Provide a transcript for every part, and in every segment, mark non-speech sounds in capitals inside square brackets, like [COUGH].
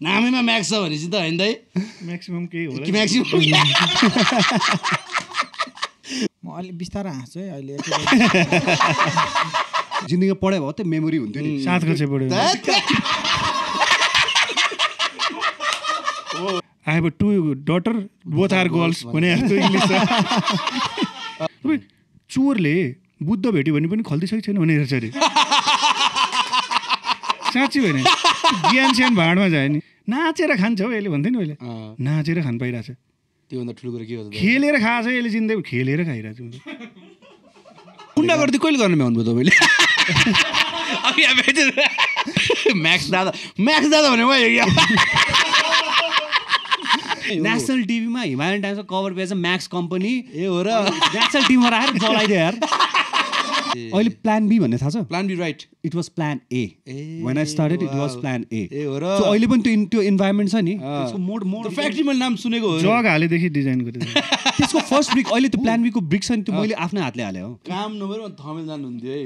नामैमा Max छ भनेपछि त होइन दाइ म्याक्सिमम् केही होला कि म्याक्सिमम्? [LAUGHS] म अलिक बिस्तारै हाँस्छु है अहिले। जिन्दगीमा पढाइ भयो त मेमोरी हुन्थ्यो नि। सात कक्षा पढ्यो। I have two daughter both are girls भने जस्तो [LAUGHS] इङ्ग्लिस चोरले बुद्ध भेट्यो भने पनि खल्तिसकेको छैन भने हेर्छ अरे। साँच्ची भने ज्ञान स्यान भाँडमा जायो नि। नाचेर खान्छ हौ यसले भन्थ्यो नि अहिले नाचेर खान पाइरहेछ। त्योभन्दा ठुलो कुरो के हो? खेलेर खाएको छ यसले जिन्दगी खेलेर खाइरहेको छ गुन्डा गर्दै कहिले गर्नु भन्नुभयो तपाईँले? म्याक्स दादा। म्याक्स दादा भने भयो नेसनल टिभीमा हिमालयन टाइम्सको कभर पेज म्याक्स कम्पनी। ए हो र। नेसनल टिभीमा राखेर चलाइदियो यार। अहिले प्लान बी भन्ने थाहा छ? Plan B right it was plan A when I started it was. Plan A ए हो र। सो अहिले पनि त्यो त्यो इन्भाइरोमेन्ट छ नि त्यसको मोड मोड फ्याक्ट्री मैले नाम सुनेको हो। जग हालेदेखि डिजाइन गरेको [LAUGHS] त्यसको फर्स्ट ब्रिक अहिले त्यो प्लान बीको ब्रिक छ नि त्यो मैले आफ्नै हातले हालेँ हो। काम नभएर म थमेल जानुहुन्थ्यो है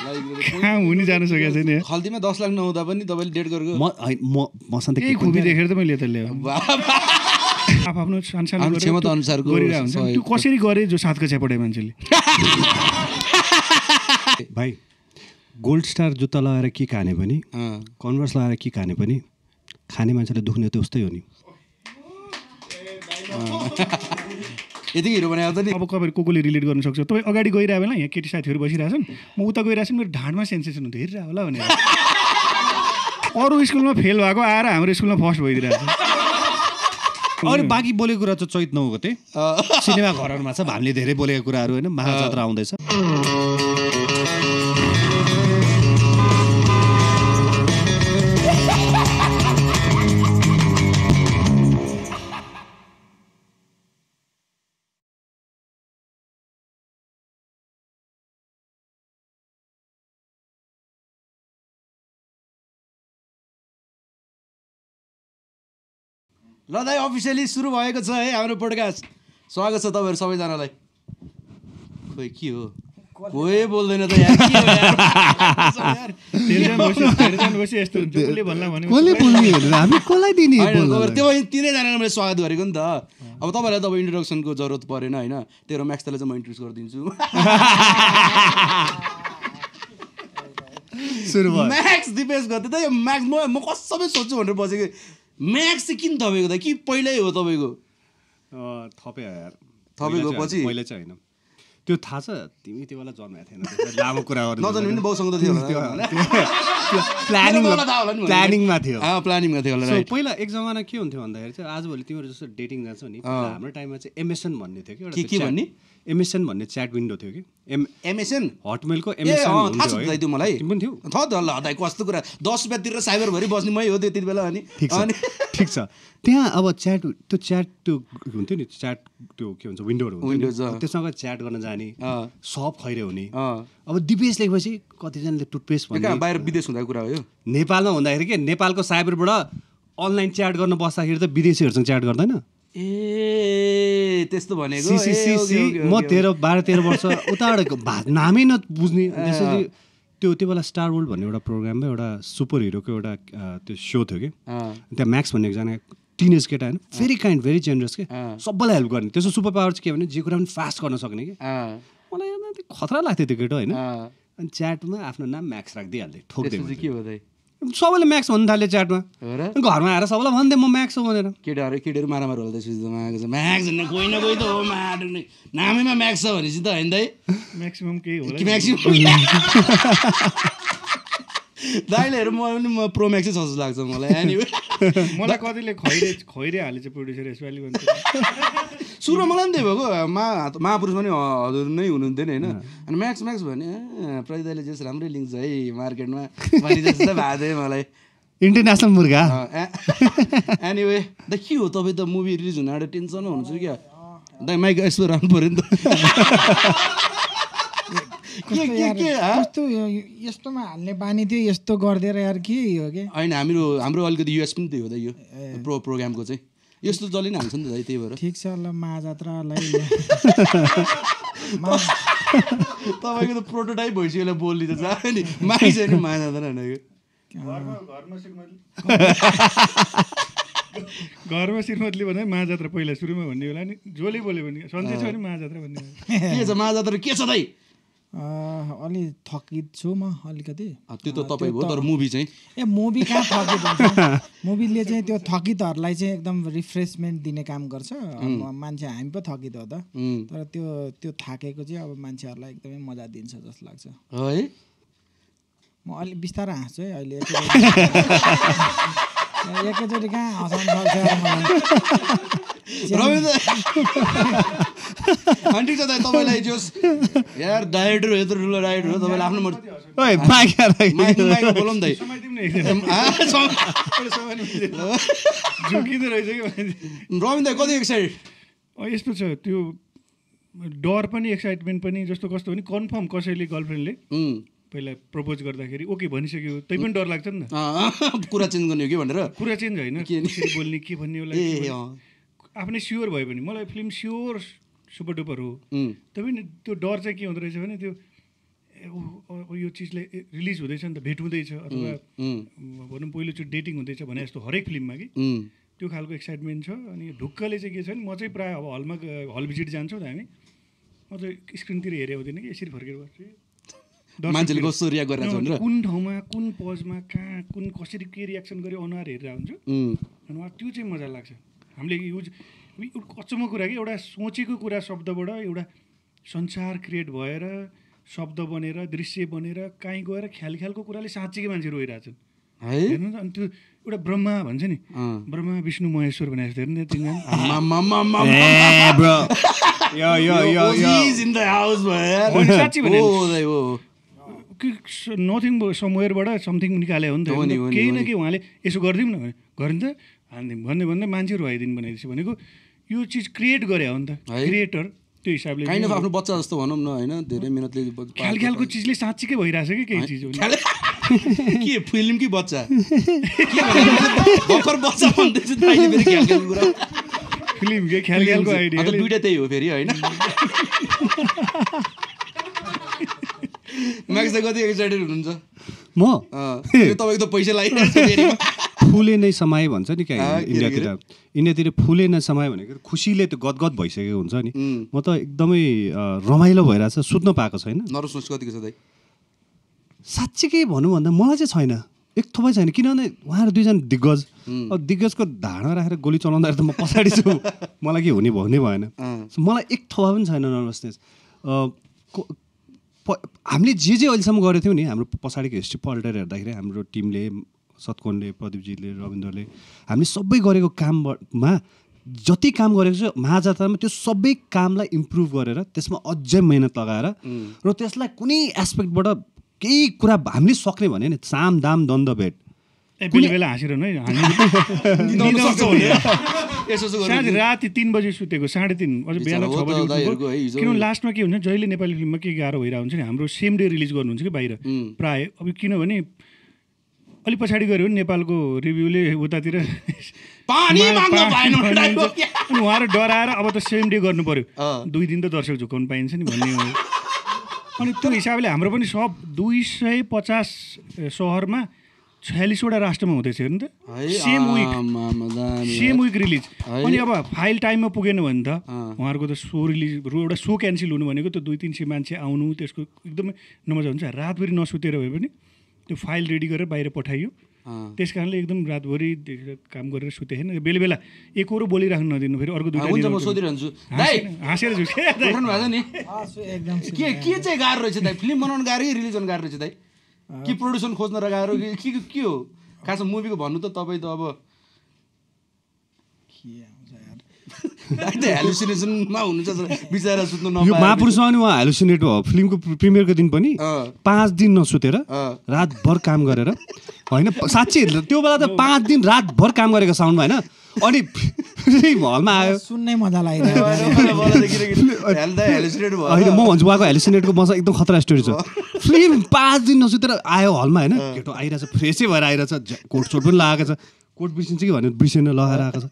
कहाँ हुने जानु सकेको छैन। खल्तीमा दस लाख नहुँदा पनि तपाईँले डेट गरेको। म मसँग त देखेर त मैले यता ल्याएँ। [LAUGHS] आफ्नो सानसानो गरिरहेको हुन्छ। त्यो कसरी गरे जो कक्षा पढाए मान्छेले? [LAUGHS] भाइ गोल्ड स्टार जुत्ता लगाएर के खाने पनि अँ। कन्भर्स लगाएर के खाने पनि खाने मान्छेले दुख्ने त उस्तै हो नि। यतिकै हिरो बनाएको त नि। अब कहिले को कोले रिलेट गर्न सक्छ? तपाईँ अगाडि गइरहेको बेला यहाँ केटी साथीहरू बसिरहेछन् म उता गइरहेको छु मेरो ढाँडमा सेन्सेसन हुन्थ्यो हेरिरहेको होला भनेर। [LAUGHS] अरू स्कुलमा फेल भएको आएर हाम्रो स्कुलमा फर्स्ट भइदिरहेको छ। अरू बाँकी बोलेको कुरा चाहिँ चैत नौ गते सिनेमा घरहरूमा छ हामीले धेरै बोलेको कुराहरू होइन महाजात्रा आउँदैछ। ल दाइ अफिसियली सुरु भएको छ है हाम्रो पोडकास्ट स्वागत छ तपाईँहरू सबैजनालाई। खोइ के हो? कोही बोल्दैन त तिनैजनालाई मैले स्वागत गरेको नि त। अब तपाईँलाई त अब इन्ट्रोडक्सनको जरुरत परेन होइन? तेरो म्याक्स तलाई चाहिँ म इन्ट्रोड्युस गरिदिन्छु। म्याक्स दिपेश गते त यो म्याक्स म म कसमै सोध्छु भनेर बसेको? म्याक्स चाहिँ किन थपेको त? कि पहिल्यै हो तपाईँको? अँ, थप्यो यार। थपेको पछि? पहिला चाहिँ होइन। त्यो थाहा छ? तिमी त्यो बेला जन्मेको थिएन। लामो कुरा गर्नु नजाने पनि बाउसँग त थियो [LAUGHS] प्लानिङमा थियो। प्लानिङमा थियो होला पहिला एक जमाना के हुन्थ्यो भन्दाखेरि चाहिँ आजभोलि तिमीहरू जस्तो डेटिङ जान्छौ नि हाम्रो टाइममा चाहिँ एमएसएन भन्ने थियो कि के- भन्ने? एमएसएन भन्ने च्याट विन्डो थियो कि? एम एमएसएन हटमेलको एमएसएन थाहा छ त्यो मलाई। पनि थियौ। त ल दाइ कस्तो कुरा। दस रुपियाँ तिरेर साइबरभरि बस्ने मै हो त्यो त्यति बेला अनि। अनि ठिक छ। त्यहाँ अब च्याट त्यो च्याट त्यो हुन्थ्यो नि च्याट त्यो के भन्छ विन्डोहरू हुन्थ्यो। त्योसँग च्याट गर्न जाने सप खैरे हुने। अब दिपेश लेखेपछि कतिजनाले टुथपेस्ट यो कहाँ भन्ने बाहिर विदेश हुँदा कुरा हो नेपालमा हुँदाखेरि के नेपालको साइबरबाट अनलाइन च्याट गर्न बस्दाखेरि त विदेशीहरूसँग च्याट गर्दैन। ए त्यस्तो भनेको? C C A, C okay, C okay, म तेह्र बाह्र तेह्र वर्ष उताबाट भा- नामै नबुझ्ने त्यसपछि त्यो त्यो बेला स्टार वर्ल्ड भन्ने एउटा प्रोग्राममा एउटा सुपर हिरोको एउटा त्यो सो थियो कि? त्यहाँ म्याक्स भन्ने एकजना टिनेज केटा होइन भेरी काइन्ड भेरी जेनरस के। सबैलाई हेल्प गर्ने। त्यसको सुपर पावर चाहिँ के भने जे कुरा पनि फास्ट गर्न सक्ने कि। मलाई त्यो खतरा लाग्थ्यो त्यो केटो होइन। अनि च्याटमा आफ्नो नाम म्याक्स राखिदिइहाल्थेँ ठोक्दै के हो सबैले म्याक्स भन्नु थाल्यो च्याटमा हो घरमा आएर सबैलाई भन्दै म म्याक्स हो भनेर। केटाहरू केटीहरू मारामार होला त्यसपछि त मागेको छ। म्याक्स भन्ने कोही न कोही त हो मार नै। नामैमा म्याक्स छ भनेपछि त होइन दाइ म्याक्सिमम् केही होला कि म्याक्सिमम् [LAUGHS] दाइले हेर म पनि म प्रो म्याक्सै छ जस्तो लाग्छ मलाई। एनिवे मलाई कतिले खैरे खैरे हालेछ प्रड्युसर यसपालि भन्छ। सुरुमा मलाई पनि त्यही भएको। मा महापुरुषमा नि हजुर नै हुनुहुन्थ्यो नि होइन? अनि म्याक्स म्याक्स भने प्रदिदाले जेस राम्रै लिन्छ है मार्केटमा। भने जस्तो भएको थियो मलाई। इन्टरनेसनल मुर्गा। एनिवे द के हो तपाईँ त मुभी रिलिज हुन आँट्यो टेन्सनमा हुनुहुन्छ क्या? दाइ माइक यस्तो राम्रो पऱ्यो नि त। के के के हाँ? कस्तो यो- यस्तोमा हाल्ने बानी थियो यस्तो गरिदिएर यार के हो के? होइन हाम्रो हाम्रो अलिकति युएस पनि त्यही हो त यो प्रो प्रोग्रामको चाहिँ। यस्तो जसले नि हाल्छ नि त दाइ त्यही भएर। ठिक छ ल महाजात्रालाई [LAUGHS] [LAUGHS] मा तपाईँको त प्रोटोटाइप भइसक्यो बोल्ने त छ नि माइस होइन माना त भनेको। घरमा घरमा श्रीमती। [LAUGHS] घरमा श्रीमतीले भन्दा महाजात्रा पहिला सुरुमा भन्ने बेला नि। जसले बोल्यो भने सन्चै छ भने महाजात्रा भन्ने बेला के छ महाजात्रा? के छ दाइ? अलि थकित छु म अलिकति। त्यो त तपाईँ हो तर मुभी चाहिँ? ए मुभी कहाँ थकित हुन्छ? [LAUGHS] मुभीले चाहिँ त्यो थकितहरूलाई चाहिँ एकदम रिफ्रेसमेन्ट दिने काम गर्छ। मान्छे हामी पो थकित हो त। तर त्यो त्यो थाकेको चाहिँ अब मान्छेहरूलाई एकदमै मजा दिन्छ जस्तो लाग्छ। है? म अलिक बिस्तारै हाँस्छु है अहिले। [LAUGHS] एकैचोटि कहाँ हँसाउनु तपाईँलाई जोस् यार यत्रो ठुलो हो तपाईँलाई आफ्नो बोलौँ न [LAUGHS] कति एक्साइटेड यस्तो छ त्यो डर पनि एक्साइटमेन्ट पनि जस्तो कस्तो भने कन्फर्म कसैले गर्लफ्रेन्डले पहिला प्रपोज गर्दाखेरि ओके भनिसक्यो। तै पनि डर लाग्छ नि त। कुरा चेन्ज गर्ने हो कि भनेर? कुरा चेन्ज होइन। बोल्ने के भन्ने होला आफ्नै स्योर भयो भने मलाई फिल्म स्योर सुपर डुपर हो। तैपनि त्यो डर चाहिँ के हुँदो रहेछ भने त्यो यो चिजले रिलिज हुँदैछ नि त भेट हुँदैछ अथवा भनौँ पहिलोचोटि डेटिङ हुँदैछ भने जस्तो हरेक फिल्ममा कि। त्यो खालको एक्साइटमेन्ट छ। अनि ढुक्कले चाहिँ के छ भने म चाहिँ प्रायः अब हलमा हल भिजिट जान्छौँ त हामी। म चाहिँ स्क्रिनतिर हेरेँ हुँदैन कि यसरी फर्केर बस्छु। मान्छेले कस्तो रियाक्ट गरिरहेको छ भनेर। कुन ठाउँमा कुन पजमा कहाँ कुन कसरी के रियाक्सन गर्यो अनुहार हेरेर हुन्छु उम्, अनि उहाँ त्यो चाहिँ मजा लाग्छ। हामीले युज अचम्म कुरा कि एउटा सोचेको कुरा शब्दबाट एउटा संसार क्रिएट भएर शब्द बनेर दृश्य बनेर काहीँ गएर ख्याल ख्यालको कुराले साँच्चीकै मान्छे रोइरहेछन् है? हेर्नु त अनि त्यो एउटा ब्रह्मा भन्छ नि। ब्रह्मा विष्णु महेश्वर भने जस्तो हेर्नु न साँच्ची भने। नथिङ समवेयरबाट समथिङ निकाले हो नि त। केही न। केही उहाँले यसो गरिदिउँ न। भने त हानिदिउँ। भन्दै भन्दै मान्छे रुवाइदिनु बनाइदिएछ भनेको यो चिज क्रिएट गरे हो नि त? क्रिएटर त्यो हिसाबले आफ्नो बच्चा जस्तो भनौँ न होइन। धेरै मिहिनेतले ख्याल ख्यालको चिजले साँच्चीकै भइरहेछ कि केही चिज [LAUGHS] के फिल्म कि बच्चा बच्चा फेरि ख्याल ख्यालको कुरा। फिल्म के ख्याल ख्यालको अन्त आइडिया दुइटा त्यही हो फेरि होइन? [LAUGHS] [LAUGHS] म्याक्स चाहिँ कति एक्साइटेड हुनुहुन्छ? म? तपाईँको त पैसा लागिरहेको फेरि। फुले नै समय भन्छ नि क्या इन्डियातिर। इन्डियातिर फुले नै समय भनेको खुसीले त्यो गदगद भइसकेको हुन्छ नि। म त एकदमै रमाइलो भइरहेछ सुत्न पाएको छैन। नर्भस कतिको छ दाइ? साँच्चीकै भनौँ भन्दा मलाई चाहिँ छैन। एक थोपै छैन। किनभने उहाँहरू दुईजना दिग्गज. अब दिग्गजको ढाडमा राखेर गोली चलाउँदाखेरि त म पछाडि छु। [LAUGHS] मलाई के हुने भन्ने भएन। मलाई एक थोपा पनि छैन नर्भसनेस हामीले जे जे अहिलेसम्म गरेको थियौँ नि हाम्रो पछाडिको हिस्ट्री पल्टेर हेर्दाखेरि हाम्रो टिमले सत्कोनले प्रदीपजीले रविन्द्रले हामीले सबै गरेको काममा जति काम गरेको छ महाजात्रामा त्यो सबै कामलाई इम्प्रुभ गरेर त्यसमा अझै मेहनत लगाएर र त्यसलाई कुनै एस्पेक्टबाट केही कुरा हामीले सक्ने भने नि साम दाम दण्ड भेट। बेला बेला हाँसिरहनु है राति तिन बजी सुतेको साढे तिन अझ बिहान छ बजी किनभने लास्टमा के हुन्छ जहिले नेपाली फिल्ममा के गाह्रो भइरहेको हुन्छ नि हाम्रो सेम डे रिलिज गर्नुहुन्छ कि बाहिर. प्राय अब किनभने अलिक पछाडि गऱ्यो भने नेपालको रिभ्यूले उतातिर। अनि उहाँहरू डराएर अब त सेम डे गर्नु पर्यो। दुई दिन त दर्शक झुकाउनु पाइन्छ नि भन्ने हो। अनि त्यो हिसाबले हाम्रो पनि सब दुई सय पचास सहरमा छयालिसवटा राष्ट्रमा हुँदैछ हेर्नु त। Same week same week release. अनि अब फाइल टाइममा पुगेन भने त। उहाँहरूको त सो रिलिज एउटा सो क्यान्सल हुनु भनेको त दुई तिन सय मान्छे आउनु त्यसको एकदमै नमजा हुन्छ। रातभरि नसुतेर भए पनि त्यो फाइल रेडी गरेर बाहिर पठाइयो। त्यस कारणले एकदम रातभरि देखेर काम गरेर सुते होइन? बेला बेला एकरो बोलिराख्नु नदिनु फेरि अर्को म। सोधिरहन्छु। दाइ हाँसेर- के के चाहिँ गाह्रो रहेछ दाइ? फिल्म बनाउनु गाह्रो कि रिलिज गर्नु गाह्रो रहेछ दाइ? कि प्रड्युसन खोज्न र गाह्रो कि के के हो? खासमा मुभीको भन्नु त तपाईँ त अब हेलुसिनेसनमा [LAUGHS] हुनुहुन्छ बिचरा सुत्नु यो महापुरुषमा उहाँ हेलुसिनेट भयो। फिल्मको प्रिमियरको दिन पनि। पाँच दिन नसुतेर। रातभर काम गरेर होइन साँच्ची त्यो बेला त पाँच दिन रातभर काम गरेको साउन्डमा होइन? अनि [LAUGHS] हलमा आयो। सुन्नै मजा [LAUGHS] होइन भयो। म भन्छु उहाँको हेलुसिनेटको मजा एकदम खतरा स्टोरी छ। फिल्म पाँच दिन नसुतेर आयो हलमा होइन? केटो आइरहेछ फ्रेसै भएर आइरहेछ कोट सोट पनि लगाएको छ। कोट बिर्सिन्छ कि भन्यो बिर्सिन लगाएर आएको छ।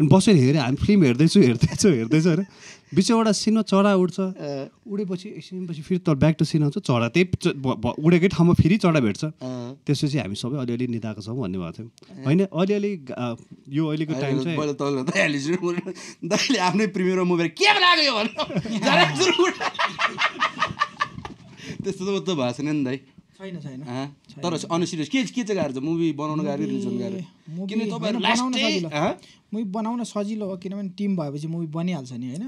अनि बसेर हेऱ्यो हामी फिल्म हेर्दैछु हेर्दैछु हेर्दैछु अरे बिचबाट सिनमा चरा उड्छ उडेपछि एकछिनपछि फेरि त ब्याक टु सिन आउँछ चरा त्यही उडेकै ठाउँमा फेरि चरा भेट्छ। त्यसपछि हामी सबै अलिअलि निदाएको छौँ भन्ने भएको थियो। होइन अलिअलि यो अहिलेको टाइम चाहिँ आफ्नै प्रिमियरमा मुभेर के लाग्यो यो भन्नु जरा सुरु उठ। [LAUGHS] त्यस्तो त भएको छैन नि दाइ। छैन छैन? तर अनसिरियस के के चाहिँ गाह्रो छ? मुभी बनाउन गाह्रो रिलिज गर्नु गाह्रो? मुभी किन तपाईँहरू होइन, बनाउन सजिलो। अँ? मुभी बनाउन सजिलो हो किनभने टिम भएपछि मुभी बनिहाल्छ नि होइन।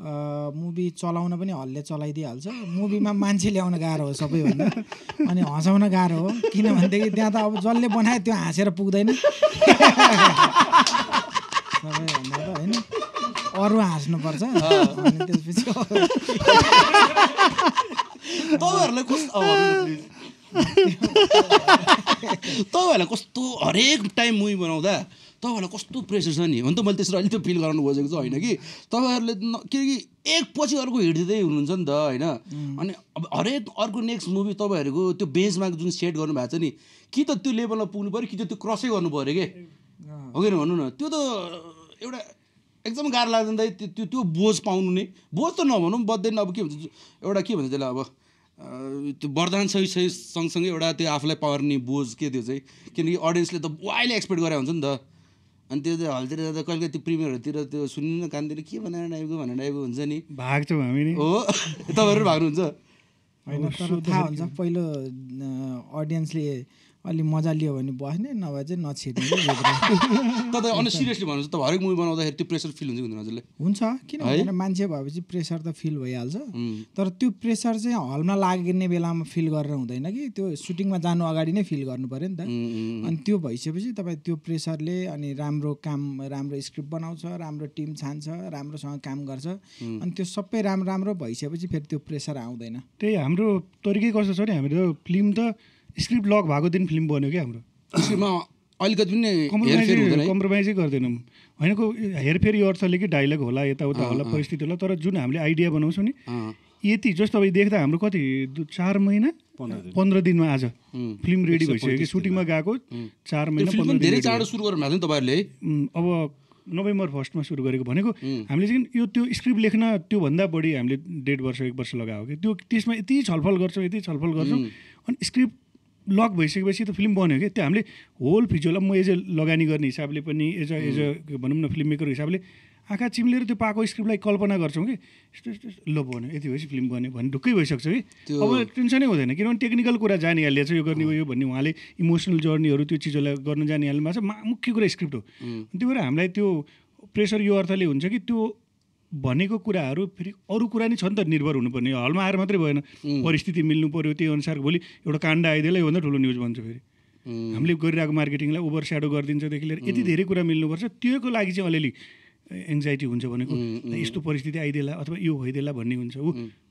मुभी चलाउन पनि हलले चलाइदिइहाल्छ। मुभीमा मान्छे ल्याउन गाह्रो हो सबैभन्दा। अनि हँसाउन गाह्रो हो किनभनेदेखि त्यहाँ त अब जसले बनायो त्यो हाँसेर पुग्दैन। सबैभन्दा त होइन? अरू हाँस्नुपर्छ। अनि त्यसपछि [LAUGHS] [LAUGHS] तपाईँहरूलाई कस्तो हरेक टाइम मुभी बनाउँदा तपाईँहरूलाई कस्तो प्रेसर छ नि? हुन त मैले त्यसरी अहिले त्यो फिल गराउनु खोजेको छु होइन कि? तपाईँहरूले न- किनकि एक पछि अर्को हिँड्दै हुनुहुन्छ नि त होइन? अनि अब हरेक अर्को नेक्स्ट मुभी तपाईँहरूको त्यो बेन्चमार्क जुन सेट गर्नु भएको छ नि कि त त्यो लेभलमा पुग्नु पऱ्यो कि त त्यो क्रसै गर्नु पऱ्यो कि? हो कि भन्नु न? त्यो त एउटा एकदम गाह्रो लाग्दैन दाइ त्यो त्यो बोझ पाउनु नै। बोझ त नभनौँ बद्दैन। अब के भन्छ एउटा के भन्छ त्यसलाई अब? त्यो वरदान सही सही सँगसँगै एउटा त्यो आफूलाई पार्ने बोझ के त्यो चाहिँ किनकि अडियन्सले त वाइले एक्सपेक्ट गरे हुन्छ नि त। अनि त्यो चाहिँ हलतिर जाँदा कहिले कहिले त्यो प्रिमियरहरूतिर त्यो सुन्नु न कानतिर के भनेर टाइपको भनेर टाइपको हुन्छ नि। भाग्छौँ हामी नि। हो [LAUGHS] तपाईँहरू भाग्नुहुन्छ। होइन तर थाहा हुन्छ पहिलो अडियन्सले अलि मजा लियो भने बस्ने नभए चाहिँ नछिर्ने। [LAUGHS] तपाईँ अनि सिरियसली भन्नुहुन्छ त हरेक मुभी बनाउँदाखेरि त्यो प्रेसर फिल हुन्छ कि हुँदैन हजुरले? हुन्छ किन हुँदैन मान्छे भएपछि प्रेसर त फिल भइहाल्छ। तर त्यो प्रेसर चाहिँ हलमा लाग्ने बेलामा फिल गरेर हुँदैन कि त्यो सुटिङमा जानु अगाडि नै फिल गर्नु पऱ्यो नि त। अनि त्यो भइसकेपछि तपाईँ त्यो प्रेसरले अनि राम्रो काम राम्रो स्क्रिप्ट बनाउँछ राम्रो टिम छान्छ राम्रोसँग काम गर्छ। अनि त्यो सबै राम्रो राम्रो भइसकेपछि फेरि त्यो प्रेसर आउँदैन। त्यही हाम्रो तरिकै कस्तो छ नि हाम्रो फिल्म त स्क्रिप्ट लक भएको दिन फिल्म बन्यो क्या हाम्रो। अलिकति पनि कम्प्रोमाइजै गर्दैनौँ। होइन को हेरफेर यो अर्थले कि डाइलग होला यताउता होला परिस्थिति होला तर जुन हामीले आइडिया बनाउँछौँ नि यति जस्तो अब देख्दा हाम्रो कति चार महिना? पन्ध्र दिनमा आज। फिल्म रेडी भइसक्यो कि सुटिङमा गएको चार महिना धेरै चाँडो सुरु गर्नु भएको थियो तपाईँहरूले? अब नोभेम्बर फर्स्टमा सुरु गरेको भनेको हामीले चाहिँ यो त्यो स्क्रिप्ट लेख्न त्योभन्दा बढी हामीले डेढ वर्ष एक वर्ष लगाएको कि त्यो त्यसमा यति छलफल गर्छौँ यति छलफल गर्छौँ। अनि स्क्रिप्ट लक भइसकेपछि त फिल्म बन्यो कि? त्यो हामीले होल फिजोलाई म एज अ लगानी गर्ने हिसाबले पनि एज अ एज अ भनौँ न फिल्म मेकर हिसाबले आँखा चिम्लेर त्यो पाएको स्क्रिप्टलाई कल्पना गर्छौँ कि? यस्तो यस्तो ल बन्यो यति भएपछि फिल्म बन्यो भन्ने ढुक्कै भइसक्छ कि? अब टेन्सनै हुँदैन किनभने टेक्निकल कुरा जानिहाल्छ यो गर्ने हो यो भन्ने उहाँले इमोसनल जर्नीहरू त्यो चिजहरूलाई गर्न जानिहाल्नु भएको छ मुख्य कुरा स्क्रिप्ट हो। त्यो भएर हामीलाई त्यो प्रेसर यो अर्थले हुन्छ कि त्यो भनेको कुराहरू फेरि अरू कुरा नि छ नि त निर्भर हुनुपर्ने। हलमा आएर मात्रै भएन। परिस्थिति मिल्नु पऱ्यो त्यही अनुसार भोलि एउटा काण्ड आइदिएला योभन्दा ठुलो न्युज भन्छ फेरि। हामीले गरिरहेको मार्केटिङलाई ओभर स्याडो गरिदिन्छदेखि लिएर यति धेरै कुरा मिल्नुपर्छ। त्योको लागि चाहिँ अलिअलि एङ्जाइटी हुन्छ भनेको यस्तो परिस्थिति आइदिएला अथवा यो भइदिएला भन्ने हुन्छ। ऊ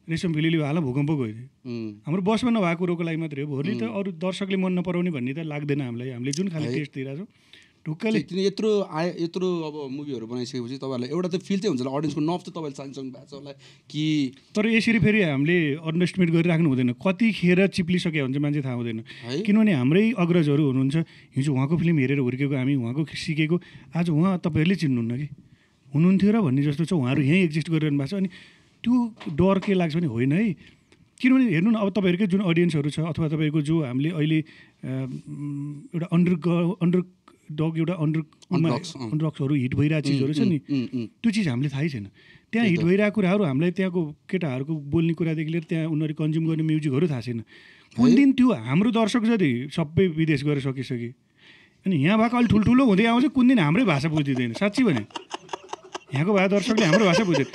रेशम फिलिली हाल भूकम्प गइदियो उम्, हाम्रो बसमा नभएको कुरोको लागि मात्रै हो। भोलि त अरू दर्शकले मन नपराउने भन्ने त लाग्दैन हामीलाई। हामीले जुन खाले टेस्ट दिइरहेको छौँ ढुक्कले किन यत्रो आए यत्रो अब मुभीहरू बनाइसकेपछि तपाईँहरूलाई एउटा त फिल चाहिँ हुन्छ होला अडियन्सको नफ चाहिँ तपाईँले सानसानो भएको छ होला कि तर यसरी फेरि हामीले अन्डरस्टिमेट गरिराख्नु हुँदैन। कतिखेर चिप्लिसक्यो भने चाहिँ मान्छे थाहा हुँदैन। किनभने हाम्रै अग्रजहरू हुनुहुन्छ हिजो उहाँको फिल्म हेरेर हुर्केको हामी उहाँको सिकेको आज उहाँ तपाईँहरूले चिन्नुहुन्न कि? हुनुहुन्थ्यो र भन्ने जस्तो छ उहाँहरू यहीँ एक्जिस्ट गरिरहनु भएको छ अनि त्यो डर के लाग्छ भने होइन है। किनभने हेर्नु न अब तपाईँहरूकै जुन अडियन्सहरू छ अथवा तपाईँको जो हामीले अहिले एउटा अन्डर अन्डर डग एउटा अन्डर। अन्ड्रक्सहरू हिट भइरहेको चिजहरू छ नि। त्यो चिज हामीले थाहै छैन। त्यहाँ हिट भइरहेको कुराहरू हामीलाई त्यहाँको केटाहरूको बोल्ने कुरादेखि लिएर त्यहाँ उनीहरू कन्ज्युम गर्ने म्युजिकहरू थाहा छैन। कुन दिन त्यो हाम्रो दर्शक जति सबै विदेश गएर सकिसके। अनि यहाँ भएको अलिक ठुल्ठुलो हुँदै आउँछ कुन दिन हाम्रै भाषा बुझिँदैन। साँच्ची भने। यहाँको भए दर्शकले हाम्रो भाषा बुझ्दैन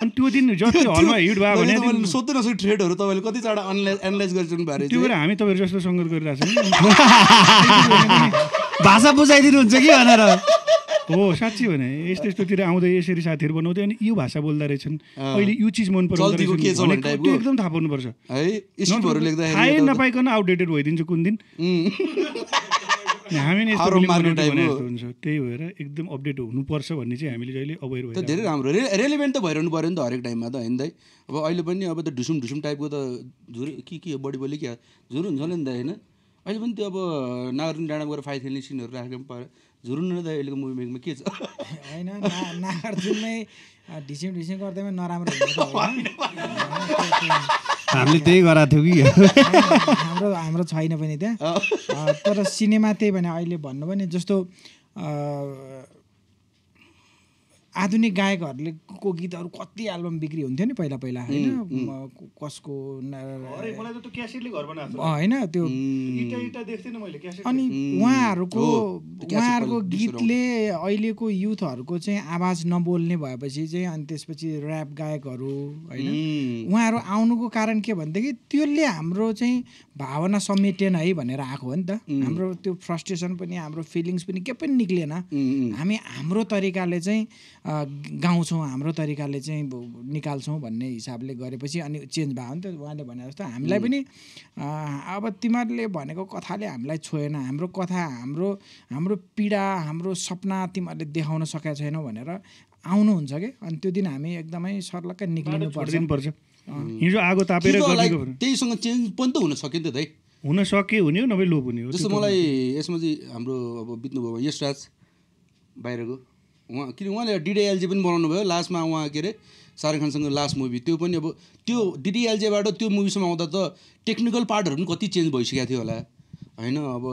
अनि त्यो दिन जति हलमा हिट भयो भने सोध्दै नसक्ने ट्रेडहरू तपाईँले कति चाँडो एनालाइज गरिसक्नु भएको त्यो भएर हामी तपाईँहरू जस्तो सङ्गत गरिरहेको छौँ [LAUGHS] भाषा बुझाइदिनुहुन्छ कि भनेर? हो साँच्ची भने यस्तो यस्तोतिर आउँदै यसरी साथीहरू बनाउँदै अनि यो भाषा बोल्दा रहेछन्। अहिले यो चिज मन पराउँदो एकदम थाहा पाउनुपर्छ। है थाहै नपाइकन आउटडेटेड भइदिन्छ कुन दिन। हामी हुन्छ। त्यही भएर एकदम अपडेट हुनुपर्छ भन्ने चाहिँ हामीले जहिले अवेर त भएर धेरै राम्रो। रे रेलिभेन्ट त भइरहनु पऱ्यो नि त हरेक टाइममा त होइन दाइ? अब अहिले पनि अब त ढुसुम ढुसुम टाइपको त झुर के के बडी बोली क्या? झुर हुन्छ नि त होइन? अहिले पनि त्यो अब नागरिक डाँडामा गएर फाइट खेल्ने सिनहरू राखेको पनि पऱ्यो झुरुन्न त अहिलेको मुभी मेकमा के छ? होइन ना- नागार्जुनमै ढिसिम ढिसिम गर्दैमा नराम्रो। हामीले त्यही गराएको थियौँ कि? हाम्रो हाम्रो छैन पनि त्यहाँ। तर सिनेमा त्यही भने अहिले भन्नु भने जस्तो अ, आधुनिक गायकहरूले को गीतहरू कति एल्बम बिक्री हुन्थ्यो नि पहिला पहिला होइन? कसको होइन त्यो इटा इटा देख्थेन मैले क्यासेट अनि उहाँहरूको उहाँहरूको गीतले अहिलेको युथहरूको चाहिँ आवाज नबोल्ने भएपछि चाहिँ अनि त्यसपछि ऱ्याप गायकहरू होइन? उहाँहरू आउनुको कारण के भनेदेखि त्यसले हाम्रो चाहिँ भावना समेटेन है भनेर आएको हो नि त। हाम्रो त्यो फ्रस्ट्रेसन पनि हाम्रो फिलिङ्स पनि के पनि निक्लिएन हामी हाम्रो तरिकाले चाहिँ गाउँछौँ हाम्रो तरिकाले चाहिँ निकाल्छौँ भन्ने हिसाबले गरेपछि अनि चेन्ज भयो नि त उहाँले भने जस्तो। हामीलाई पनि अब तिमीहरूले भनेको कथाले हामीलाई छोएन। हाम्रो कथा हाम्रो हाम्रो पीडा हाम्रो सपना तिमीहरूले देखाउन सकेका छैनौ भनेर आउनुहुन्छ कि? अनि त्यो दिन हामी एकदमै सर्लक्कै निक्लिनु पर्छ हिजो आगो तापेर त्यहीसँग चेन्ज पनि त हुन सक्यो नि त दाइ हुन सके हुने हो नभए लोप हुने हो। जस्तो मलाई यसमा चाहिँ हाम्रो अब बित्नुभयो यशराज बाहिरको। उहाँ किन उहाँले डिडिएलजे पनि बनाउनु भयो लास्टमा उहाँ के अरे शाहरुख खानसँग लास्ट मुभी। त्यो पनि अब त्यो डिडिएलजेबाट त्यो मुभीसम्म आउँदा त टेक्निकल पार्टहरू पनि कति चेन्ज भइसकेको थियो होला। होइन अब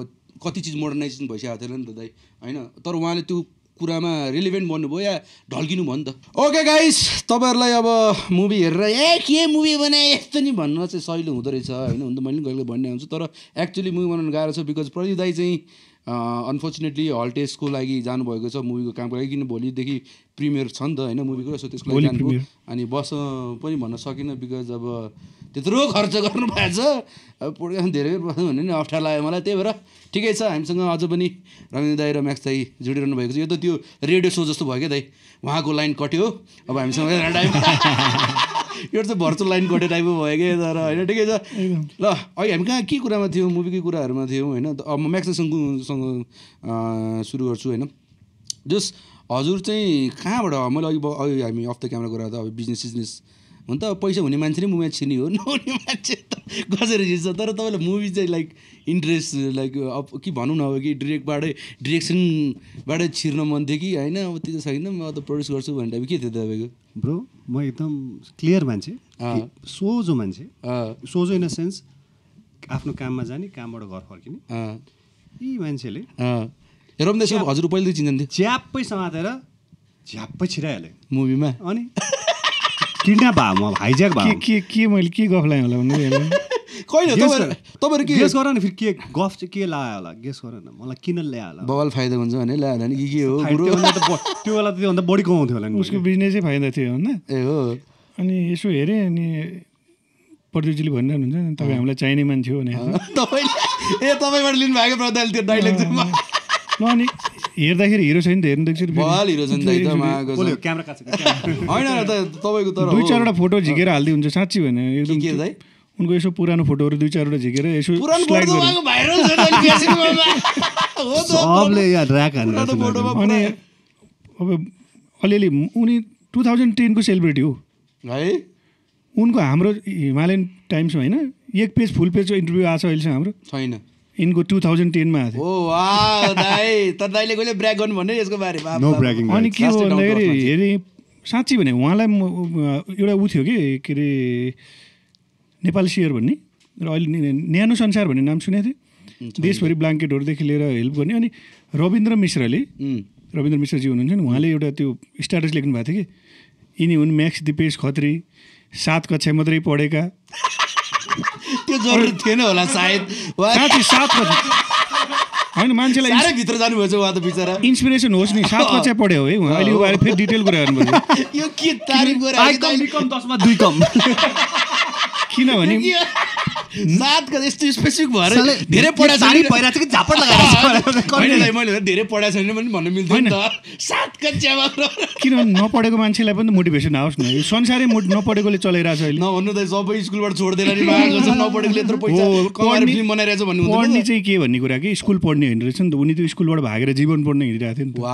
कति चिज मोडर्नाइजेसन भइसकेको थियो नि त दाइ। होइन तर उहाँले त्यो कुरामा रिलेभेन्ट बन्नुभयो या ढल्किनु भयो नि त? ओके गाइस तपाईँहरूलाई अब मुभी हेरेर ए के मुभी बनाए यस्तो नि भन्न चाहिँ सहिलो हुँदो रहेछ होइन? हुन त मैले पनि कहिले भन्ने आउँछु तर एक्चुली मुभी बनाउनु गाह्रो छ बिकज प्रदीप दाई चाहिँ अनफर्चुनेटली हल टेस्टको लागि जानुभएको छ मुभीको कामको लागि। किन भोलिदेखि प्रिमियर छ नि त होइन मुभीको सो त्यसको लागि जानुभयो। अनि बस पनि भन्न सकिनँ बिकज अब त्यत्रो खर्च गर्नु भएको छ। अब प्रोग्राम धेरै बेर बस्नु भने नि अप्ठ्यारो लाग्यो मलाई। त्यही भएर ठिकै छ हामीसँग अझ पनि रविन्द्र दाई र म्याक्स दाई जोडिरहनु भएको छ। यो त त्यो रेडियो सो जस्तो भयो क्या दाई। उहाँको लाइन कट्यो। अब हामीसँग [LAUGHS] टाइम। [LAUGHS] यो चाहिँ भर्चुअल लाइन कट्यो टाइपको भयो कि तर होइन ठिकै छ। ल अहिले हामी कहाँ के कुरामा थियौँ मुभीकै कुराहरूमा थियौँ होइन? त अब म म्याक्ससँग सुरु गर्छु होइन? जस हजुर चाहिँ कहाँबाट मैले अघि अघि हामी अफ द क्यामेरा कुरा त अब बिजनेस सिजनेस हुन त अब पैसा हुने मान्छे नै मुभीमा छिर्ने हो। [LAUGHS] नहुने मान्छे त कसरी छिर्छ तर तपाईँलाई मुभी चाहिँ लाइक इन्ट्रेस्ट लाइक अब कि भनौँ न अब कि डिरेक्टबाटै डिरेक्सनबाटै छिर्न मन थियो कि? होइन अब त्यो छैन। म त प्रड्युस गर्छु भन्ने टाइप के थियो तपाईँको? ब्रो म एकदम क्लियर मान्छे सोझो मान्छे। सोझो इन द सेन्स आफ्नो काममा जाने कामबाट घर फर्किने। यी मान्छेले हजुर पहिल्यै चिन्थ्यो च्याप्पै समातेर झ्याप्पै छिराइहाल्यो मुभीमा अनि? [LAUGHS] किडन्याप भयो म हाइज्याक के भयो के के मैले के गफ लगाएँ होला भन्नु। कहिले तपाईँहरू के गेस गर न फेरि के गफ चाहिँ के लगायो होला? गेस गर न मलाई किन ल्यायो होला? बवाल फाइदा हुन्छ भने ल्याएर नि के के हो त्यो बेला त त्योभन्दा बढी कमाउँथ्यो होला नि उसको बिजनेसै फाइदा थियो होइन? ए हो। अनि यसो हेरेँ अनि प्रदीपजीले भनिरहनुहुन्छ नि, तपाईँ हामीलाई चाहिने मान्छे हो भने। [LAUGHS] तपाईँले ए तपाईँबाट लिनुभएको प्रदाल त्यो ल अनि हेर्दाखेरि हिरो छैन त हेर्नु देख्छु। बवाल हिरो छ नि दाइ त क्यामेरा काछ त तपाईँको तर दुई हो। चारवटा फोटो झिकेर हालिदिए हुन्छ साँच्ची भने एकदम के दाइ? उनको यसो पुरानो फोटोहरू दुई चारवटा झिकेर यसो अनि अब अलिअलि उनी टु थाउजन्ड टेनको सेलिब्रिटी हो है उनको हाम्रो हिमालयन टाइम्समा होइन एक पेज फुल पेजको इन्टरभ्यू आएको छ अहिलेसम्म हाम्रो छैन यिनको टु थाउजन्ड टेनमा अनि के हो भन्दाखेरि। हेरेँ साँच्ची भने उहाँलाई म एउटा ऊ थियो कि के अरे नेपाल सियर भन्ने र अहिले न्यानो संसार भन्ने नाम सुनेको थिएँ। देशभरि ब्ल्याङ्केटहरूदेखि लिएर हेल्प गर्ने अनि रविन्द्र मिश्रले रविन्द्र मिश्रजी हुनुहुन्छ नि उहाँले एउटा त्यो स्ट्याटस लेख्नु भएको थियो कि यिनी हुन् म्याक्स दिपेश खत्री सात कक्षा मात्रै पढेका। [LAUGHS] त्यो जरुरी थिएन होला सायद। होइन मान्छेलाई साह्रै भित्र जानुभएछ उहाँ त बिचरा। इन्सपिरेसन होस् नि सात कक्षा पढ्यो है उहाँ। अहिले उहाँले फेरि डिटेल कुरा गर्नुपर्छ यो के तारिफ गरेर आई कम बी कम दसमा दुई कम। किनभने सात का यस्तो स्पेसिफिक भएर धेरै छैन। पहिरा चाहिँ कि झापड लगाएर [LAUGHS] मैले धेरै पढाएको छैन पनि भन्नु मिल्थ्यो नि त। सात कक्षामा किनभने नपढेको मान्छेलाई पनि मोटिभेसन आओस् न। यो संसारै मोट नपढेकोले चलाइरहेको छ अहिले। नभन्नु त सबै स्कुलबाट छोड्दैन नि छ [LAUGHS] नपढेकोले यत्रो पैसा फिल्म बनाइरहेछ भन्ने पढ्ने चाहिँ के भन्ने कुरा कि? स्कुल पढ्ने होइन रहेछ नि त। उनी त स्कुलबाट भागेर जीवन पढ्ने हिँडिरहेको थियो नि त।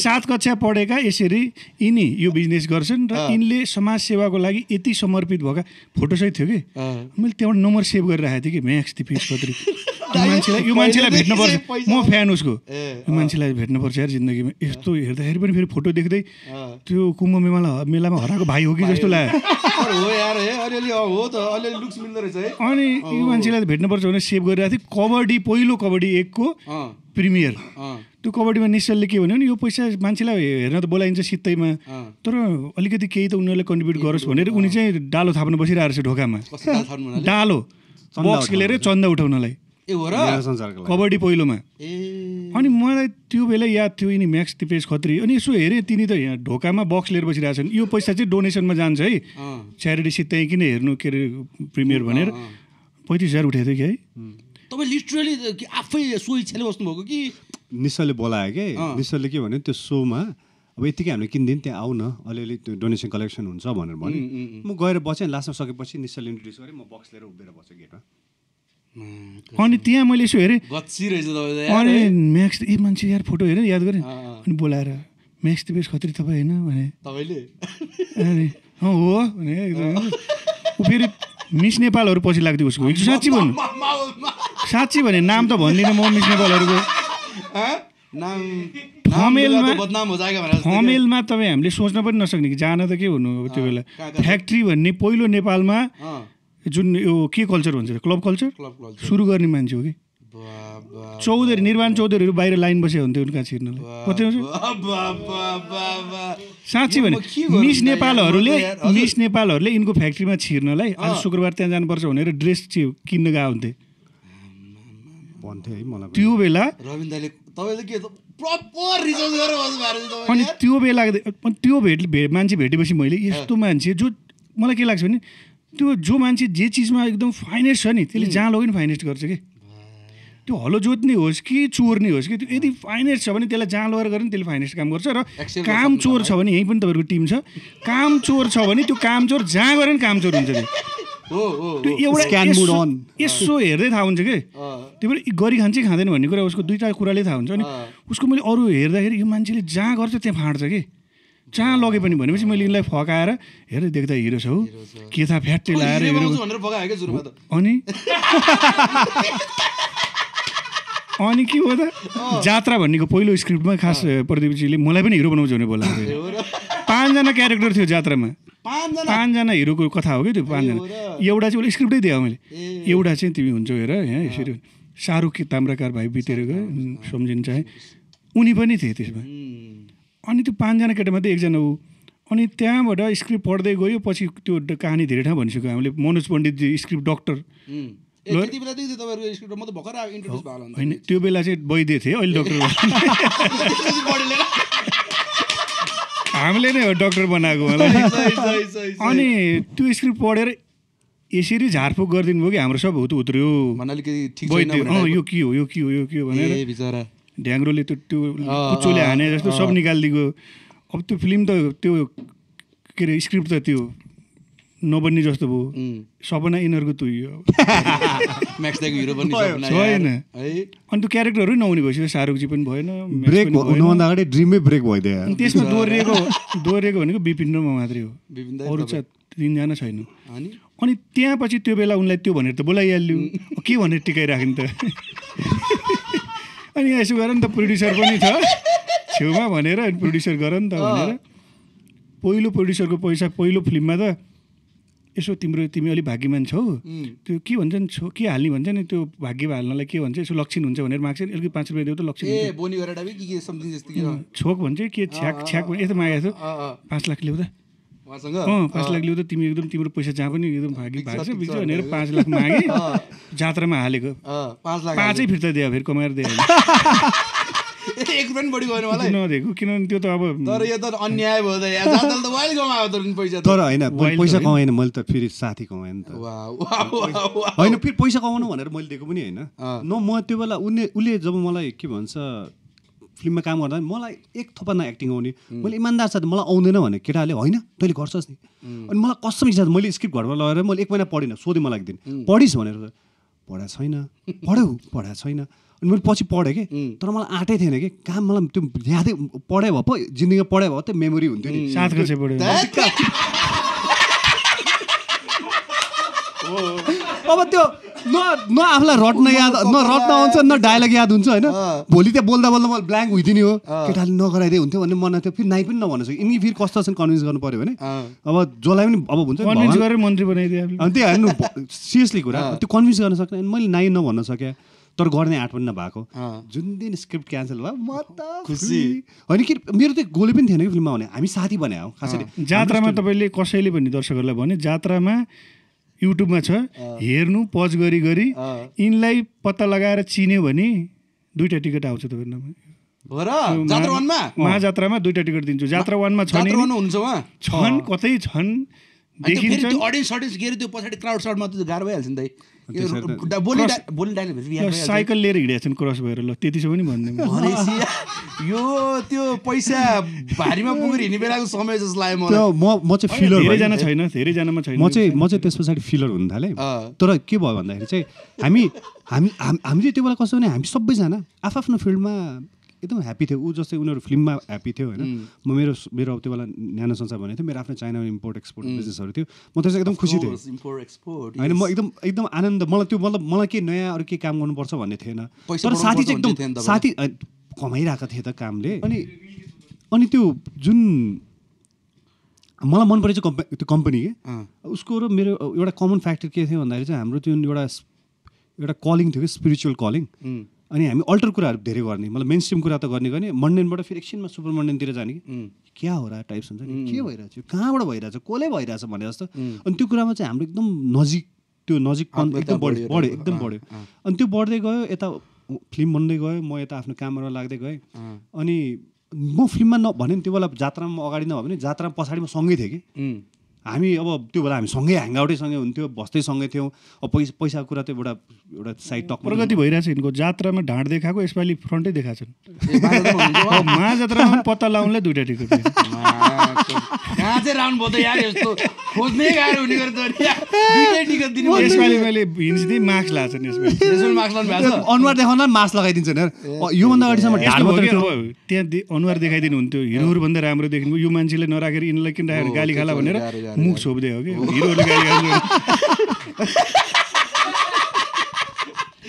सात कक्षा पढेका यसरी यिनी यो बिजनेस गर्छन् र यिनले समाज सेवाको लागि लागि यति समर्पित भएका फोटोसहित थियो कि? मैले त्यहाँबाट नम्बर सेभ गरेर राखेको थिएँ कि म्याक्स दिपेश खत्री मान्छेलाई यो मान्छेलाई भेट्नुपर्छ म फ्यान उसको। यो मान्छेलाई भेट्नुपर्छ यार जिन्दगीमा। यस्तो हेर्दाखेरि पनि फेरि फोटो देख्दै त्यो कुम्भ मेला मेलामा हराएको भाइ हो कि जस्तो लाग्यो। [LAUGHS] अनि यो मान्छेलाई भेट्नुपर्छ भनेर सेभ गरिरहेको थिएँ। कबड्डी पहिलो कबड्डी एकको प्रिमियर। त्यो कबड्डीमा निश्चलले के भन्यो भने यो पैसा मान्छेलाई हेर्न त बोलाइन्छ सित्तैमा। तर अलिकति केही त उनीहरूले कन्ट्रिब्युट गरोस् भनेर उनी चाहिँ डालो थाप्न बसिरहेको ढोकामा। छ भन्नाले? डालो। बक्स खेलेर चन्दा उठाउनलाई। कबड्डी पहिलोमा। अनि मलाई त्यो बेला याद थियो यिनी म्याक्स दिपेश खत्री। अनि यसो हेरेँ तिनी त यहाँ ढोकामा बक्स लिएर बसिरहेछन् यो पैसा चाहिँ डोनेसनमा जान्छ है। च्यारिटी सित्तै किन हेर्नु के अरे प्रिमियर भनेर। पैँतिस हजार उठाएको थियो कि है। तपाईँ लिटरली आफै सो इच्छाले बस्नुभएको कि? निश्चलले बोलायो कि? अँ। निश्चलले के भन्यो त्यो सोमा अब यतिकै हामीले किनिदियो त्यहाँ आऊ न। अलिअलि त्यो डोनेसन कलेक्सन हुन्छ भनेर भने म गएर बसेँ लास्टमा सकेपछि निश्चलले इन्ट्रोड्युस गरेँ। म बक्स लिएर उभिएर बसेँ गेटमा अनि त्यहाँ मैले यसो हेरेँ। गच्ची रहेछ तपाईँ त यार अनि। म्याक्स ए मान्छे यार फोटो हेरेँ याद गरेँ। अनि बोलाएर म्याक्स दिपेश खत्री तपाईँ होइन? भने तपाईँले? हो। भने ऊ फेरि मिस नेपालहरू पछि लाग्थ्यो उसको एक [LAUGHS] साँच्ची भन्नु। साँच्ची भने नाम त भन्दिनँ म मिस नेपालहरूको। फमेलमा- तपाईँ हामीले सोच्न पनि नसक्ने कि जान त के भन्नु अब त्यो बेला? फ्याक्ट्री भन्ने पहिलो नेपालमा जुन यो के कल्चर भन्छ क्लब कल्चर? सुरु गर्ने मान्छे हो कि? चौधरी निर्वाण चौधरीहरू बाहिर लाइन बसेको हुन्थ्यो उनका छिर्नलाई। कति। साँच्ची भने मिस नेपालहरूले। मिस नेपालहरूले यिनको फ्याक्ट्रीमा छिर्नलाई आज शुक्रबार त्यहाँ जानुपर्छ भनेर ड्रेस चाहिँ किन्न गएको हुन्थे। त्यो बेला अनि। त्यो बेला त्यो भेट भे- मान्छे भेटेपछि मैले यस्तो मान्छे जो मलाई के लाग्छ भने त्यो जो मान्छे जे चिजमा एकदम फाइनेस्ट छ नि त्यसले जहाँ लग्यो नि फाइनेस्ट गर्छ कि? त्यो हलो जोत्ने होस् कि चोर्ने होस् कि त्यो यदि फाइनेस्ट छ भने त्यसलाई जहाँ लगेर गऱ्यो नि त्यसले फाइनेस्ट काम गर्छ र काम चोर छ भने यहीँ पनि तपाईँहरूको टिम छ। काम चोर छ भने त्यो काम चोर जहाँ गऱ्यो नि काम चोर हुन्छ त्यो हो हो त्यो एउटा यसो- हेर्दै थाहा हुन्छ कि अँ, त्यो पनि गरी खान्छ कि खाँदैन भन्ने कुरा उसको दुईवटा कुराले थाहा हुन्छ अनि। उसको मैले अरू हेर्दाखेरि यो मान्छेले जहाँ गर्छ त्यहाँ फाँड्छ कि जहाँ लगे पनि भनेपछि मैले यिनलाई फकाएर हेर देख्दा हिरो छ हौ के थाहा फ्याट्टे लाएर अनि अनि के हो त जात्रा भन्नेको पहिलो स्क्रिप्टमा खास प्रदीपजीले मलाई पनि हिरो बनाउँछ भने बोलाएको थियो। हो र पाँचजना क्यारेक्टर थियो जात्रामा पाँचजना। पाँचजना हिरोको कथा हो कि त्यो पाँचजना? हो? एउटा चाहिँ उसले स्क्रिप्टै दियो मैले। एउटा चाहिँ तिमी हुन्छौ हेर यहाँ यसरी। शाहरुख के ताम्राकार भाइ बितेर गयो सम्झिनु चाहे। उनी पनि थिए त्यसमा। अनि त्यो पाँचजना केटामध्ये एकजना ऊ अनि त्यहाँबाट स्क्रिप्ट पढ्दै गयो पछि त्यो कहानी धेरै ठाउँ भनिसक्यो हामीले। मनोज पण्डितजी स्क्रिप्ट डक्टर। होइन त्यो बेला चाहिँ वैद्य थिए अहिले डक्टर [LAUGHS] भयो। त्यसपछि बढी लिएर हामीले नै हो डक्टर बनाएको। अनि त्यो स्क्रिप्ट पढेर यसरी झारफुक गरिदिनु भयो कि? हाम्रो सब हुत अँ यो के हो यो के हो यो के हो भनेर ढ्याङ्ग्रोले त्यो त्यो कुचोले हाने जस्तो सब निकालिदिएको। अब त्यो फिल्म त त्यो के अरे स्क्रिप्ट त त्यो नबन्ने जस्तो भयो। सपना यिनीहरूको तुइयो म्याक्स दाइको हिरो पनि सपना यार। छैन। है। अनि त्यो क्यारेक्टरहरू नहुने भइसक्यो शाहरुखजी पनि भएन ब्रेक। हुनुभन्दा अगाडि ड्रिमै ब्रेक भइदियो अनि त्यसमा दोहोरिएको दोहोरिएको भनेको बिपिन र म मात्रै हो। विपिन अरू चाहिँ तिनजना छैन। अनि? अनि त्यहाँ पछि त्यो बेला उनलाई त्यो भनेर त बोलाइहाल्यो। के भनेर टिकाइराख्यो नि त? [LAUGHS] अनि यसो गर नि त प्रड्युसर पनि छ। छेउमा भनेर अनि प्रड्युसर गर नि त भनेर। पहिलो प्रड्युसरको पैसा पहिलो फिल्ममा त यसो तिम्रो तिमी अलिक भाग्यमान छौ त्यो के भन्छ नि छो के हाल्ने भन्छ नि त्यो भाग्य हाल्नलाई के भन्छ यसो लक्षण हुन्छ भनेर माग्छ नि अलिकति पाँच रुपियाँ देऊ त लक्षण छोक भन्छ के छ्याक छ्याक यस्तो मागेको थियो अँ, पाँच लाख ल्याउ त। उहाँसँग? अँ पाँच लाख ल्याउ त तिमी एकदम तिम्रो पैसा जहाँ पनि एकदम भागी बिग्छ, भाग्छ बिग्छ भनेर। पाँच लाख मागे। जात्रामा हालेको। पाँचै फिर्ता दियो फेरि कमाएर दियो। [LAUGHS] एक रुपियाँ पनि बढी मलाई। नदिएको किनभने त्यो त अब तर यो त अन्याय भयो त त कमायो त पैसा त। तर होइन पैसा। कमाएन मैले त फेरि साथी कमाएँ नि त। वाह, वाह, वाह, वाह। होइन फेरि पैसा कमाउनु भनेर मैले दिएको पनि होइन। न म त्यो बेला उसले उसले जब मलाई के भन्छ फिल्ममा काम गर्दा मलाई एक थोपा न एक्टिङ आउने। मैले इमान्दार साथ मलाई आउँदैन भने केटाले होइन तैँले गर्छस् नि। अनि मलाई कसम इच्छा मैले स्क्रिप्ट घरमा लगेर मैले एक महिना पढिनँ सोधेँ मलाई एक दिन। पढिस् भनेर पढाएको छैन पढ्यौ पढाएको छैन। अनि मैले पछि पढेँ कि तर मलाई आँटै थिएन कि। काम मलाई त्यो यादै पढाइ भए पो जिन्दगीमा पढाइ भए त मेमोरी हुन्थ्यो नि। [LAUGHS] अब त्यो न न आफूलाई रट्न याद न रट्न आउँछ न डायलग याद हुन्छ होइन? भोलि त्यहाँ बोल्दा बोल्दा मलाई ब्ल्याङ्क भइदिने हो। केटाले नगराइदिए हुन्थ्यो भन्ने मन थियो फेरि नाइ पनि नभन्न सक्यो। यिनी फेरि कस्तो छ कन्भिन्स गर्नु पऱ्यो भने। अब जसलाई पनि अब हुन्छ। अनि [LAUGHS] त्यो हेर्नु सिरियसली कुरा। त्यो कन्भिन्स गर्न सक्ने अनि मैले नाइ नभन्न सकेँ। तर गर्ने आँट पनि नभएको। जुन दिन स्क्रिप्ट क्यान्सल भयो म त [LAUGHS] खुसी। होइन कि मेरो त्यो गोलै पनि थिएन कि फिल्ममा भने हामी साथी बने हौ खासरी जात्रामा तपाईँले कसैले पनि दर्शकहरूलाई भने जात्रामा युट्युबमा छ हेर्नु पज गरी गरी यिनलाई पत्ता लगाएर चिन्यो भने दुईवटा टिकट आउँछ तपाईँको नाममा। महाजात्रामा दुईवटा टिकट दिन्छु। जात्रा वानमा छन् कतै छन् अडियन्स अडियन्स अरे त्यो पछाडि क्राउड सर्टमा त गाह्रो भइहाल्छ नि त साइकल लिएर हिँडेका छन् क्रस भएर ल त्यति पनि। भनेपछि यो त्यो पैसा भारीमा पुगेर हिँड्ने बेलाको समय जस्तो लाग्यो म म चाहिँ फिलर धेरैजना छैन धेरैजनामा छैन। म चाहिँ म चाहिँ त्यस पछाडि फिलर हुन थालेँ। तर के भयो भन्दाखेरि चाहिँ हामी हामी हाम- हामी चाहिँ त्यो बेला कस्तो भने हामी सबैजना आफ्नो फिल्डमा एकदम ह्याप्पी थियो। ऊ जस्तै उनीहरू फिल्ममा ह्याप्पी थियो होइन? म मेरो मेरो त्यो बेला न्यानो संसार भनेको थियो मेरो आफ्नो चाइनामा इम्पोर्ट एक्सपोर्ट बिजनेसहरू थियो। म त्यसमा एकदम खुसी थिएँ। इम्पोर्ट एक्सपोर्ट होइन म एकदम एकदम आनन्द मलाई त्यो मतलब मलाई के नयाँ अरू के काम गर्नुपर्छ भन्ने थिएन। तर साथी चाहिँ एकदम साथी कमाइरहेको थिएँ त कामले। अनि अनि त्यो जुन मलाई मन परेको कम्पनी त्यो कम्पनी के? उसको र मेरो एउटा कमन फ्याक्टर के थियो भन्दाखेरि चाहिँ हाम्रो त्यो एउटा एउटा कलिङ थियो कि स्पिरिचुअल कलिङ अनि हामी अल्टर कुराहरू धेरै गर्ने। मतलब मेन स्ट्रिम कुरा त गर्ने गर्ने मन्डेनबाट फेरि एकछिनमा सुपर मन्डेनतिर जाने कि। क्या हो र टाइप्स हुन्छ नि? के भइरहेछ कहाँबाट भइरहेछ? कसले भइरहेछ भने जस्तो। अनि त्यो कुरामा चाहिँ हाम्रो एकदम नजिक त्यो नजिक एकदम बढ्यो बढ्यो एकदम बढ्यो। अनि त्यो बढ्दै गयो यता फिल्म बन्दै गयो म यता आफ्नो काममा लाग्दै गएँ। अनि म फिल्ममा न भने नि त्यो बेला जात्रामा अगाडि नभए पनि जात्रामा पछाडि म सँगै थिएँ कि। हामी अब त्यो बेला हामी सँगै ह्याङआउटै सँगै हुन्थ्यो बस्दै सँगै थियौँ अब पैसा पैसाको कुरा त्यो एउटा एउटा साइड टक प्रगति भइरहेछ यिनको जात्रामा ढाँड देखाएको यसपालि फ्रन्टै देखाएको छन् महाजात्रामा पत्ता लगाउनलाई दुइटा टिकट दिएको। कहाँ चाहिँ राउन्ड भयो त यार यस्तो खोज्नै गाह्रो हुने गरे त नि यार। दुइटै टिकट दिनु पर्छ। यसपालि मैले हिँड्दै मार्क्स लाएको छन् यसपालि त्यसमा मार्क्स लाउनु भएको छ अनुहार देखाउन मास्क लगाइदिन्छ नि यार। अ, योभन्दा अगाडिसम्म त्यहाँ अनुहार देखाइदिनु हुन्थ्यो हिरोहरूभन्दा राम्रो देखिनु यो मान्छेले नराखेर यिनलाई किन राखेर गाली खाला भनेर मुख छोप्दै हो कि हिरोहरूले गाली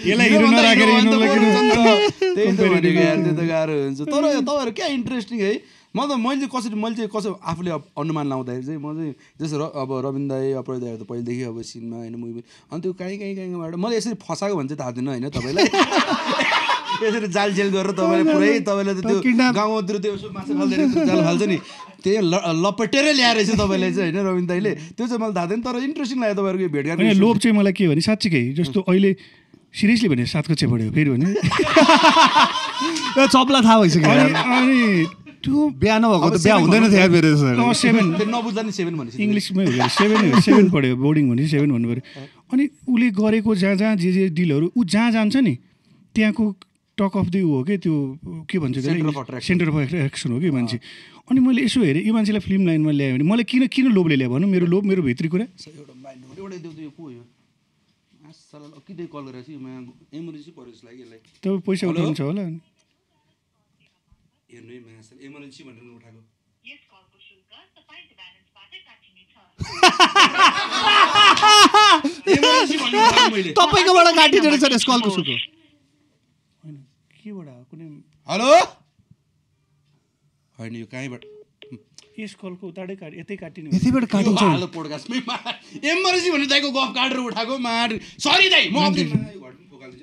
यसलाई हिरो नराखेर। त्यही त भनेको यार त्यो त गाह्रो हुन्छ तर तपाईँहरू क्या इन्ट्रेस्टिङ है म त मैले कसरी मैले चाहिँ कसरी आफूले अनुमान लाउँदाखेरि चाहिँ म चाहिँ जस्तो र अब रविन्द दाई अपराध दाईहरू त पहिलेदेखि अब सिनमा होइन मुभी अनि त्यो काहीँ काहीँ काहीँबाट मैले यसरी फसाएको भने चाहिँ थाहा थिएन होइन तपाईँलाई यसरी जाल जेल गरेर तपाईँले पुरै तपाईँले त त्यो गाउँतिर त्यो यसो माछा त्यो जाल फाल्छ नि। त्यही लपेटेरै ल्याएर रहेछ तपाईँलाई चाहिँ होइन रविन्द दाईले। त्यो चाहिँ मलाई थाहा थिएन तर इन्ट्रेस्टिङ लाग्यो तपाईँहरूको यो भेटघाट लोभ चाहिँ। मलाई के भने साँच्चीकै जस्तो अहिले सिरियसली भने सातको चेपड्यो फेरि भने। [LAUGHS] चप्ला थाहा भइसक्यो अनि त्यो बिहा नभएको त बिहा हुँदैन थियो मेरो सेभेन नबुझ्दा नि सेभेन भनेपछि। इङ्ग्लिसमै हो सेभेन सेभेन पढ्यो बोर्डिङ भने सेभेन भन्नु पऱ्यो। अनि उसले गरेको जहाँ जहाँ जे जे डिलहरू ऊ जहाँ जान्छ नि त्यहाँको टक अफ दि ऊ हो कि त्यो के भन्छ. सेन्टर अफ एट्र्याक्सन हो कि मान्छे। अनि मैले यसो हेरेँ यो मान्छेलाई फिल्म लाइनमा ल्यायो भने मलाई किन किन लोभले ल्यायो भनौँ मेरो लोभ मेरो भित्री कुरा। तपाईँ पैसा? उठाउनु छ। होला तपाईँकोबाट काटिदिएर रहेछ यस कलको सुको [LAUGHS] [LAUGHS] केबाट हो? कुनै हेलो? होइन यो कहीँबाट? यस कलको उताडै काट यतै काटिने यतिबाट काटिन्छ। हालो पोडकास्टमै इमर्जेन्सी भनेर दाइको गफ काटेर उठाएको मार। सरी दाइ म।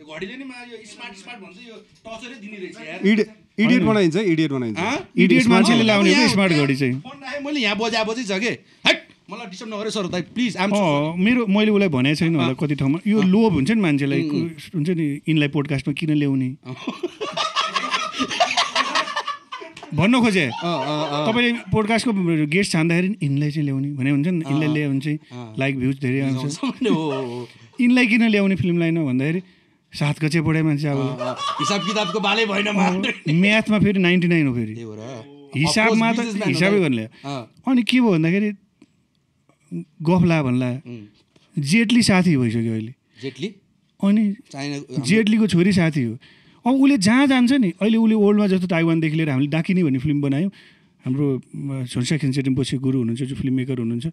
घडीले नि मा यो स्मार्ट स्मार्ट भन्छ यो टचरै दिने रहेछ यार। इड इडियट बनाइन्छ इडियट बनाइन्छ? इडियट मान्छेले लाउने यहाँ स्मार्ट घडी चाहिँ। फोन राखेँ मैले यहाँ बजा बजी छ कि हैट। मलाई डिस्टर्ब नगरे सर दाइ प्लिज आम मेरो मैले उसलाई भनेको छैन होला कति ठाउँमा। यो लोभ हुन्छ नि मान्छेलाई हुन्छ नि यिनलाई पोडकास्टमा किन ल्याउने? भन्न खोजे। तपाईँले पोडकास्टको गेस्ट छान्दाखेरि यिनलाई चाहिँ ल्याउने भने हुन्छ नि यिनलाई ल्यायो भने चाहिँ लाइक भ्युज धेरै आउँछ। हो यिनलाई किन ल्याउने फिल्म लाइन भन्दाखेरि सात कचे पढाए मान्छे अब। हिसाब किताबको बालै भएन म्याथमा फेरि नाइन्टी नाइन हो फेरि हिसाबमा त हिसाबै गर्ने अनि के भयो भन्दाखेरि गफ ला भन्ला। जेटली साथी भइसक्यो अहिले। जेटली? अनि चाइना जेटलीको छोरी साथी हो। अब उसले जहाँ जान्छ नि अहिले उसले वर्ल्डमा जस्तो ताइवानदेखि लिएर हामीले डाकिनी भन्ने फिल्म बनायौँ। हाम्रो छोन्सा खिन्चेटिम पछि गुरु हुनुहुन्छ जो फिल्म मेकर हुनुहुन्छ।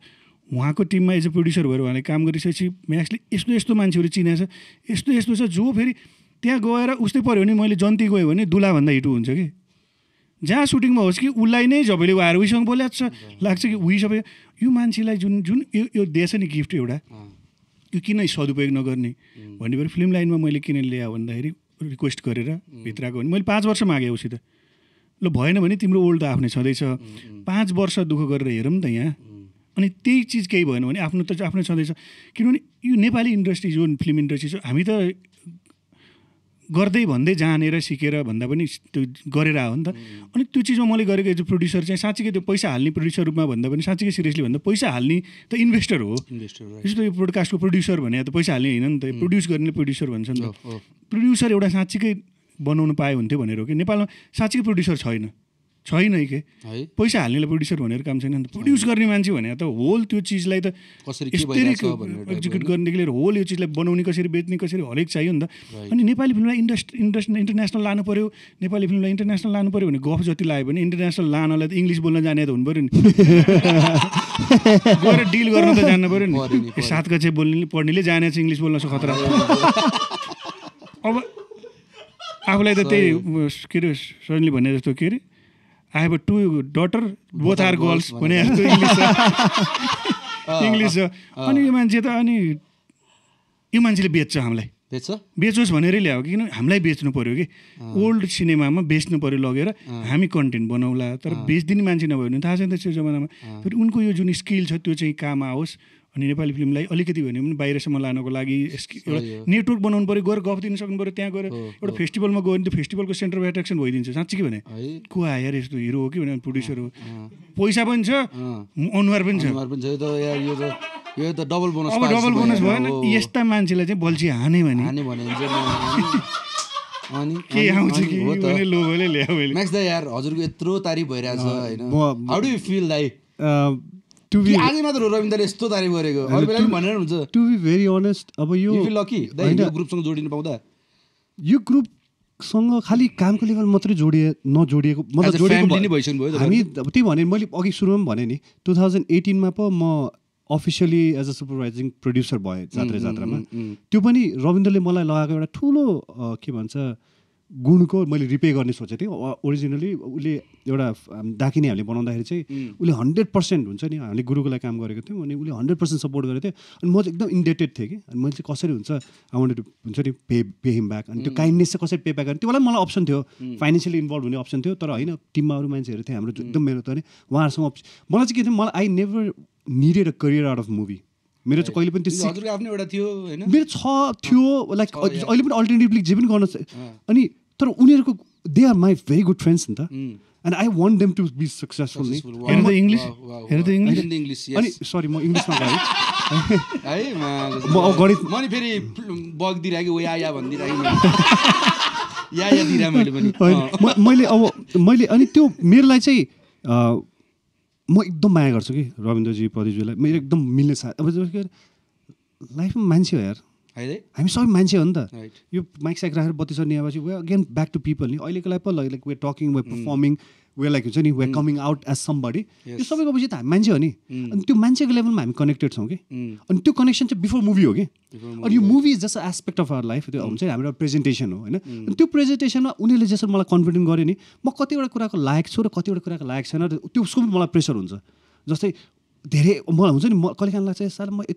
उहाँको टिममा एज अ प्रड्युसर भएर उहाँले काम गरिसकेपछि म्याक्सले यस्तो यस्तो मान्छेहरू चिनेछ यस्तो यस्तो छ जो फेरि त्यहाँ गएर उस्तै पऱ्यो भने मैले जन्ती गयो भने दुलाभन्दा हिटो हुन्छ कि। जहाँ सुटिङमा होस् कि उसलाई नै झपैले आएर उहीसँग बोल्याएको छ लाग्छ कि उही सबै। यो मान्छेलाई जुन जुन यो यो दिएछ नि गिफ्ट एउटा यो किन सदुपयोग नगर्ने? भन्ने भएर फिल्म लाइनमा मैले किन ल्याएँ भन्दाखेरि रिक्वेस्ट गरेर भित्रको भने मैले पाँच वर्ष मागेँ उसित ल भएन भने तिम्रो ओल्ड त आफ्नै छँदैछ। पाँच वर्ष दुःख गरेर हेरौँ त यहाँ। अनि त्यही चिज केही भएन भने आफ्नो त आफ्नै छँदैछ। किनभने यो नेपाली इन्डस्ट्री जुन फिल्म इन्डस्ट्री छ हामी त गर्दै भन्दै जानेर सिकेर भन्दा पनि त्यो गरेर आयो नि त। अनि त्यो चिजमा मैले गरेको एज अ प्रड्युसर चाहिँ साँच्चीकै त्यो पैसा हाल्ने प्रड्युसर रूपमा भन्दा पनि साँच्चीकै सिरियसली भन्दा पैसा हाल्ने त इन्भेस्टर हो। जस्तो यो ब्रोडकास्टको प्रड्युसर भने त पैसा हाल्ने होइन नि त। प्रड्युस गर्ने प्रड्युसर भन्छ नि हो, त। हो। प्रड्युसर एउटा साँच्चीकै बनाउनु पाए हुन्थ्यो भनेर हो कि? नेपालमा साँच्चीकै प्रड्युसर छैन। छैन के? पैसा हाल्नेलाई प्रड्युसर भनेर काम छैन नि त। प्रड्युस गर्ने मान्छे भने त होल त्यो चिजलाई त कसरी एक्जिक्युट गर्नेदेखि लिएर होल यो चिजलाई बनाउने कसरी बेच्ने कसरी हरेक चाहियो नि त। अनि नेपाली फिल्मलाई इन्डस्ट्री इन्डस्ट्री इन्टरनेसनल लानु पऱ्यो नेपाली फिल्मलाई इन्टरनेसनल लानु पऱ्यो भने गफ जति लाग्यो भने इन्टरनेसनल लानलाई त इङ्ग्लिस बोल्न जाने त हुनु पऱ्यो नि। गएर डिल गर्न त जान्नु पऱ्यो नि, सात कक्षा बोल्ने पढ्नेले जाने चाहिँ इङ्ग्लिस बोल्न खतरा अब आफूलाई त त्यही के अरे सजनले भने जस्तो के अरे? I have a two daughter both are girls भने जस्तो इङ्ग्लिस छ इङ्ग्लिस अनि यो मान्छे त अनि यो मान्छेले बेच्छ हामीलाई। बेच्छ? बेचोस् भनेरै ल्यायो कि किन हामीलाई बेच्नु पऱ्यो कि। ओल्ड सिनेमामा बेच्नु पऱ्यो लगेर हामी कन्टेन्ट बनाउला। तर बेच्दिने मान्छे नभयो भने थाहा छैन त्यो जमानामा। फेरि उनको यो जुन स्किल छ त्यो चाहिँ काम आओस्। अनि नेपाली फिल्मलाई अलिकति भने पनि बाहिरसम्म लानको लागि एउटा नेटवर्क बनाउनु पऱ्यो गएर गफ दिन सक्नु पऱ्यो त्यहाँ गएर एउटा फेस्टिभलमा गयो भने त्यो फेस्टिभलको सेन्टर अफ एट्र्याक्सन भइदिन्छ। साँच्चै के भने को आयो यार यस्तो हिरो हो कि भने प्रड्युसर हो। पैसा पनि छ। अनुहार पनि छ। अनुहार पनि छ। यो त यार यो त यो त डबल बोनस अब डबल बोनस भएन यस्ता मान्छेलाई चाहिँ बल्छी हाने भने। हाने भने अनि। [LAUGHS] के आउँछ कि हो त। भने लोभले ल्यायो मैले। म्याक्स दा यार हजुरको यत्रो तारिफ भइरहेछ होइन। म- हाउ डु यु फिल दाइ टु बी कि आज मात्र हो रविन्द्रले यस्तो तारिफ गरेको। अरू बेला पनि भनेर हुन्छ। टु बी भेरी अनेस्ट अब यो लकी ग्रुपसँग जोडिनु पाउँदा? यो ग्रुपसँग खालि कामको लेभल मात्रै जोडिए नजोडिएको मतलब जोडिएको हामी अब त्यही भने मैले अघि सुरुमा पनि भने नि टु थाउजन्ड एटिनमा पो म officially as a supervising producer भएँ जात्रा जात्रामा। त्यो पनि रविन्द्रले मलाई लगाएको एउटा ठुलो के भन्छ गुणको मैले रिपे गर्ने सोचेको थिएँ। ओरिजिनली उसले एउटा डाकिने हामीले बनाउँदाखेरि चाहिँ उसले हन्ड्रेड पर्सेन्ट हुन्छ नि हामीले गुरुको लागि काम गरेको थियौँ अनि उसले हन्ड्रेड पर्सेन्ट सपोर्ट गरेको थियो। अनि म चाहिँ एकदम इन्डेटेड थिएँ कि। अनि मैले चाहिँ कसरी हुन्छ आई वान्ट टु हुन्छ नि पे पे हिम ब्याक अनि त्यो काइन्डनेस चाहिँ कसरी पे ब्याक गर्ने? त्यो बेला मलाई अप्सन थियो। फाइनेन्सियली इन्भल्भ हुने अप्सन थियो। तर होइन टिममा अरू मान्छेहरू थियो हाम्रो एकदम मेहनत गर्ने। उहाँहरूसँग अप्स- मलाई चाहिँ के थियो मलाई I never needed a career out of movie मेरो चाहिँ कहिले पनि त्यो आफ्नो एउटा थियो होइन? मेरो छ थियो लाइक अहिले पनि अल्टरनेटिभली जे पनि गर्न अनि तर उनीहरूको they are my very good friends नि त। And I want them to be successful. अनि सरी म इङ्ग्लिसमा गएँ है। [LAUGHS] [LAUGHS] म गणित- म नि फेरि बग दिइरहेको या या भनिदिइरहेको मैले। [LAUGHS] या या दिइरहेँ मैले पनि। मैले अब मैले अनि त्यो मेरोलाई चाहिँ अ, म एकदम माया गर्छु कि रविन्द्रजी प्रदीपजीलाई मेरो एकदम मिल्ने साथ अब लाइफमा मान्छे हो यार? हामी सबै मान्छे हो नि त. यो माइक साइक राखेर बत्ती सर निहापछि we again back to people नि। अहिलेको लागि पो like we talking we performing we like हुन्छ नि we coming out as somebody यो सबैको पछि त हामी मान्छे हो नि। अनि त्यो मान्छेको लेभलमा हामी कनेक्टेड छौँ कि। अनि त्यो कनेक्सन चाहिँ बिफोर मुभी हो कि। अनि यो movie is just aspect of our life त्यो हुन्छ नि हाम्रो प्रेजेन्टेसन हो होइन। अनि त्यो प्रेजेन्टेसनमा उनीहरूले जसरी मलाई कन्फिडेन्ट गर्यो नि म कतिवटा कुराको लायक छु र कतिवटा कुराको लायक छैन र त्यो उसको पनि मलाई प्रेसर हुन्छ। जस्तै धेरै मलाई हुन्छ नि म कहिले काहीँ लाग्छ साल म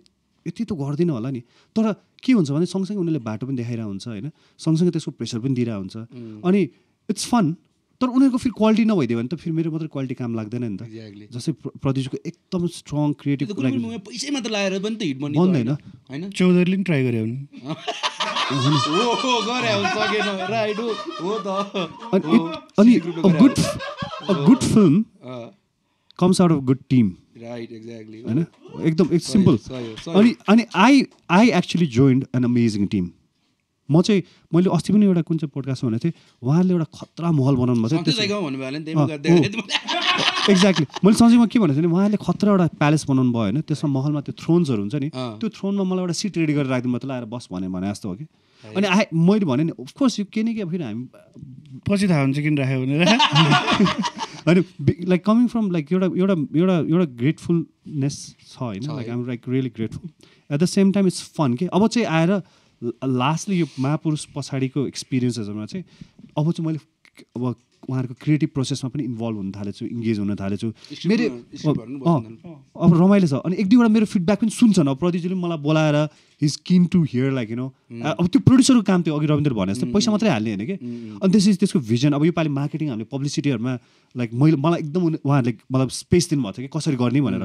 यत- त गर्दिनँ होला नि। तर के हुन्छ भने सँगसँगै उनीहरूले बाटो पनि देखाइरहेको हुन्छ होइन? सँगसँगै त्यसको प्रेसर पनि दिइरहेको हुन्छ। अनि इट्स फन तर उनीहरूको फेरि क्वालिटी नभइदियो भने त फेरि मेरो मात्रै क्वालिटी काम लाग्दैन नि त. जस्तै प्र- प्रदीपको एकदम स्ट्रङ क्रिएटिभ पैसै मात्र लगाएर पनि त हिट बन्दैन। होइन? चौधरीले पनि ट्राई गरे [LAUGHS] अनि अनि a good uh good film comes out of good team right exactly होइन? एकदम इट्स सिम्पल। अनि अनि I I actually joined an amazing team म चाहिँ मैले अस्ति पनि एउटा कुन चाहिँ पोडकास्टमा भनेको थिएँ उहाँहरूले एउटा खतरा महल बनाउनु भएको थियो। एक्ज्याक्टली [LAUGHS] मैले सन्चैमा के भनेको थिएँ उहाँले खतरा एउटा प्यालेस बनाउनु भयो होइन? त्यसमा महलमा त्यो थ्रोन्सहरू हुन्छ नि। त्यो थ्रोनमा मलाई एउटा सिट रेडी गरेर राखिदिनु मात्रै आएर बस भने भने जस्तो हो कि। अनि आए मैले भने नि अफकोर्स यो के नि के फेरि हामी पछि थाहा हुन्छ किन राख्यो भनेर। [LAUGHS] होइन लाइक कमिङ फ्रम लाइक एउटा एउटा एउटा एउटा ग्रेटफुलनेस छ होइन like I'm like really grateful at the same time it's fun के अब चाहिँ आएर लास्टली यो महापुरुष पछाडिको एक्सपिरियन्सेसहरूमा चाहिँ अब चाहिँ मैले अब उहाँहरूको क्रिएटिभ प्रोसेसमा पनि इन्भल्भ हुन थालेछु इङ्गेज हुन थालेछु। मेरो अब रमाइलो छ। अनि एक दुईवटा मेरो फिडब्याक पनि सुन्छन्। अब प्रदीपजीले पनि मलाई बोलाएर he's keen to hear like you know अब त्यो प्रड्युसरको काम थियो अघि रविन्द्र भने जस्तो। पैसा मात्रै हाल्ने होइन कि? अनि त्यस त्यसको भिजन अब योपालि मार्केटिङ हामीले पब्लिसिटीहरूमा लाइक मैले मलाई एकदम उहाँहरूले मतलब स्पेस दिनुभएको थियो कि कसरी गर्ने भनेर।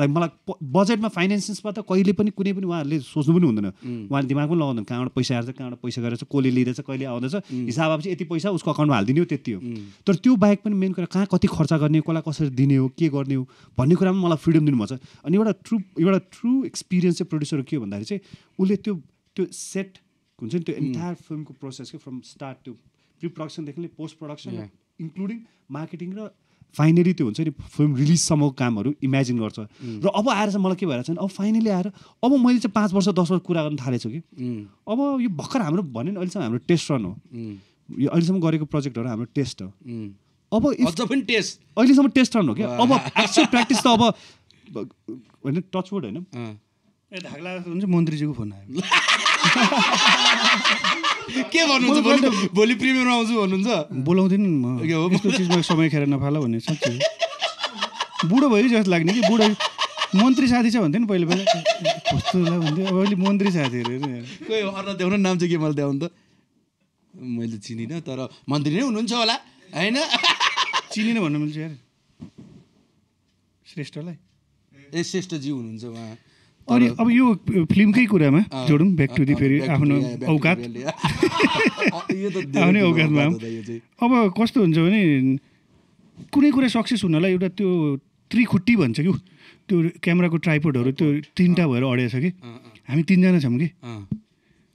लाइक मलाई बजेटमा फाइनेन्सियसमा त कहिले पनि कुनै पनि उहाँहरूले सोच्नु पनि हुँदैन। उहाँले दिमाग पनि लगाउँदैन। कहाँबाट पैसा आएर कहाँबाट पैसा गरेर कसले लिँदैछ कहिले आउँदैछ। हिसाब आएपछि यति पैसा उसको अकाउन्टमा हालिदिने हो त्यति हो। तर त्यो बाहेक पनि मेन कुरा कहाँ कति खर्च गर्ने कसलाई कसरी दिने हो के गर्ने हो भन्ने कुरामा मलाई फ्रिडम दिनुभएको छ। अनि एउटा ट्रु एउटा ट्रु एक्सपिरियन्स चाहिँ प्रड्युसर के हो भन्दाखेरि चाहिँ उसले त्यो त्यो सेट हुन्छ नि त्यो एन्टायर फिल्मको प्रोसेस के फ्रम स्टार्ट त्यो प्रि प्रडक्सनदेखि लिएर पोस्ट प्रडक्सन इन्क्लुडिङ मार्केटिङ र फाइनली त्यो हुन्छ नि फिल्म रिलिजसम्मको कामहरू इमेजिन गर्छ। र अब आएर चाहिँ मलाई के भइरहेको छ भने अब फाइनली आएर अब मैले चाहिँ पाँच वर्ष दस वर्ष कुरा गर्न थालेछु कि। अब यो भर्खर हाम्रो भन्यो नि अहिलेसम्म हाम्रो टेस्ट रन हो। यो अहिलेसम्म गरेको प्रोजेक्टहरू हाम्रो टेस्ट हो। अब if- अझ पनि टेस्ट। अहिलेसम्म टेस्ट रन हो क्या? अब [LAUGHS] एक्चुअल प्र्याक्टिस त अब होइन टचवुड होइन। ए जस्तो हुन्छ मन्त्रीजीको फोन आयो। [LAUGHS] के भन्नुहुन्छ भोलि भोलि प्रिमियरमा आउँछु भन्नुहुन्छ? बोलाउँदैन नि म। के हो? यस्तो चिजमा समय खेर नफाल भन्ने साँच्चै बुढो भयो जस्तो लाग्ने कि बुढो मन्त्री साथी छ भन्थ्यो नि पहिले पहिला। कस्तो भन्थ्यो। अब अहिले मन्त्री साथीहरू। खोइ अर्न देऊ न नाम चाहिँ के मलाई देऊ त? मैले चिनिनँ तर मन्त्री नै हुनुहुन्छ होला होइन? चिनेन भन्नु मिल्छ यार। श्रेष्ठलाई? ए श्रेष्ठजी हुनुहुन्छ उहाँ। अनि अब यो फिल्मकै कुरामा जोडौँ ब्याक टु दि फेरि आफ्नो औकात। आफ्नै [LAUGHS] औकातमा। अब कस्तो हुन्छ भने कुनै कुरा सक्सेस हुनलाई एउटा त्यो त्रिखुट्टी भन्छ कि त्यो क्यामेराको ट्राइपोडहरू त्यो तिनवटा भएर अडेको छ कि हामी तिनजना छौँ कि।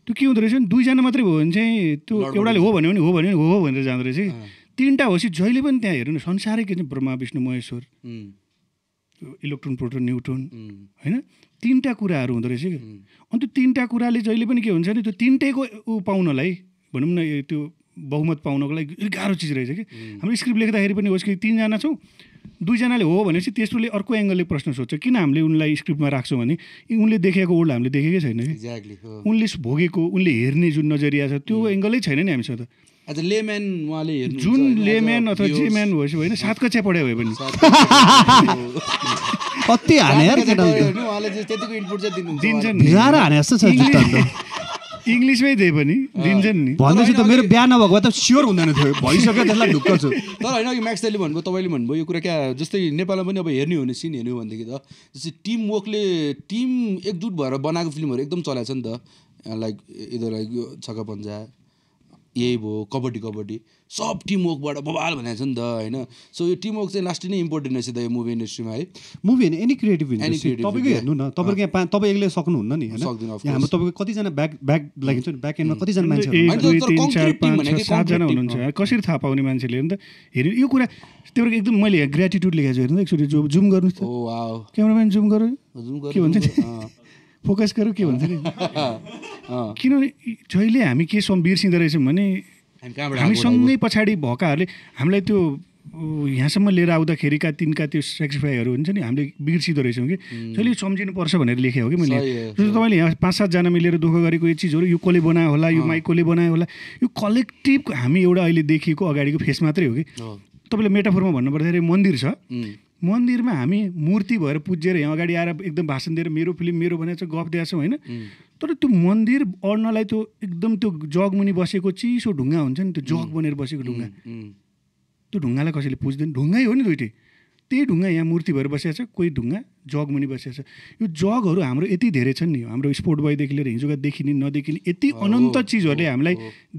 त्यो के हुँदो रहेछ भने दुईजना मात्रै भयो भने चाहिँ त्यो एउटाले हो भन्यो भने हो भन्यो भने हो हो भनेर जाँदो रहेछ कि तिनवटा होपछि जहिले पनि त्यहाँ हेर्नु न संसारै के चाहिँ Brahma Vishnu Maheshwar electron proton neutron होइन? तिनवटा कुराहरू हुँदो रहेछ कि अनि त्यो तिनवटा कुराले जहिले पनि के हुन्छ भने त्यो तिनटैको ऊ पाउनलाई भनौँ न त्यो बहुमत पाउनको लागि गाह्रो चिज रहेछ कि। हाम्रो स्क्रिप्ट लेख्दाखेरि पनि होस् कि तिनजना छौँ दुईजनाले हो भनेपछि तेस्रोले अर्को एङ्गलले प्रश्न सोध्छ किन हामीले उनलाई स्क्रिप्टमा राख्छौँ भने? उनले देखेको ओल्ड हामीले देखेकै छैन कि। उनले भोगेको उनले हेर्ने जुन नजरिया छ त्यो एङ्गलै छैन नि हामीसँग त। आज लेम्यान उहाँले हेर्नुहुन्छ जुन लेम्यान अथवा viewers। जेम्यान होस् होइन [LAUGHS] सात कक्षा पढायो भए पनि। कति [LAUGHS] हाने उहाँले त्यतिको इनपुट चाहिँ। भिजाएर हाने जस्तो छ। [LAUGHS] इङ्ग्लिसमै दिए पनि दिन्छन् नि। भन्दैछु त मेरो बिहा नभएको भए त स्योर हुँदैन थियो। भइसक्यो त्यसलाई [LAUGHS] ढुक्क छु। तर होइन अघि म्याक्स दाइले भन्नुभयो तपाईँले भन्नुभयो यो कुरा क्या जस्तै नेपालमा पनि अब हेर्ने हो भने सिन हेर्ने हो भनेदेखि त जस्तै टिम वर्कले टिम एकजुट भएर बनाएको फिल्महरू एकदम चलाएको छ नि त। लाइक इधर लाइक यो छक्का पन्जा यही भयो कबड्डी कबड्डी। सब टिम वर्कबाट बबाल भनेको छ नि त होइन? सो यो टिम वर्क चाहिँ लास्टै नै इम्पोर्टेन्ट रहेछ त यो मुभी इन्डस्ट्रीमा है? मुभी होइन एनी क्रिएटिभ इन्डस्ट्री creative तपाईँकै. हेर्नु न तपाईँको यहाँ तपाईँ एक्लै सक्नुहुन्न नि सक्दिनँ, हाम्रो तपाईँको कतिजना ब्याक ब्याक लागिन्छ नि ब्याक एन्डमा कतिजना मान्छेहरू एक होइन, दुई तर तिन concrete चार team पाँच भनेको छ सातजना हुनुहुन्छ। कसरी थाहा पाउने मान्छेले हेर्नु त? हेर्नु यो कुरा त्यो एकदम मैले ग्रेटिट्युड लेखेको छु हेर्नु एकचोटि जो जुम गर्नुहोस् त। ओ वाओ क्यामराम्यान जुम गर जुम के भन्छ नि? फोकस गर के भन्छ नि। किनभने जहिले हामी के सम बिर्सिँदो रहेछौँ भने हामी सँगै पछाडि भएकाहरूले हामीलाई त्यो यहाँसम्म लिएर आउँदाखेरिका तिनका त्यो सेक्रिफाईहरू हुन्छ नि हामीले बिर्सिँदो रहेछौँ कि। जहिले सम्झिनुपर्छ भनेर लेखेँ हो कि मैले। जस्तो तपाईँले यहाँ पाँच सातजना मिलेर दुःख गरेको यो चिजहरू यो कसले बनायो होला यो माइक कसले बनायो होला यो कलेक्टिभ हामी एउटा अहिले देखिएको अगाडिको फेस मात्रै हो कि। तपाईँले मेटाफोरमा भन्नुपर्दाखेरि मन्दिर छ। मन्दिरमा हामी मूर्ति भएर पुजेर यहाँ अगाडि आएर एकदम भाषण दिएर मेरो फिल्म मेरो भनेर चाहिँ गफ दिएको छौँ होइन तर त्यो मन्दिर अड्नलाई त्यो एकदम त्यो जगमुनि बसेको चिसो ढुङ्गा हुन्छ नि त्यो जग बनेर बसेको ढुङ्गा। त्यो ढुङ्गालाई कसैले पुज्दैन। ढुङ्गै हो नि दुइटै त्यही ढुङ्गा यहाँ मूर्ति भएर बसेको छ कोही ढुङ्गा जग मुनि बसेको छ। यो जगहरू हाम्रो यति धेरै छन् नि हाम्रो स्पोर्ट बोयदेखि लिएर हिजोका देखिने नदेखिने यति अनन्त चिजहरूले हामीलाई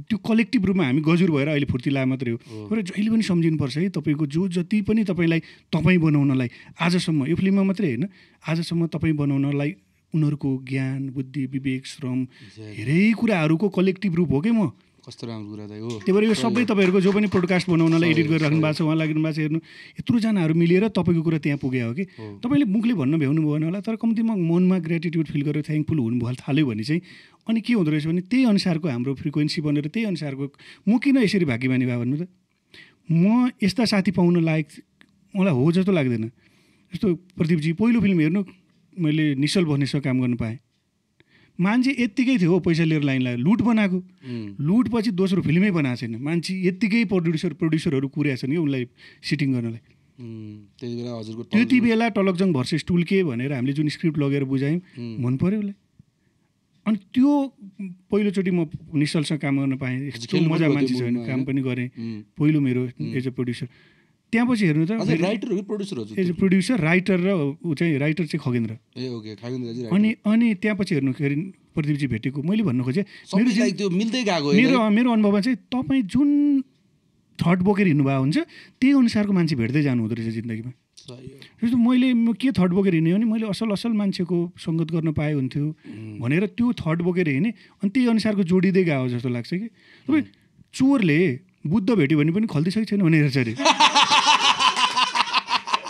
त्यो कलेक्टिभ रूपमा हामी गजुर भएर अहिले फुर्तिला मात्रै हो। र जहिले पनि सम्झिनुपर्छ है तपाईँको जो जति पनि तपाईँलाई तपाईँ बनाउनलाई आजसम्म यो फिल्ममा मात्रै होइन आजसम्म तपाईँ बनाउनलाई उनीहरूको ज्ञान बुद्धि विवेक श्रम धेरै कुराहरूको कलेक्टिभ रूप हो कि म? कस्तो राम्रो कुरा हो त्यही भएर यो सबै तपाईँहरूको जो पनि पोडकास्ट बनाउनलाई एडिट गरिराख्नु भएको छ उहाँ लाग्नु भएको छ हेर्नु। यत्रोजनाहरू मिलेर तपाईँको कुरा त्यहाँ पुग्यो हो कि? तपाईँले मुखले भन्न भ्याउनु भएन होला तर कम्तीमा मनमा ग्रेटिट्युड फिल गरेर थ्याङ्कफुल हुनु भयो थाल्यो भने चाहिँ अनि के हुँदो रहेछ भने त्यही अनुसारको हाम्रो फ्रिक्वेन्सी बनेर त्यही अनुसारको म किन यसरी भाग्यमानी भए भन्नु त? म यस्ता साथी पाउन लायक मलाई हो जस्तो लाग्दैन। जस्तो प्रदीपजी पहिलो फिल्म हेर्नु मैले निश्चल बस्नेसँग काम गर्नु पाएँ। मान्छे यत्तिकै थियो हो पैसा लिएर लाइन लाग्यो लुट बनाएको। लुट पछि दोस्रो फिल्मै बनाएको छैन। मान्छे यत्तिकै प्रड्युसर प्रड्युसरहरू कुरेका छन् कि उसलाई सिटिङ गर्नलाई। त्यति बेला हजुरको त्यति बेला टलकजङ भर्सेस टुल्के भनेर हामीले जुन स्क्रिप्ट लगेर बुझायौँ मन पऱ्यो उसलाई। अनि त्यो पहिलोचोटि म निश्चलसँग काम गर्न पाएँ। यस्तो मजा मान्छे छैन। काम? पनि गरेँ। पहिलो मेरो एज अ प्रड्युसर त्यहाँ पछि हेर्नु त राइटर हो प्रड्युसर अ प्रड्युसर राइटर र ऊ चाहिँ राइटर चाहिँ खगेन्द्र। ए ओके खागिन्द्र दाजु अनि अनि त्यहाँ पछि हेर्नुखेरि प्रदीपजी भेटेको मैले भन्नु खोजेँ मेरो मिल्दै गएको मेरो मेरो अनुभवमा चाहिँ तपाईँ जुन थट बोकेर हिँड्नुभएको हुन्छ त्यही अनुसारको मान्छे भेट्दै जानु हुँदो रहेछ जिन्दगीमा। जस्तो मैले म के थट बोकेर हिँडेँ भने मैले असल असल मान्छेको सङ्गत गर्न पाए हुन्थ्यो भनेर त्यो थट बोकेर हिँडेँ अनि त्यही अनुसारको जोडिँदै गयो जस्तो लाग्छ कि। तपाईँ चोरले बुद्ध भेट्यो भने पनि खल्तिसकेको छैन भने हेर्छ अरे। [LAUGHS]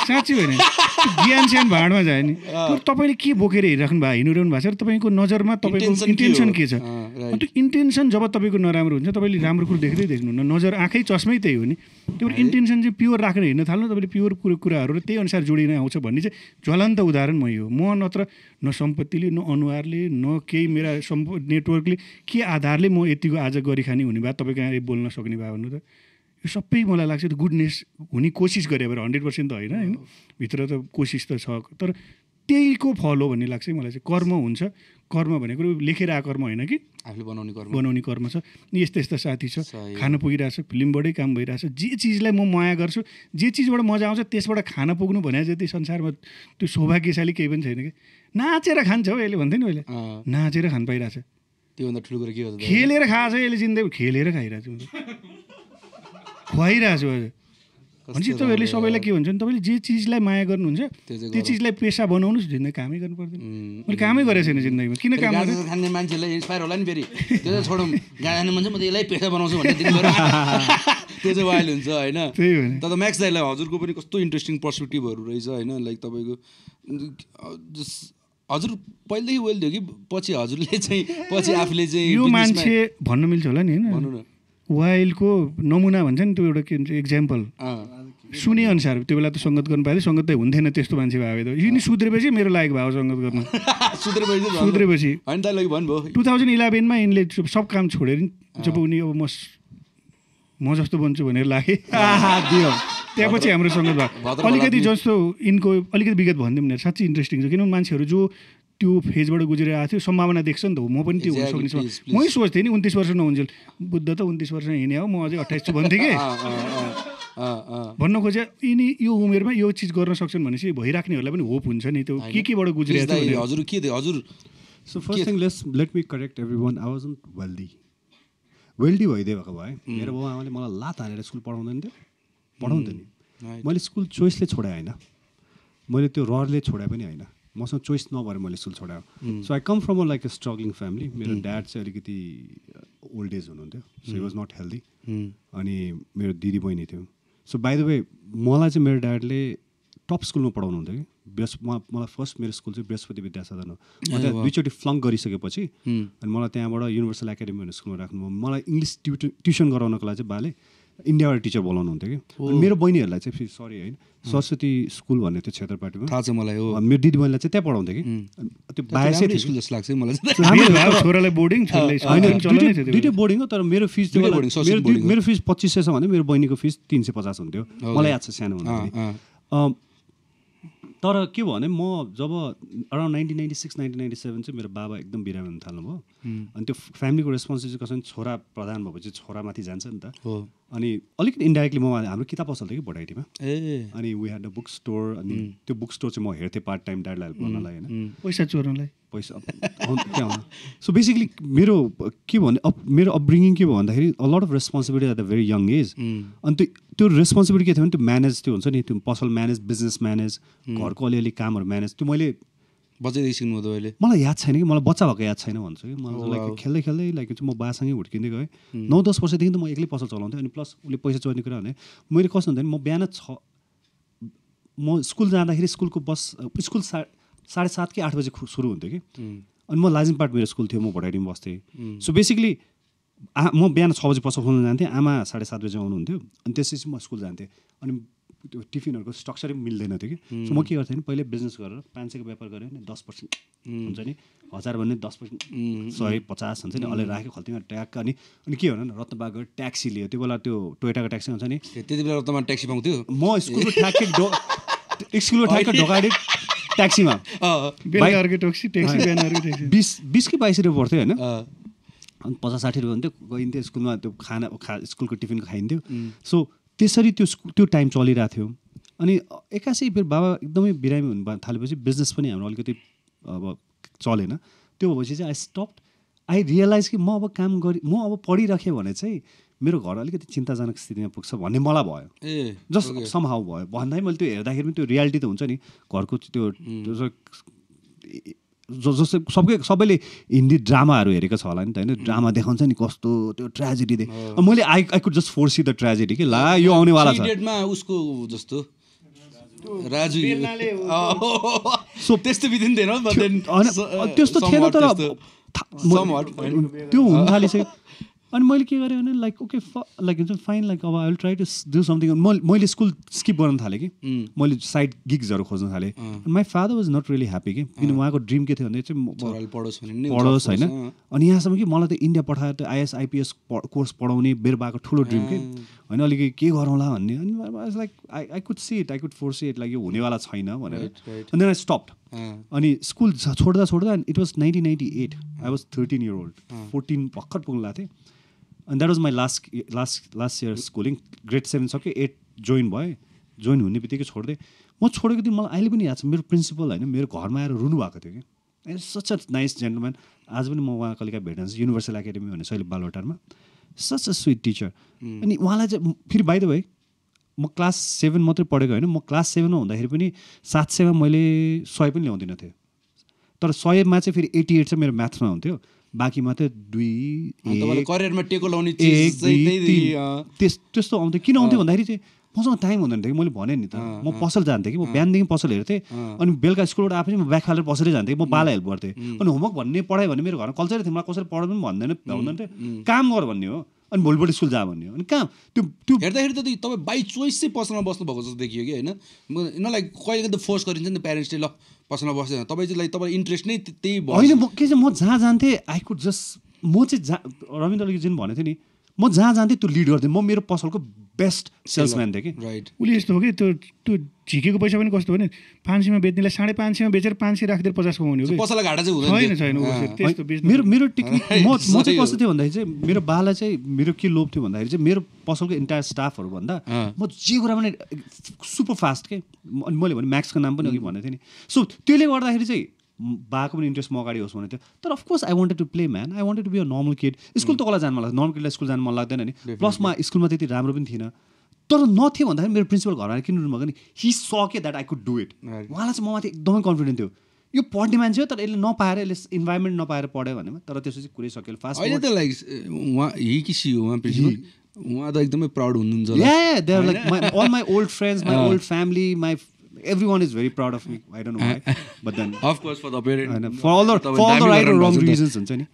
साँच्ची भने ज्ञान स्यान भाँडमा जायो नि। तर तपाईँले के बोकेर हिँडिराख्नु भएको हिँडिरहनु भएको छ। र तपाईँको नजरमा तपाईँको इन्टेन्सन? के छ? त्यो इन्टेन्सन जब तपाईँको नराम्रो हुन्छ तपाईँले राम्रो कुरो देख्दै देख्नुहुन्न नजर आँखै चस्मै त्यही हो नि। त्यो इन्टेन्सन चाहिँ प्योर राखेर हिँड्न थाल्नु तपाईँले प्योर कुरो कुराहरू र त्यही अनुसार जोडिन आउँछ भन्ने चाहिँ ज्वलन्त उदाहरण मै हो। म नत्र न सम्पत्तिले न अनुहारले न केही मेरा सम्प नेटवर्कले के आधारले म यतिको आज गरिखाने हुने भए तपाईँको यहाँ बोल्न सक्ने भए भन्नु त? यो सबै मलाई लाग्छ त्यो गुडनेस हुने कोसिस गरे भएर हन्ड्रेड पर्सेन्ट त होइन होइन? भित्र त कोसिस त छ। तर त्यहीको फल हो भन्ने लाग्छ मलाई चाहिँ। कर्म हुन्छ। कर्म भनेको लेखेर आएको कर्म होइन कि? आफूले बनाउने कर्म। बनाउने कर्म छ। यस्ता यस्ता साथी छ। खान पुगिरहेछ फिल्मबाटै काम भइरहेछ। जे चिजलाई म माया गर्छु जे चिजबाट मजा आउँछ त्यसबाट खान पुग्नु भने जति संसारमा त्यो सौभाग्यशाली केही पनि छैन कि? नाचेर खान्छ हो यसले भन्थ्यो नि अहिले नाचेर खान पाइरहेछ। त्योभन्दा ठुलो कुरा के हो? खेलेर खाएको छ यसले जिन्दगी खेलेर खाइरहेको छु खुवाइरहेको छु हजुर भनेपछि तपाईँहरूले सबैलाई के भन्छ भने तपाईँले जे चिजलाई माया गर्नुहुन्छ त्यो चिजलाई पेसा बनाउनुहोस् जिन्दगी कामै गर्नु पर्दैन। मैले कामै गरेको छैन जिन्दगीमा। किन काम खाने मान्छेलाई इन्सपायर होला नि फेरि। त्यो चाहिँ छोडौँ। खाने मान्छे म त यसलाई पेसा बनाउँछु भन्ने [LAUGHS] त्यो चाहिँ वाइल्ड हुन्छ होइन? त्यही हो तर म्याक्स दाइलाई हजुरको पनि कस्तो इन्ट्रेस्टिङ पर्सपेक्टिभहरू रहेछ होइन? लाइक तपाईँको हजुर पहिल्यैदेखि वेल थियो कि? पछि हजुरले चाहिँ पछि [LAUGHS] आफूले चाहिँ यो मान्छे भन्न मिल्छ होला नि होइन? न। वाइल्डको नमुना भन्छ नि त्यो एउटा के भन्छ एक्जाम्पल अँ, सुने अनुसार त्यो बेला त सङ्गत गर्नु पाएको थियो सङ्गत त हुन्थेन त्यस्तो मान्छे भए त। यिनी सुध्रेपछि मेरो लायक [LAUGHS] भयो सङ्गत गर्नु। सुध्रेपछि टु थाउजन्ड इलेभेनमा यिनले सब काम छोडेर नि जब उनी अब म म जस्तो बन्छु भनेर लागे [LAUGHS] दियो। त्यहाँपछि हाम्रो सङ्गत भयो। अलिकति जस्तो यिनको अलिकति विगत भनिदिउँ भनेर साँच्चै इन्ट्रेस्टिङ छ। किनभने मान्छेहरू जो त्यो फेजबाट गुज्रेर आएको थियो। सम्भावना देख्छ नि त म पनि त्यो हुन सक्ने मै सोच्थेँ नि उन्तिस वर्ष नहुन्जेल। बुद्ध त उन्तिस वर्ष हिँडे हो। म अझै अट्ठाइस छु भन्थेँ कि। [LAUGHS] अँ, अँ, अँ, अँ, अँ। भन्न खोजे यिनी यो उमेरमा यो चिज गर्न सक्छन् भनेपछि भइराख्नेहरूलाई पनि होप हुन्छ नि। त्यो के केबाट दाइ, थियो भनेर। हजुर के थियो? हजुर। So first thing let's let me correct every one I wasn't wealthy wealthy भइदियो भएको भए। मेरो बाउ आमाले मलाई लात हानेर स्कुल पढाउँदैन थियो। पढाउँदैन नि. मैले स्कुल चोइसले छोडाएँ होइन। मैले त्यो रहरले छोडाए पनि होइन। मसँग चोइस नभएर मैले school छोडायो। So I come from a like a struggling family मेरो ड्याड चाहिँ अलिकति ओल्ड एज हुनुहुन्थ्यो। So he was not healthy अनि मेरो दिदी बहिनी थियो। सो बाई द वे मलाई चाहिँ मेरो ड्याडले टप स्कुलमा पढाउनु हुन्थ्यो कि। बृहस् मलाई फर्स्ट मेरो स्कुल चाहिँ बृहस्पति विद्यासाधन हो। म त्यहाँ दुईचोटि फ्लङ्क गरिसकेपछि अनि मलाई त्यहाँबाट युनिभर्सल एकाडेमी भन्ने स्कुलमा राख्नु मलाई इङ्ग्लिस ट्युट ट्युसन गराउनको लागि चाहिँ बाले इन्डियाबाट टिचर बोलाउनु हुन्थ्यो कि मेरो बहिनीहरूलाई चाहिँ फेरि सरी होइन सरस्वती स्कुल भन्ने थियो क्षेत्रपाटीमा। थाहा छ मलाई हो। मेरो दिदी बहिनीलाई चाहिँ त्यहाँ पढाउँथ्यो कि? त्यो थियो स्कुल जस्तो लाग्छ मलाई छोरालाई बोर्डिङ दुइटै त्यो बोर्डिङ हो तर मेरो फिस त्यो मेरो फिस पच्चिस सय छ भने मेरो बहिनीको फिस तिन सय पचास हुन्थ्यो। मलाई याद छ सानो हुँदाखेरि। तर के भयो भने म जब around nineteen ninety six nineteen ninety seven चाहिँ मेरो बाबा एकदम बिरामी हुन थाल्नुभयो अनि त्यो फ्यामिलीको रेस्पोन्सिबिलिटी कसरी छोरा प्रधान भएपछि छोरामाथि जान्छ नि त। हो। अनि अलिकति इन्डाइरेक्टली म हाम्रो किताब पसल थियो कि भोटाइटीमा ए। अनि we had a book store अनि त्यो बुक स्टोर चाहिँ म हेर्थेँ पार्ट टाइम ड्याडलाई हेल्प गर्नलाई होइन। पैसा चोर्नलाई। पैसा त्यहाँ सो बेसिकली मेरो के भने अप मेरो अपब्रिङिङ के भयो भन्दाखेरि a lot of responsibility at the very young age अनि त्यो त्यो रेस्पोन्सिबिलिटी के थियो भने त्यो म्यानेज त्यो हुन्छ नि त्यो पसल म्यानेज बिजनेस म्यानेज घरको अलिअलि कामहरू म्यानेज त्यो मैले बच्चैदेखि सिक्नु अहिले? मलाई याद छैन कि मलाई बच्चा भएको याद छैन भन्छु कि। मलाई लाइक खेल्दै खेल्दै लाइक म बासँगै हुर्किँदै गएँ। नौ दस वर्षदेखि त म एक्लै पसल चलाउँथेँ अनि प्लस उसले पैसा चोर्ने कुरा भने मैले कस्तो हुन्थ्यो भने म बिहान छ म स्कुल जाँदाखेरि स्कुलको बस स्कुल सा साढे सात कि आठ बजी सुरु हुन्थ्यो कि। अनि म लाजिमपाट मेरो स्कुल थियो म भोटाइटीमा बस्थेँ। सो बेसिकली आ म बिहान छ बजी पसल खोल्न जान्थेँ आमा साढे सात बजी आउनुहुन्थ्यो। अनि त्यसपछि म स्कुल जान्थेँ। अनि त्यो टिफिनहरूको स्ट्रक्चरै मिल्दैन थियो कि। सो म के गर्थेँ भने पहिले बिजनेस गरेर पाँच सयको व्यापार गरेँ भने दस पर्सेन्ट हुन्छ नि। हजार भन्ने दस पर्सेन्ट सय पचास हुन्छ नि। अहिले राख्यो खल्तीमा ट्याक्क अनि अनि के भन रत्नबाग गएर ट्याक्सी लियो। त्यो बेला त्यो टोयटाको ट्याक्सी हुन्छ नि। त्यति बेला तपाईँमा ट्याक्सी पाउँथ्यो। म स्कुलको ठ्याक्कै [LAUGHS] स्कुलको ठ्याक्कै ढोकाडी ट्याक्सीमा। [LAUGHS] बिस बिस कि बाइस रुपियाँ पर्थ्यो होइन। अँ, अनि पचास साठी रुपियाँ हुन्थ्यो गइन्थ्यो स्कुलमा त्यो खाना खा स्कुलको टिफिन खाइन्थ्यो। सो त्यसरी त्यो त्यो टाइम चलिरहेको थियो। अनि एक्कासी फेरि बाबा एकदमै बिरामी हुनु थालेपछि बिजनेस पनि हाम्रो अलिकति अब चलेन। त्यो भएपछि चाहिँ आई स्टप आई रियलाइज कि म अब काम गरि म अब पढिराखेँ भने चाहिँ मेरो घर अलिकति चिन्ताजनक स्थितिमा पुग्छ भन्ने मलाई भयो। ए जस्ट समहाउ भयो। भन्दा मैले त्यो हेर्दाखेरि पनि त्यो रियालिटी त हुन्छ नि घरको त्यो त्यो ज- जस्तै सबै सबैले हिन्दी ड्रामाहरू हेरेको छ होला नि त होइन। ड्रामा देखाउँछ नि कस्तो त्यो ट्रेजेडी दे। मैले I I could just foresee the tragedy कि ला यो आउनेवाला छ। उसको जस्तो। राजु So- त्यस्तो स- त्यस्तो थिएन तर। त्यो हुन थालिसक्यो अनि मैले के गरेँ भने लाइक ओके लाइक हुन्छ फाइन लाइक अब I will try to do something मैले स्कुल स्किप गर्न थालेँ कि। मैले साइड गिग्सहरू खोज्न थालेँ। My father was not really happy कि। किन उहाँको ड्रिम के थियो भने चाहिँ पढोस् होइन। अनि यहाँसम्म कि मलाई त इन्डिया पठाएर त्यो आइएस आइपिएस कोर्स पढाउने मेरो बाको ठुलो ड्रिम के। होइन अलिकति के गरौँला भन्ने। अनि like I I could see it I could force it like यो हुनेवाला छैन भनेर. अनि आई स्टप अँ। अनि स्कुल छोड्दा छोड्दा it was nineteen ninety eight I was thirteen year old fourteen भर्खर पुग्नु लागेको थिएँ। अनि that was my last last last year schooling grade seven सक्यो एट जोइन भएँ जोइन हुने बित्तिकै छोडिदिएँ म छोडेको दिन मलाई अहिले पनि याद छ मेरो प्रिन्सिपल होइन मेरो घरमा आएर रुनु भएको थियो कि। सच अ नाइस जेन्टलम्यान आज पनि म उहाँ कहिलेका भेट्न जान्छु युनिभर्सल एकाडेमी भन्ने अहिले बालवाटारमा। सच अ स्विट टिचर अनि उहाँलाई चाहिँ फेरि बाई द भए म क्लास सेभेन मात्रै पढेको होइन म क्लास सेभेनमा हुँदाखेरि पनि सात सयमा मैले सय पनि ल्याउँदिनँ थिएँ। तर सयमा चाहिँ फेरि एटी एट चाहिँ मेरो म्याथमा हुन्थ्यो। बाँकीमा चाहिँ दुई करियरमा टेको लाउने त्यस्तो आउँथ्यो। किन आउँथ्यो भन्दाखेरि चाहिँ मसँग टाइम हुँदैन थियो कि? मैले भने नि त। म पसल जान्थेँ कि? म बिहानदेखि पसल हेर्थेँ। अनि बेलुका स्कुलबाट आएपछि म ब्याग हालेर पसलै जान्थेँ कि? म बाला हेल्प गर्थेँ। अनि होमवर्क भन्ने पढाइ भन्ने मेरो घरमा कल्चरै थियो मलाई कसरी पढाउनु पनि भन्दैन भन्दैन थियो। काम गर भन्ने हो। अनि भोलिपल्ट स्कुल जा भन्ने हो। अनि कहाँ? त्यो त्यो हेर्दाखेरि त तपाईँ बाई चोइस चाहिँ पसलमा बस्नुभएको जस्तो देखियो कि होइन? म- यिनीहरूलाई कहिले त फोर्स गरिन्छ नि त प्यारेन्ट्सले ल पसलमा बस्दैन। तपाईँ चाहिँ लाइक तपाईँ इन्ट्रेस्ट नै त्य- त्यही भयो। होइन म के चाहिँ म जहाँ जान्थेँ आई कुड जस्ट म चाहिँ जहाँ रविन्द्रले जुन भनेको थियो नि म जहाँ जान्थेँ त्यो लिड गर्थेँ। म मेरो पसलको बेस्ट सेल्सम्यान थिएँ कि राइट उसले यस्तो हो कि त्यो त्यो झिकेको पैसा पनि कस्तो भने पाँच सयमा बेच्नेलाई साढे पाँच सयमा बेचेर पाँच सय राखिदिएर पचास कमाउने हो कि। पसललाई घाटा चाहिँ हुँदैन छैन थियो। छैन मेरो मेरो टेक्निक [LAUGHS] म म चाहिँ हो। कस्तो थियो भन्दाखेरि चाहिँ मेरो बालाई चाहिँ मेरो के लोभ थियो भन्दाखेरि चाहिँ मेरो पसलको इन्टायर स्टाफहरू भन्दा। म जे कुरा पनि सुपर फास्ट के? अनि मैले भने म्याक्सको नाम पनि अघि भनेको थिएँ नि। सो त्यसले गर्दाखेरि चाहिँ बाको पनि इन्ट्रेस्ट म अगाडि होस् भनेको थियो। तर of course I wanted to play man I wanted to be a normal kid school त कसलाई जानु मन लाग्छ नर्मल किडलाई स्कुल जानु मन लाग्दैन नि। प्लस म स्कुलमा त्यति राम्रो पनि थिइनँ। तर नथियो भन्दाखेरि मेरो प्रिन्सिपल घरमा किन रुनुभएको नि हि सके that I could do it. उहाँलाई चाहिँ ममाथि एकदमै कन्फिडेन्ट थियो। यो पढ्ने मान्छे हो तर यसले नपाएर यसले इन्भाइरोमेन्ट नपाएर पढ्यो भनेमा तर त्यसपछि कुरै सक्यो। फास्ट अहिले त लाइक उहाँ हि कि सी हो? उहाँ प्रिन्सिपल उहाँ त एकदमै प्राउड हुनुहुन्छ। Yeah, yeah, they're like my, all my [LAUGHS] old friends, my old family, my everyone is very proud of me. I don't know why, [LAUGHS] but then Of course, for the parent. होइन for all the तपाईँ for all the दामी right or गराउनु wrong भएको छ नि त। reasons हुन्छ नि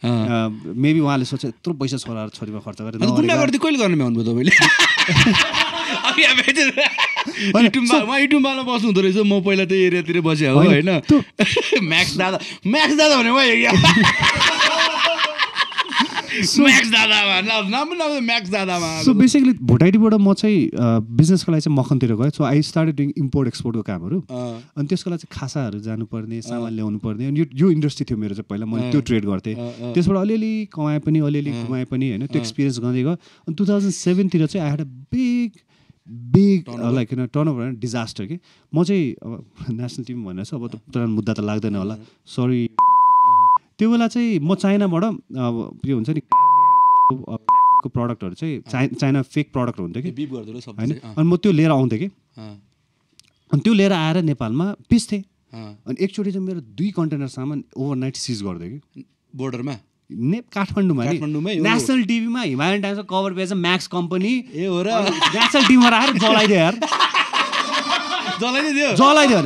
मेबी उहाँले सोचे यत्रो पैसा छोरा छोरीमा खर्च गरेर अनि गुन्डा गर्दै कहिले गर्ने भन्नुभयो तपाईँले युट्युबमा बस्नु हुँदो रहेछ म पहिला त्यो एरियातिर बसेँ हो होइन, म्याक्स [LAUGHS] दादा म्याक्स दादा भने म [LAUGHS] दादामा नाम नाम पनि नआउँछ म्याक्स दादामा सो बेसिकली भोटाइटीबाट म चाहिँ बिजनेसको लागि चाहिँ मखनतिर गएँ। So I started doing import एक्सपोर्टको कामहरू। अनि त्यसको लागि चाहिँ खासाहरू जानुपर्ने सामान ल्याउनु पर्ने अनि यो इन्डस्ट्री थियो मेरो चाहिँ पहिला। मैले त्यो ट्रेड गर्थेँ। त्यसबाट अलिअलि कमाएँ पनि अलिअलि कमाएँ पनि होइन। त्यो एक्सपिरियन्स गर्दै गयो। अनि टु थाउजन्ड सेभेनतिर चाहिँ I had a big big like होइन टर्न ओभर डिजास्टर कि म चाहिँ अब नेसनल टिम भनेर चाहिँ अब त मुद्दा त लाग्दैन होला। सरी त्यो बेला चाहिँ म चाइनाबाट अब के हुन्छ नि को प्रडक्टहरू चाहिँ चाइ चाइना फेक प्रडक्ट हुन्थ्यो कि। होइन। अनि म त्यो लिएर आउँथेँ कि। अनि त्यो लिएर आएर नेपालमा पिस्थेँ अनि एकचोटि चाहिँ मेरो दुई कन्टेनर सामान ओभरनाइट सिज गरिदियो कि। बोर्डरमा? ने काठमाडौँमा। नेसनल टिभीमा हिमालयन टाइम्सको कभर पेज म्याक्स कम्पनी ए हो र। नेसनल टिभीमा राखेर [LAUGHS] जलाइदियो यार। जलाइदियो जलाइदियो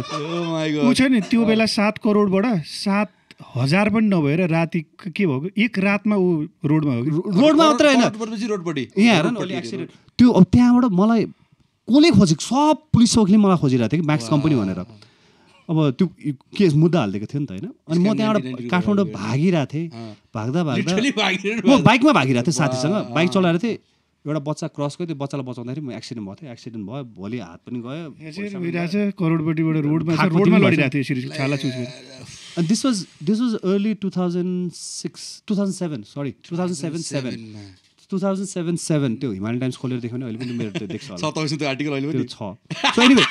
Oh नि त्यो बेला सात करोडबाट सात हजार पनि नभएर राति के भएको? एक रातमा ऊ रोडमा हो कि? रोडमा मात्र होइन। रोडपट्टि। यहाँ त्यो अब त्यहाँबाट मलाई कसले खोजेको? सब पुलिस चौकीले मलाई खोजिरहेको थियो कि म्याक्स कम्पनी भनेर। अब त्यो केस मुद्दा हालिदिएको थियो नि त होइन। अनि म त्यहाँबाट काठमाडौँ भागिरहेको थिएँ। भाग्दा भाग्दा म बाइकमा भागिरहेको थिएँ साथीसँग। बाइक चलाएर थिएँ। एउटा बच्चा क्रस गयो त्यो बच्चालाई बचाउँदाखेरि म एक्सिडेन्ट भएको थियो एक्सिडेन्ट भयो भोलि हात पनि गयो करोडपट्टिबाट रोडमा रोडमा लडिरहेको थियो यसरी छाला चुच अनि this was this was early two thousand six two thousand seven sorry two thousand seven seven two thousand seven seven त्यो हिमालयन टाइम्स खोलेर देख्यो भने अहिले पनि मेरो त्यो देख्छ होला। छ तपाईँसँग त्यो आर्टिकल अहिले त्यो पनि छ। सो एनिवे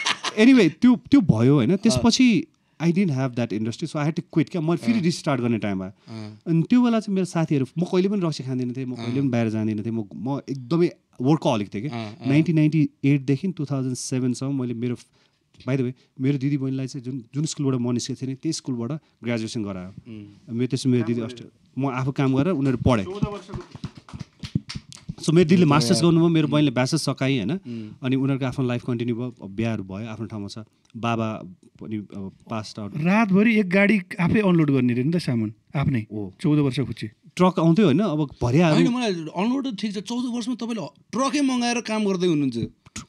एनिवे त्यो त्यो भयो होइन। त्यसपछि I didn't have that industry so I had to quit क्या? मैले फेरि रिस्टार्ट गर्ने टाइम भयो अनि त्यो बेला चाहिँ मेरो साथीहरू म कहिले पनि रक्सी खाँदैन थिएँ म कहिले पनि बाहिर जाँदैन थिएँ म म एकदमै वर्क अलिक थिएँ कि नाइन्टिन नाइन्टी एटदेखि टु थाउजन्ड सेभेनसम्म मैले मेरो बाई द वे मेरो दिदी बहिनीलाई चाहिँ जुन जुन स्कुलबाट म निस्केको थिएँ नि त्यही स्कुलबाट ग्रेजुएसन गरायो। मेरो त्यसमा मेरो दिदी अस्ट्रे म आफू काम गरेर उनीहरू पढेँ। सो मेरो दिदीले मास्टर्स गर्नुभयो मेरो बहिनीले ब्याचलर सकाइ होइन। अनि उनीहरूको आफ्नो लाइफ कन्टिन्यू भयो अब बिहाहरू भयो आफ्नो ठाउँमा छ। बाबा पनि पास्ट आउट रातभरि एक गाडी आफै अनलोड गर्ने रे नि त सामान आफ्नै। हो। चौध वर्ष खुच्ची ट्रक आउँथ्यो होइन अब भरियाहरू होइन मलाई अनलोड त ठिक छ। चौध वर्षमा तपाईँले ट्रकै मगाएर काम गर्दै हुनुहुन्छ।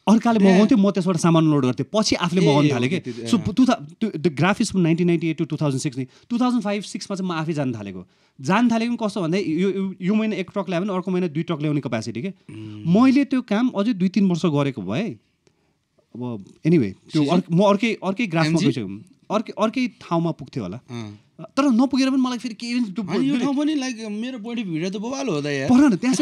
अर्काले मगाउँथ्यो म त्यसबाट सामान लोड गर्थेँ। पछि आफूले मगाउनु थालेँ कि। So to the graphics nineteen ninety eight to two thousand six two thousand five सिक्समा चाहिँ म आफै जान थालेको। जान थालेको पनि कस्तो भन्दा यो यो- महिना एक ट्रक ल्यायो भने अर्को महिना दुई ट्रक ल्याउने क्यापेसिटी के। मैले त्यो काम अझै दुई तिन वर्ष गरेको भए अब एनिवे त्यो अर्क- म अर्कै अर्कै ग्राफमा? गइसक्यो अर्कै अर्कै ठाउँमा पुग्थ्यो होला। तर नपुगेर पनि मलाई फेरि केही पनि लाइक मेरो पोइन्ट अफ भ्यूबाट त बवाल हो त यार पर न त्यहाँ?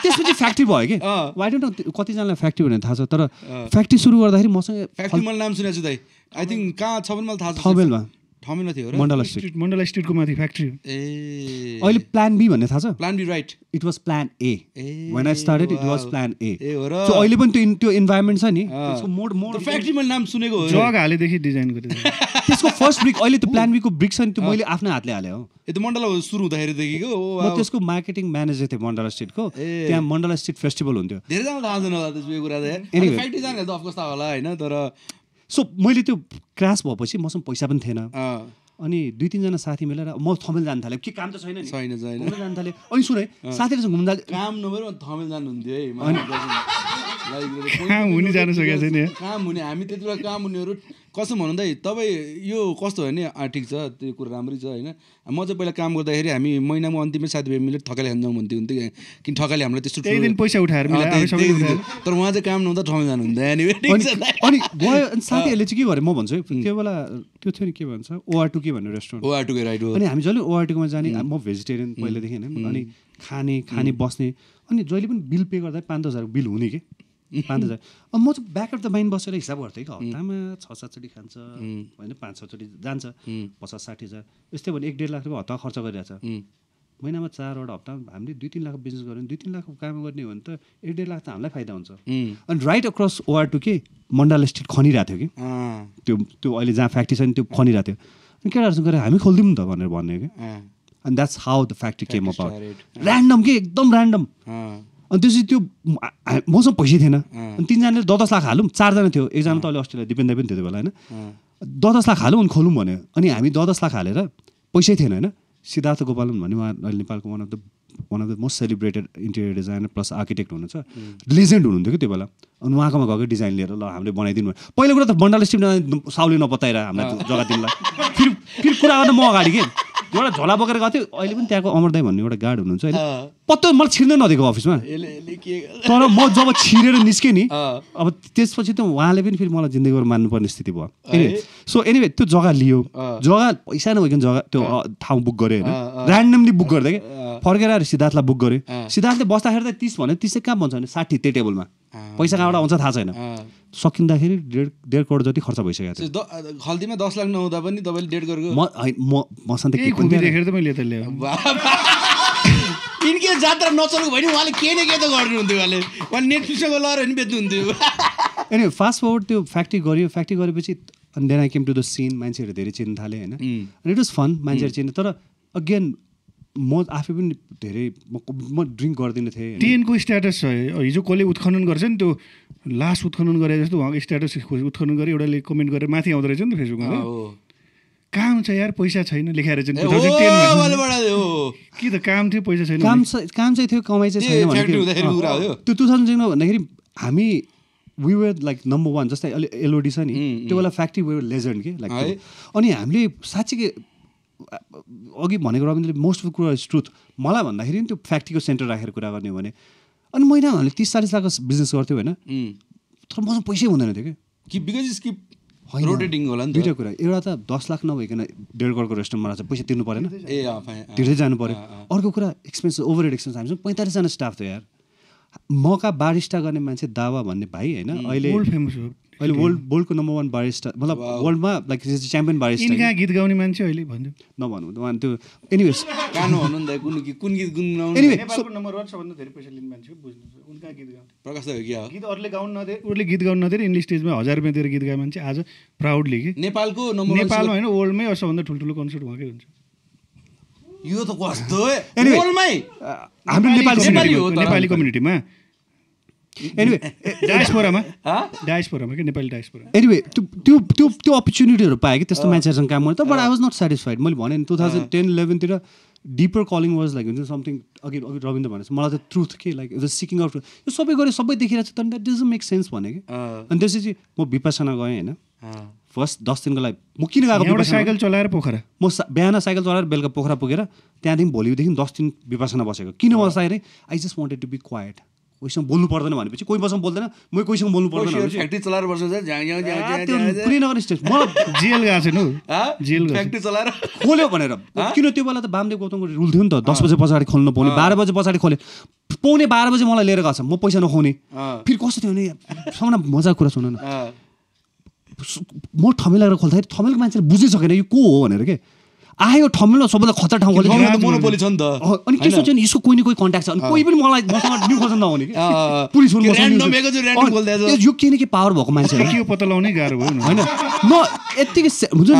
[LAUGHS] त्यसपछि फ्याक्ट्री भयो कि। वाइ डोन्ट नो कतिजनालाई फ्याक्ट्री भनेर थाहा छ तर फ्याक्ट्री सुरु गर्दाखेरि मसँग फ्याक्ट्री मैले नाम सुनेको छु दाइ। आई थिङ्क कहाँ छ भने मलाई थाहा छ। ठमेलमा थियो र। मण्डला स्ट्रिट स्ट्रिट मण्डला स्ट्रिटको माथि फ्याक्ट्री हो ए। अहिले प्लान बी भन्ने थाहा छ? Plan B right it was plan A. When I started it was. Plan A so अहिले पनि त्यो त्यो इन्भाइरोमेन्ट छ नि। त्यसको मोड मोड फ्याक्ट्री मैले नाम सुनेको हो जग हालेदेखि डिजाइन गरेको [LAUGHS] त्यसको फर्स्ट ब्रिक अहिले त्यो प्लान बीको ब्रिक छ नि त्यो मैले आफ्नै हातले हालेँ हो। ए त मण्डला सुरु हुँदाखेरिदेखिको म। त्यसको मार्केटिङ म्यानेजर थिएँ मण्डला स्ट्रिटको। त्यहाँ मण्डला स्ट्रिट फेस्टिभल हुन्थ्यो। धेरैजना थाहा छैन होला त्यसको यो कुरा त. फ्याक्ट्री जाने त अफकोर्स थाहा होला होइन? तर सो मैले त्यो क्रास भएपछि मसँग पैसा पनि थिएन। अँ, अनि दुई तिनजना साथी मिलेर म थमेल जानु थालेँ। के काम त छैन नि। छैन छैन। घुम्न जानु थालेँ। अनि सुन है साथीहरूसँग घुम्न जाँदा काम नभएर थमेल जानुहुन्थ्यो है। काम हुने जानु सकेको छैन। काम हुने हामी त्यति बेला काम हुनेहरू कसो भन्नु त तपाईँ यो कस्तो हो भने ठिक छ त्यो कुरो राम्रै छ होइन? म चाहिँ पहिला काम गर्दाखेरि हामी महिनामा अन्तिममै साथीभाइ मिलेर ठकाले खान जाउँ भन्थ्यो हुन्थ्यो किन ठकाले हामीलाई त्यस्तो दिन पैसा उठाएर। तर उहाँ चाहिँ काम नहुँदा ठाउँमा जानुहुन्थ्यो। अनि दाइ। अनि गयो अनि साथीहरूले चाहिँ के गरे म भन्छु है त्यो बेला त्यो थियो नि के भन्छ ओआर टू के भन्ने रेस्टुरेन्ट। ओ आटुकै राइट हो। अनि हामी जहिले ओआरटीकोमा जाने म भेजिटेरियन पहिल्यैदेखि होइन अनि खाने खाने बस्ने अनि जहिले पनि बिल पे गर्दा पाँच दस हजारको बिल हुने कि। [LAUGHS] पाँच हजार। अनि म चाहिँ ब्याक अफ द माइन्ड बसेर हिसाब गर्थेँ कि। हप्तामा छ सातचोटि खान्छ होइन पाँच छचोटि जान्छ पचास साठी हजार। यस्तै भने एक डेढ लाख रुपियाँ हप्ता खर्च गरिरहेछ उम्, महिनामा चारवटा हप्ता हामीले दुई तिन लाख बिजनेस गऱ्यो। भने दुई तिन लाख काम गर्ने हो भने त एक डेढ लाख त हामीलाई फाइदा हुन्छ। अनि राइट अक्रस ओआर टू के? मण्डल स्ट्रिट खनिरहेको थियो कि? त्यो त्यो अहिले जहाँ फ्याक्ट्री छ नि त्यो खनिरहेको थियो। अनि केटाहरूसँग गएर हामी खोलिदिउँ नि त भनेर भन्यो कि। अनि that's how the factory came started. Random के? एकदम ऱ्यान्डम अनि त्यसपछि त्यो मसँग पैसै थिएन। अनि तिनजनाले दस दस लाख हालौँ चारजना थियो। एकजना त अहिले अस्ट्रेलिया दिपेन्द्र पनि थियो त्यो बेला होइन? दस दस लाख हालौँ अनि खोलौँ भन्यो। अनि हामी दस दस लाख हालेर पैसै थिएन होइन? सिद्धार्थ गोपालन भन्ने उहाँ अहिले नेपालको one of the one of the most celebrated interior designer plus architect हुनुहुन्छ। लेजेन्ड हुनुहुन्थ्यो कि त्यो बेला। अनि उहाँकोमा गएको डिजाइन लिएर ल हामीले बनाइदिनु भन्यो। पहिलो कुरा त बन्डाल स्टिप साउले नपताएर हामीलाई जग्गा दिनुलाई। फेरि फेरि कुरा गर्न म अगाडि के? एउटा झोला बोकेर गएको थियो अहिले पनि त्यहाँको अमर दाई भन्ने एउटा गार्ड हुनुहुन्छ होइन पत्तो मलाई छिर्नै नदिएको अफिसमा। तर म जब छिरेर निस्केँ नि अब त्यसपछि त उहाँले पनि फेरि मलाई जिन्दगीबाट मान्नुपर्ने स्थिति भयो? एनिवे सो एनिवे त्यो जग्गा लियो। जग्गा पैसा नभइकन जग्गा त्यो ठाउँ बुक गऱ्यो होइन। ऱ्यान्डमली बुक गर्दै कि। फर्केर आएर सिद्धार्थलाई बुक गऱ्यो। सिद्धार्थले बस्दाखेरि त तिस भन्यो तिस चाहिँ कहाँ भन्छ भने साठी त्यही टेबलमा। पैसा कहाँबाट आउँछ थाहा छैन। सकिँदाखेरि डेढ डेढ करोड जति खर्च भइसकेको थियो। खल्तीमा दस लाख नहुँदा पनि तपाईँले डेट गरेको म मसँग [LAUGHS] यिनके जात्रा नचलेको भयो नि उहाँले के न के त गर्नुहुन्थ्यो उहाँले। उहाँले नेटफ्लिक्समा लगाएर नि बेच्नुहुन्थ्यो। एनिवे फास्ट फरवर्ड त्यो फ्याक्ट्री गऱ्यो। फ्याक्ट्री गरेपछि अनि then I came to the scene मान्छेहरू धेरै चिन्नु थालेँ होइन। इट वाज फन मान्छेहरू चिन्नु। तर अगेन म आफै पनि धेरै म म ड्रिङ्क गर्दिनँ थिएँ। टेनको स्ट्याटस छ हिजो कसले उत्खनन गर्छ नि त्यो लास्ट उत्खनन गरे जस्तो उहाँको स्ट्याटस उत्खनन गरे एउटाले कमेन्ट गरेर माथि आउँदो रहेछ नि त फेसबुकमा हो। काम छ यार पैसा छैन लेखाएर। के त काम थियो पैसा छैन काम काम चाहिँ थियो कमाइ चाहिँ छैन। त्यो टु थाउजन्ड टेनमा भन्दाखेरि हामी we were like number one जस्तै अहिले एलओडी छ नि। त्यो बेला फ्याक्ट्री वे लेजेन्ड के लाइक। अनि हामीले साँच्चीकै अघि भनेको रविन्द्रले मोस्ट अफ कुरा इज ट्रुथ मलाई भन्दाखेरि नि त्यो फ्याक्ट्रीको सेन्टर राखेर कुरा गर्ने हो भने अनि महिना हामीले तिस चालिस लाखको बिजनेस गर्थ्यो होइन. तर मसँग पैसै हुँदैन थियो कि कि बिकज स्किप। रोटेटिङ होला नि दुइटा कुरा। एउटा त दस लाख नभइकन डेढ करोडको रेस्टुरेन्टमा चाहिँ पैसा तिर्नु परेन। ए। तिर्दै जानु पऱ्यो। अर्को कुरा एक्सपेन्स ओभर हेड एक्सपेन्स हामीसँग पैँतालिसजना स्टाफ थियो यार। मका बारिस्टा गर्ने मान्छे दावा भन्ने भाइ होइन अहिले वर्ल्ड फेमस हो। अहिले वर्ल्ड वर्ल्डको नम्बर वान बारिस्टा मतलब वर्ल्डमा लाइक च्याम्पियन बारिस्टा कहाँ गीत गाउने मान्छे अहिले भन्दै नभनौँ उहाँ त्यो एनिवेज कानो भन्नु नि त कुन गीत कुन गीत गुनगुनाउनु Anyway, नेपालको नम्बर वान सबभन्दा धेरै पैसा लिने मान्छे हो बुझ्नु उनी कहाँ गीत गाउँथे प्रकाश त हो? क्या गीत अरूले गाउनु नदिए उसले गीत गाउनु नदिएर इङ्ग्लिस स्टेजमा हजार रुपियाँ दिएर गीत गाए मान्छे आज प्राउडली कि? नेपालको नम्बर नेपालमा होइन वर्ल्डमै सबभन्दा ठुल्ठुलो कन्सर्ट उहाँकै हुन्छ। यो त कस्तो वर्ल्डमै हाम्रो। नेपाली कम्युनिटीमा एनिवे डायस्पोरामा हँ? डायस्पोरामा के नेपाली डायस्पोरा एनिवे त्यो त्यो त्यो अपर्च्युनिटीहरू पाएँ कि त्यस्तो मान्छेहरूसँग काम गर्ने तर but I was not satisfied मैले भने नि टु थाउजन्ड टेन इलेभेनतिर डिपर कलिङ वाज लाइक हुन्छ समथिङ अघि अघि रविन्द्र भनेको मलाई त ट्रुथ के लाइक द सिकिङ अफ यो सबै गऱ्यो सबै देखिरहेको छ तर द्याट डजन्ट मेक सेन्स भने कि अनि त्यसपछि म विपासना गएँ होइन। फर्स्ट दस दिनको लागि म किन गएको? साइकल चलाएर पोखरा? म सा- बिहान साइकल चलाएर बेलुका पोखरा पुगेर त्यहाँदेखि भोलिदेखि दस दिन विपासना बसेको। किन बस्दाखेरि I just wanted to be quiet कोहीसँग बोल्नु पर्दैन भनेपछि कोही बसँग बोल्दैन म कोहीसँग बोल्नु पर्दैन फ्याक्ट्री चलाएर बस्नु कुनै नगर्ने स्टेज मलाई जेल गएको छैन? जेल फ्याक्ट्री चलाएर? खोल्यो भनेर। किन त्यो बेला त बामदेव गौतमको रुल थियो नि त। दस बजे पछाडि खोल्नु पाउने बाह्र बजे पछाडि खोले। पाउने बाह्र बजे मलाई लिएर गएको छ। म पैसा नखुवाउने। फेरि कस्तो थियो भने सँगै मजाको कुरा सुन न। म ठमेल लगाएर खोल्दाखेरि ठमेलको मान्छेले बुझिसकेन यो को हो भनेर के? आयो ठमेल सबैलाई खतरा ठाउँ मोनोपोली छ नि त। अनि के सोच्यो नि यसको कोही न कोही कन्ट्याक्ट छ? अनि कोही पनि मलाई मसँग न्यु खोज्न नहुने कि। पुलिस। यो- केही न केही पावर भएको मान्छे के पत्ता लगाउनै गाह्रो भयो होइन। न यत्तिकै हुन्छ नि।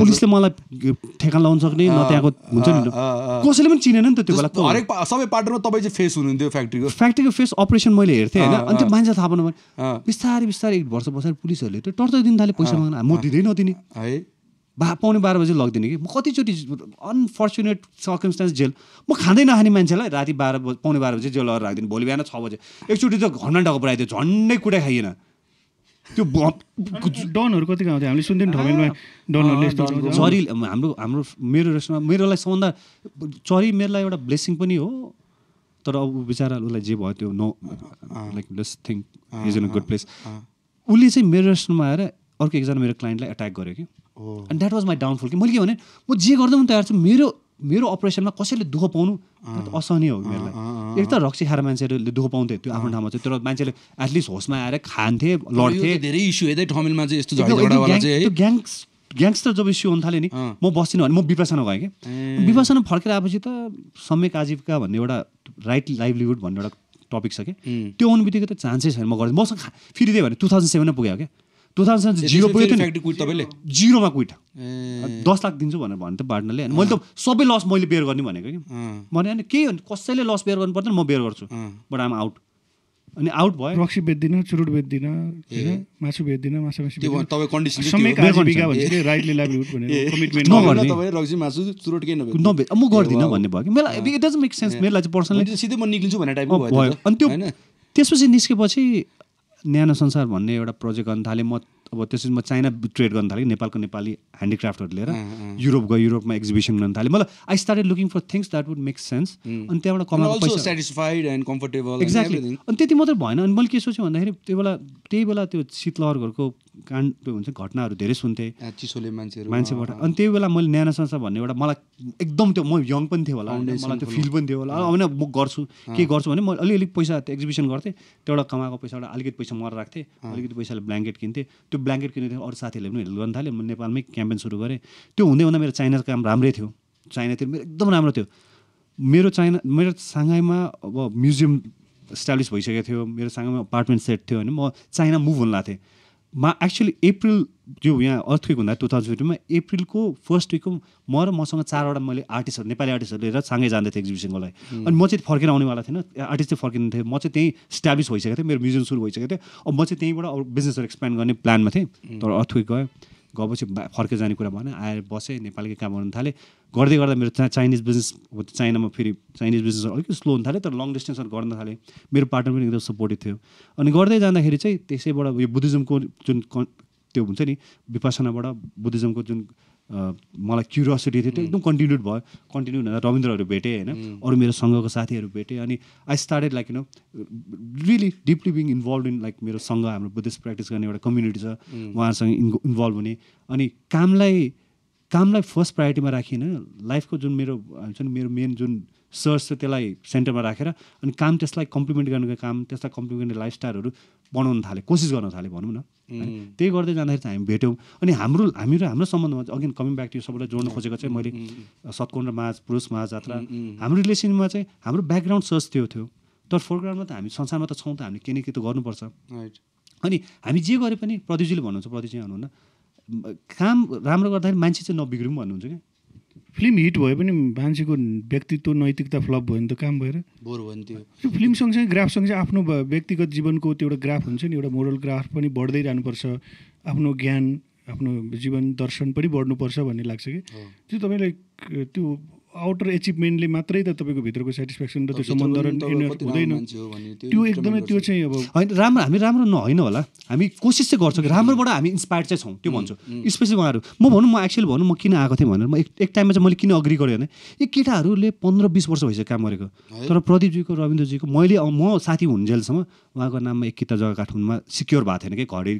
पुलिसले मलाई ठेकान लगाउन सक्ने न त्यहाँको हुन्छ नि। कसैले पनि चिनेन नि त त्यो बेला। हरेक सबै पार्टनरमा तपाईँ चाहिँ फेस हुनुहुन्थ्यो फ्याक्ट्रीको फ्याक्ट्रीको फेस अपरेसन मैले हेर्थेँ होइन। अनि त्यो। मान्छे थाहा पाउनु बिस्तारै बिस्तारै एक वर्ष पछाडि पुलिसहरूले त्यो टर्च दिन थाले पैसा माग्न म दिँदै नदिने। है। बा पाउने बाह्र बजी लगिदिने कि? म कतिचोटि अनफर्चुनेट सर्कमस्टान्स जेल। म खाँदै नखाने मान्छेलाई राति बाह्र बजी पाउने बाह्र बजी जेल लगाएर राखिदिने। भोलि बिहान छ बजे। एकचोटि त घन्टा टाको पुऱ्याइदियो झन्डै कुटै खाइएन। त्यो डनहरू कति गाउँथ्यो हामीले सुन्थ्यौँ डनहरूले यस्तो। चरी हाम्रो हाम्रो मेरो रेस्टुरेन्टमा मेरोलाई सबभन्दा चरी मेरोलाई एउटा ब्लेसिङ पनि हो। तर अब ऊ बिचरा उसलाई जे भयो त्यो no like less think is in a good place उसले चाहिँ मेरो रेस्टुरेन्टमा आएर अर्को एकजना मेरो क्लाइन्टलाई एट्याक गर्यो कि? And that was my downfall कि मैले के भने म जे गर्दा पनि तयार छु मेरो मेरो अपरेसनमा कसैले दुःख पाउनु असहनीय हो मेरो लागि। एक त रक्सी खाएर मान्छेहरूले दुःख पाउँथे त्यो आफ्नो ठाउँमा चाहिँ तर मान्छेले एटलिस्ट होसमा आएर खान्थे लड्थे। धेरै इस्यु हेर्दै ठमेलमा चाहिँ यस्तो ग्याङ्स ग्याङ्स्टर जब इस्यु हुन थाल्यो नि। म बस्दिनँ भने म विपासना गएँ कि। विपासना फर्केर आएपछि त सम्यक आजीविका भन्ने एउटा राइट लाइभलीहुड भन्ने एउटा टपिक छ कि। त्यो आउनु बित्तिकै त चान्सै छैन म गर्छु मसँग फेरि त्यही भने टु थाउजन्ड सेभेनमा पुग्यो क्या। टु थाउजन्ड जिरो पुग्यो थियो जिरोमा क्विट ए। दस लाख दिन्छु भनेर भन्यो त पार्टनरले। अनि मैले त सबै लस मैले बेयर गर्ने भनेको कि। भने अनि केही कसैले लस बेयर गर्नु पर्दैन म बेयर गर्छु। बट आम आउट अनि आउट भयो। रक्सी बेच्दिनँ चुरुट बेच्दिनँ होइन? मासु बेच्दिनँ माछा मासु मासु म गर्दिनँ भन्ने भयो कि। मलाई इट डजन्ट मेक सेन्स मेरो लागि चाहिँ पर्सनली सिधै म निक्लिन्छु भन्ने टाइपको भयो। अनि त्यो? त्यसपछि निस्केपछि न्यानो संसार भन्ने एउटा प्रोजेक्ट गर्न थालेँ। म अब त्यसपछि म चाइना ट्रेड गर्न थालेँ नेपालको नेपाली ह्यान्डिक्राफ्टहरू लिएर। युरोप गयो युरोपमा एक्जिबिसन गर्न थालेँ। मलाई I started looking for things that would make sense अनि त्यहाँबाट comfortable and एक्ज्याक्टली. अनि त्यति मात्रै भएन। अनि मैले के सोचेँ भन्दाखेरि त्यो बेला त्यही बेला त्यो शीतलहरहरूको काण्ड त्यो हुन्छ घटनाहरू धेरै सुन्थेँ। चिसोले मान्छेहरू। मान्छेबाट। अनि त्यही बेला मैले न्यानो संसार भन्ने एउटा मलाई एकदम त्यो म यङ पनि थिएँ होला। मलाई त्यो फिल पनि थियो होला। होइन म गर्छु। के गर्छु भने म अलिअलि पैसा त्यो एक्जिबिसन गर्थेँ। त्यहाँबाट कमाएको पैसाबाट अलिकति पैसा मर राख्थेँ। अलिकति पैसाले ब्ल्याङ्केट किन्थेँ। त्यो ब्ल्याङ्केट किनेको थियो अरू साथीहरूले पनि हेल्प गर्न थाल्यो म नेपालमै क्याम्पेन सुरु गरेँ। त्यो हुँदै हुँदा मेरो चाइनाको काम राम्रै थियो। चाइनातिर मेरो एकदम राम्रो थियो। मेरो चाइना मेरो साङ्घाईमा अब म्युजियम इस्टाब्लिस भइसकेको थियो। मेरो साङ्घाईमा अपार्टमेन्ट सेट थियो। होइन म चाइना मुभ हुन लाग्थेँ मा एक्चुअली अप्रिल जो यहाँ अर्थक्वेक हुँदा टु थाउजन्ड फिफ्टिनमा अप्रिलको फर्स्ट विकको म र मसँग चारवटा मैले आर्टिस्टहरू नेपाली आर्टिस्टहरू लिएर सँगै जाँदै थिएँ एक्जिबिसनको लागि अनि म चाहिँ फर्केर आउनेवाला थिएन। आर्टिस्ट चाहिँ फर्किनु थियो म चाहिँ त्यहीँ स्ट्याब्लिस भइसकेको थिएँ। मेरो म्युजियम सुरु भइसकेको थियो। अब म चाहिँ त्यहीँबाट अरू बिजनेसहरू एक्सप्यान्ड गर्ने प्लानमा थिएँ। तर अर्थक्वेक गयो। गएपछि फर्केर जाने कुरा भएन। आएर बसेँ नेपालीकै काम गर्नु थालेँ। गर्दै गर्दा मेरो चा- चाइनिज बिजनेस चाइनामा फेरि चाइनिज बिजनेस अलिकति स्लो हुन थाल्यो तर लङ डिस्टेन्सहरू गर्न थालेँ। मेरो पार्टनर पनि एकदम सपोर्टिभ थियो। अनि गर्दै जाँदाखेरि चाहिँ त्यसैबाट यो बुद्धिज्मको जुन त्यो हुन्छ नि विपासनाबाट बुद्धिज्मको जुन मलाई क्युरियोसिटी थियो त्यो एकदम कन्टिन्युड भयो। कन्टिन्यू हुँदा रविन्द्रहरू भेटेँ होइन? अरू मेरो सँगको साथीहरू भेटेँ अनि I started like you know really deeply being involved in like मेरो सँग हाम्रो बुद्धिस्ट प्र्याक्टिस गर्ने एउटा कम्युनिटी छ। उहाँहरूसँग इन्भो इन्भल्भ हुने। अनि कामलाई कामलाई फर्स्ट प्रायोरिटीमा राखिनँ लाइफको जुन मेरो हुन्छ नि मेरो मेन जुन सर्च छ त्यसलाई सेन्टरमा राखेर अनि काम त्यसलाई कम्प्लिमेन्ट गर्नुको काम त्यसलाई कम्प्लिमेन्ट गर्ने लाइफस्टाइलहरू बनाउन थालेँ कोसिस गर्न थालेँ भनौँ न? त्यही गर्दै जाँदाखेरि चाहिँ हामी भेट्यौँ। अनि हाम्रो हामी र हाम्रो सम्बन्धमा चाहिँ अगेन कमिङ ब्याक टु सबैलाई जोड्न खोजेको चाहिँ मैले सत्कोन र माझ पुरुष महाजात्रा हाम्रो रिलेसनमा चाहिँ हाम्रो ब्याकग्राउन्ड सर्च त्यो थियो। तर फोरग्राउन्डमा त हामी संसारमा त छौँ त हामीले केही न केही त गर्नुपर्छ। अनि हामी जे गरे पनि प्रदीपजीले भन्नुहुन्छ प्रदीप चाहिँ भन्नुहुन्न काम राम्रो गर्दाखेरि मान्छे चाहिँ नबिग्रिउँ भन्नुहुन्छ क्या। फिल्म हिट भए पनि मान्छेको व्यक्तित्व नैतिकता फ्लप भयो भने त काम भएर। बोर भयो नि त्यो। फिल्म सँगसँगै ग्राफ सँगसँगै आफ्नो व्यक्तिगत जीवनको त्यो एउटा ग्राफ हुन्छ नि एउटा मोरल ग्राफ पनि बढ्दै जानुपर्छ। आफ्नो ज्ञान आफ्नो जीवन दर्शन पनि बढ्नुपर्छ भन्ने लाग्छ कि। त्यो तपाईँलाई त्यो आउटर एचिभमेन्टले मात्रै त तपाईँको भित्रको सेटिस्फ्याक्सन र त्यो सम्बन्ध हुँदैन। त्यो एकदमै त्यो चाहिँ अब होइन राम्रो हामी राम्रो नहोइन होला। हामी कोसिस चाहिँ गर्छौँ कि राम्रोबाट हामी इन्सपायर चाहिँ छौँ त्यो भन्छु। स्पेसली उहाँहरू। म भनौँ म एक्चुअली भनौँ म किन आएको थिएँ भनेर। म एक टाइममा चाहिँ मैले किन अग्री गरेँ भने यो केटाहरूले पन्ध्र बिस वर्ष भइसक्यो काम गरेको। तर प्रदीपजीको रविन्द्रजीको मैले अब म साथी हुन्जेलसम्म उहाँको नाममा एक किता जग्गा काठमाडौँमा सिक्योर भएको थिएन कि घडी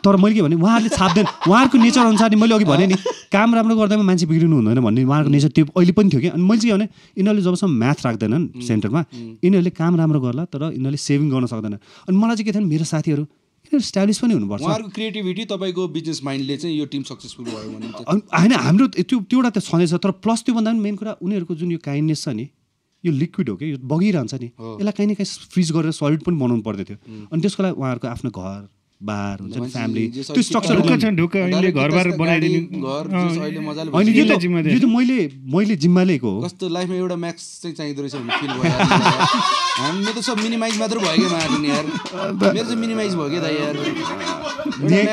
तर मैले के भने उहाँहरूले छाप्दैन। उहाँहरूको नेचर अनुसार नि मैले अघि भने नि [LAUGHS] काम राम्रो गर्दैमा मान्छे बिग्रिनु हुँदैन भन्ने उहाँहरूको नेचर त्यो अहिले पनि थियो कि। अनि मैले चाहिँ भने यिनीहरूले जबसम्म म्याथ राख्दैनन् सेन्टरमा यिनीहरूले काम राम्रो गर्ला तर यिनीहरूले सेभिङ गर्न सक्दैन। अनि मलाई चाहिँ के थियो मेरो साथीहरू स्टाइलिस पनि हुनुपर्छ। उहाँहरूको क्रिएटिभिटी तपाईँको बिजनेस माइन्डले चाहिँ यो टिम सक्सेसफुल भयो भने होइन हाम्रो त्यो त्यो एउटा त छँदैछ तर प्लस त्योभन्दा पनि मेन कुरा उनीहरूको जुन यो काइन्डनेस छ नि यो लिक्विड हो कि यो बगिरहन्छ नि यसलाई कहीँ न कहीँ फ्रिज गरेर सलिड पनि बनाउनु पर्दै थियो। अनि त्यसको लागि उहाँहरूको आफ्नो घर बार हुन्छ नि फ्यामिली त्यो स्ट्रक्चर छ अहिले घरबार मैले मैले जिम्मा लिएको हो। कस्तो लाइफमा एउटा म्याक्स चाहिँ चाहिँदो रहेछ भन्ने फिल भयो हाम्रो त सब मिनिमाइज मात्र भयो क्या मार्टिन यार। मेरो चाहिँ मिनिमाइज भयो क्या यार।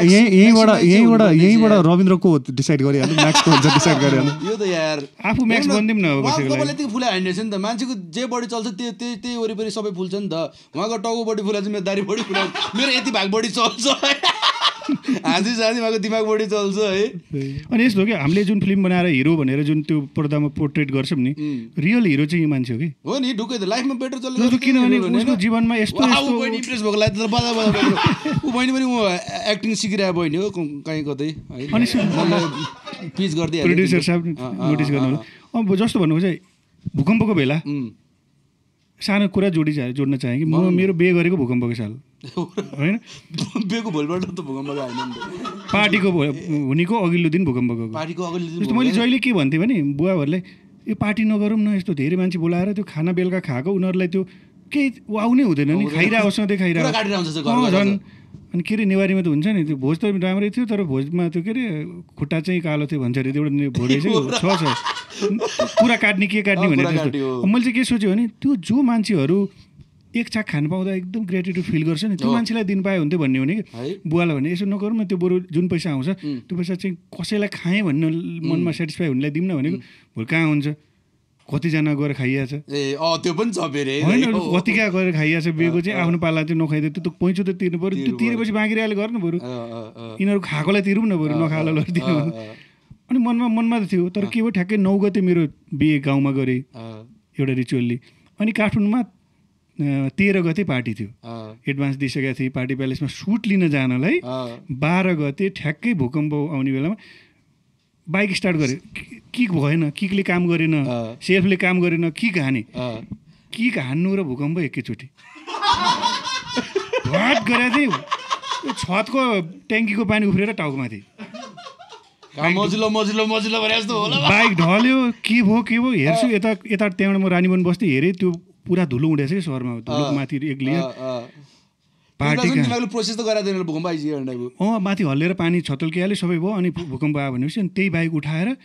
यहीँबाट यहीँबाट यहीँबाट रविन्द्रको डिसाइड गरिहाल्नु म्याक्सको हुन्छ डिसाइड गरिहाल्नु। यो त यार। आफू न, बनिदिउँ न लागि। यतिको फुला हान्ने नि त। मान्छेको जे बढी चल्छ त्यो त्यही त्यही वरिपरि सबै फुल्छ नि त। उहाँको टाउको बढी फुला चाहिँ मेरो दारी बढी फुला मेरो यति भाग बढी चल्छ [LAUGHS] हाँसी साँझी उहाँको दिमाग बढी चल्छ है। अनि यस्तो हो कि हामीले जुन फिल्म बनाएर हिरो भनेर जुन त्यो पर्दामा पोर्ट्रेट गर्छौँ नि रियल हिरो चाहिँ यो मान्छे हो कि? हो नि ढुक्कै त लाइफमा बेटर चल्छ किनभने उसको जीवनमा यस्तो इन्ट्रेस्ट भएको लागि त बजा बजा [LAUGHS] ऊ बहिनी पनि ऊ एक्टिङ सिकिरहेको बहिनी हो कहीँ कतै अनि पिच गरिदिएँ प्रड्युसर साहब नोटिस गर्नु अब जस्तो भन्नुभयो चाहिँ भूकम्पको बेला सानो कुरा जोडी जोड्न चाहेँ कि म मेरो बे गरेको भूकम्पको साल। होइन? [LAUGHS] बेको भोलिपल्ट त भूकम्प आएन नि पार्टीको हुनेको अघिल्लो दिन भूकम्प गएको पार्टीको अगाडि दिन मैले जहिले के भन्थेँ भने बुवाहरूलाई यो पार्टी नगरौँ न यस्तो धेरै मान्छे बोलाएर त्यो खाना बेलुका खाएको उनीहरूलाई त्यो केही वाउ नै हुँदैन नि खाइरहेको सधैँ खाइरहेको झन्। अनि के अरे नेवारीमा त हुन्छ नि त्यो भोज त राम्रै थियो तर भोजमा त्यो के अरे खुट्टा चाहिँ कालो थियो भन्छ अरे त्यो एउटा चाहिँ [LAUGHS] छ छ। पुरा काट्ने के काट्ने अँ, भने पुरा काट्ने त्यस्तो। हो। अब मैले चाहिँ के सोचेँ भने त्यो जो मान्छेहरू एक छाक खानु पाउँदा एकदम ग्रेटिट्युड फिल गर्छ नि। त्यो। मान्छेलाई दिन पायो भने त्यो भन्ने हो नि। कि बुवालाई भने यसो नगरौँ न त्यो बरु जुन पैसा आउँछ त्यो पैसा चाहिँ कसैलाई खाएँ भन्ने मनमा सेटिस्फाई हुनेलाई दिउँ न भनेको भोलि कहाँ हुन्छ? कतिजना गएर खाइहाल्छ? ए अँ त्यो पनि छ फेरि। होइन है। कतिका गएर खाइहाल्छ बिहेको चाहिँ आफ्नो पाला चाहिँ नखाइदियो त्यो त पैँचो त तिर्नु पऱ्यो त्यो तिरेपछि बाँकी रहेर गर्नु अँ। यिनीहरू खाएकोलाई तिरौँ न बरु नखाएला लडिदिनु अनि मनमा मनमा त थियो तर के भयो ठ्याक्कै नौ गते मेरो बिहे गाउँमा गरेँ एउटा रिचुअलले अनि काठमाडौँमा तेह्र गते पार्टी थियो। एडभान्स दिइसकेको थिएँ पार्टी प्यालेसमा सुट लिन जानलाई। बाह्र गते ठ्याक्कै भूकम्प आउने बेलामा बाइक स्टार्ट गरेँ किक भएन किकले काम गरेन। सेल्फले काम गरेन किक हाने। किक हान्नु र भूकम्प एकैचोटि। भट गरेर चाहिँ छतको ट्याङ्कीको पानी उफ्रेर टाउकोमाथि मजिलो मजिलो मजिलो होला। बाइक ढल्यो के भयो के भयो हेर्छु यता यता त्यहाँबाट म रानीवन बस्दै हेरेँ त्यो पुरा धुलो उडेछ कि सहरमा? धुलो माथि एक लेयर। अँ, माथि हल्लेर पानी छतल्किहाल्यो सबै भयो अनि भूकम्प आयो भनेपछि अनि त्यही बाइक उठाएर।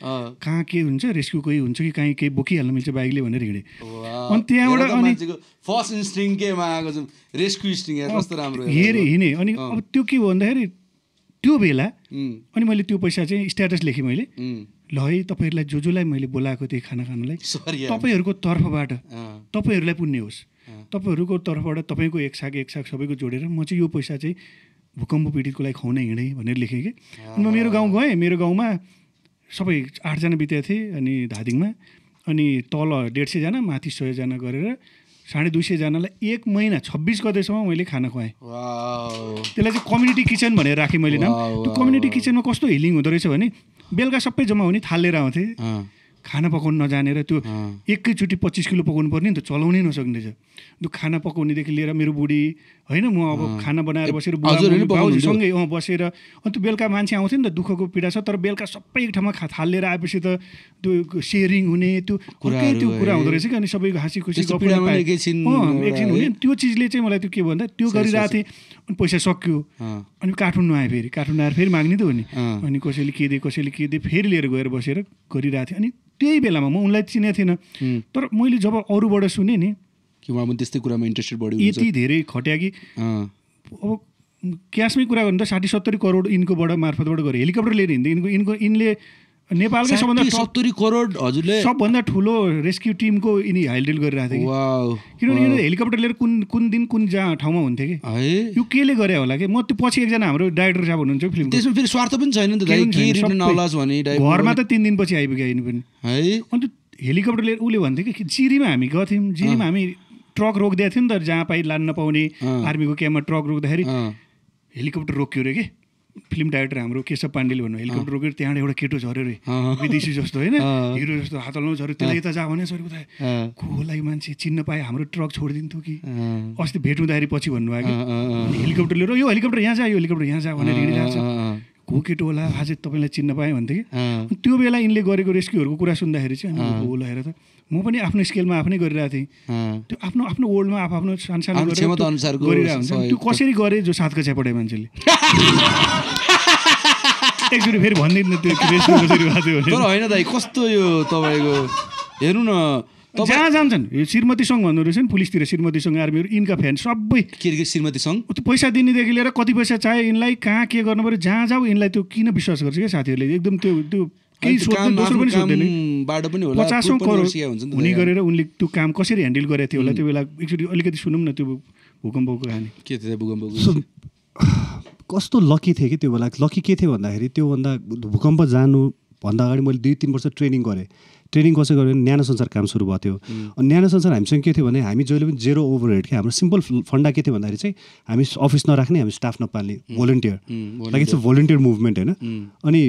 कहाँ के हुन्छ रेस्क्यु कोही हुन्छ कि कहीँ केही बोकिहाल्न मिल्छ बाइकले भनेर हिँडेँ। अनि त्यहाँबाट अनि- फर्स्ट इन्स्टिङ केमा आएको छ? रेस्क्यु राम्रो हेर। हिँडेँ। अनि। अब त्यो के भयो भन्दाखेरि त्यो बेला अनि मैले त्यो पैसा चाहिँ स्ट्याटस लेखेँ मैले। ल है तपाईँहरूलाई जो जोलाई मैले बोलाएको थिएँ खाना खानलाई। तपाईँहरूको तर्फबाट तपाईँहरूलाई पुण्य होस्। तपाईँहरूको तर्फबाट तपाईँको एक साग एक साग सबैको जोडेर म चाहिँ यो पैसा चाहिँ भूकम्प पीडितको लागि खुवाउन हिँडेँ भनेर लेखेँ कि। म मेरो गाउँ गएँ मेरो गाउँमा सबै आठजना थिएँ अनि धादिङमा अनि तल डेढ सयजना माथि सयजना गरेर साढे दुई सयजनालाई एक महिना छब्बिस गतेसम्म मैले खाना खुवाएँ। त्यसलाई चाहिँ कम्युनिटी किचन भनेर राखेँ मैले नाम। त्यो कम्युनिटी किचनमा कस्तो हिलिङ हुँदो रहेछ भने बेलुका सबै जम्मा हुने थालेर आउँथे। अँ, खाना पकाउनु नजानेर त्यो। एकैचोटि पच्चिस किलो पकाउनु पर्ने नि त चलाउनै नसक्ने रहेछ। त्यो खाना पकाउनेदेखि लिएर मेरो बुढी होइन म अब खाना बनाएर बसेर? भाउजूसँगै अँ बसेर अनि त्यो बेलुका मान्छे आउँथ्यो नि त दुःखको पीडा छ तर बेलुका सबै एक ठाउँमा खा थालेर आएपछि त त्यो सेयरिङ हुने त्यो अर्कै त्यो कुरा। हुँदो रहेछ कि अनि सबैको हाँसी खुसी। एकैछिन। हुने त्यो चिजले चाहिँ मलाई त्यो के भन्दा त्यो गरिरहेको थिएँ अनि पैसा सक्यो अनि काठमाडौँ आएँ फेरि काठमाडौँ आएर फेरि माग्ने त हो नि। अनि कसैले के दिए कसैले के दिए फेरि लिएर गएर बसेर गरिरहेको थिएँ अनि त्यही बेलामा म उनलाई चिनेको थिइनँ तर मैले जब अरूबाट सुनेँ नि कि उहाँ पनि त्यस्तै कुरामा इन्ट्रेस्टेड बढी हुन्छ यति धेरै खट्या कि अब क्यासमै कुरा गर्नु त साठी सत्तरी करोड यिनकोबाट मार्फतबाट गऱ्यो हेलिकप्टर लिएर हिँड्दै यिनको यिनको यिनले नेपालकै सबभन्दा सत्तरी करोड हजुरले सबभन्दा ठुलो रेस्क्यु टिमको यिनी हाइलडिल गरिरहेको थियो किनभने यिनीहरू हेलिकप्टर लिएर कुन कुन दिन कुन जहाँ ठाउँमा हुन्थ्यो कि। है। यो केले गरे होला कि? म त्यो पछि एकजना हाम्रो डाइरेक्टर साहब हुनुहुन्छ फिल्म त्यसमा फेरि स्वार्थ पनि छैन नि त घरमा त तिन दिनपछि आइपुग्यो यिनी पनि। है। अन्त हेलिकप्टर लिएर उसले भन्थ्यो कि जिरीमा हामी गएको थियौँ जिरीमा हामी ट्रक रोकिदिएको थियौँ नि त जहाँ पाइ लान नपाउने। आर्मीको क्याम्पमा ट्रक रोक्दाखेरि हेलिकप्टर रोक्यो अरे कि? फिल्म डाइरेक्टर हाम्रो केशव पाण्डेले भन्नु हेलिकप्टर रोकेर त्यहाँबाट एउटा केटो झऱ्यो अरे। विदेशी जस्तो होइन। हिरो जस्तो हात हल्लाउनु झऱ्यो त्यसलाई यता जा भने सरी उता को होला यो मान्छे चिन्न पाए हाम्रो ट्रक छोडिदिन्थ्यो कि? अस्ति भेट हुँदाखेरि पछि भन्नुभयो कि? हेलिकप्टर लिएर यो हेलिकप्टर यहाँ जा यो हेलिकप्टर यहाँ जा भनेर हिँडिरहेको छ। को केटो होला? आज तपाईँलाई चिन्न पाएँ भन्थ्यो कि? त्यो बेला यिनले गरेको रेस्क्युहरूको कुरा सुन्दाखेरि चाहिँ अनि हो ल हेर त म पनि आफ्नो स्केलमा आफ्नै गरिरहेको थिएँ। त्यो आफ्नो आफ्नो वर्ल्डमा आफ आफ्नो सानो सानो आफ्नो गरेर क्षमता त्यो अनुसारको गरिरहेको हुन्छ। त्यो कसरी गरे जो सात कक्षा पढाए मान्छेले। [LAUGHS] एकचोटि फेरि भनिदिनु त्यो तर होइन दाइ कस्तो यो तपाईँको हेर्नु न जहाँ जान्छन् यो श्रीमती सङ्घ भन्दो रहेछ नि पुलिसतिर श्रीमती सङ्घ आर्मीहरू यिनका फ्यान सबै। के अरे श्रीमती सङ्घ? त्यो पैसा दिनेदेखि लिएर कति पैसा चाहियो यिनलाई कहाँ के गर्नु पऱ्यो जहाँ जाऊ यिनलाई त्यो किन विश्वास गर्छ क्या साथीहरूले? एकदम त्यो त्यो केही काम दोस्रो पनि सोध्दैन कामबाट पनि होला पचासौँ करोड हुने। गरेर उनले त्यो काम कसरी ह्यान्डल गरेको थियो होला त्यो बेला एकचोटि अलिकति सुनौँ न त्यो भूकम्पको कहानी। के थियो भूकम्पको कस्तो लकी थिएँ कि त्यो बेला? लकी के थियो भन्दाखेरि त्योभन्दा भूकम्प जानुभन्दा अगाडि मैले दुई तिन वर्ष ट्रेनिङ गरेँ। ट्रेनिङ कसरी गरेँ भने न्यानो संसार काम सुरु भएको थियो अनि न्यानो संसार हामीसँग के थियो भने हामी जहिले पनि जेरो ओभरहेड के हाम्रो सिम्पल फन्डा के थियो भन्दाखेरि चाहिँ हामी अफिस नराख्ने हामी staff नपाल्ने volunteer like it's a volunteer movement होइन? अनि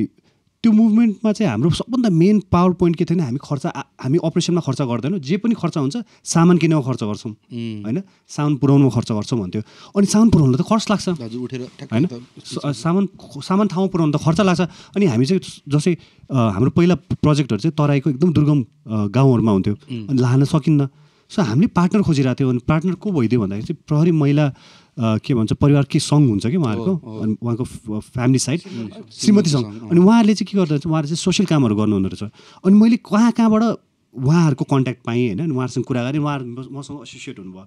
त्यो मुभमेन्टमा चाहिँ हाम्रो सबभन्दा मेन पावर पोइन्ट के थियो भने हामी खर्च हामी अपरेसनमा खर्च गर्दैनौँ। जे पनि खर्च हुन्छ सामान किनेमा खर्च गर्छौँ। होइन? सामान पुऱ्याउनुमा खर्च गर्छौँ भन्थ्यो। अनि सामान पुऱ्याउनु त खर्च लाग्छ। होइन? सामान सामान ठाउँमा पुऱ्याउनु त खर्च लाग्छ। अनि हामी चाहिँ जस्तै हाम्रो पहिला प्रोजेक्टहरू चाहिँ तराईको एकदम दुर्गम गाउँहरूमा हुन्थ्यो। अनि लान सकिन्न। सो हामीले पार्टनर खोजिरहेको थियो। अनि पार्टनर को भइदियो भन्दाखेरि चाहिँ प्रहरी महिला के भन्छ परिवार के सङ्घ हुन्छ कि उहाँहरूको? अनि उहाँको फ्यामिली साइड। श्रीमती सङ्घ। अनि उहाँहरूले चाहिँ के गर्दो रहेछ उहाँहरूले चाहिँ सोसियल कामहरू गर्नुहुँदो रहेछ। अनि मैले कहाँ कहाँबाट उहाँहरूको कन्ट्याक्ट पाएँ होइन? अनि उहाँहरूसँग कुरा गरेँ उहाँहरू म- मसँग एसोसिएट हुनुभयो।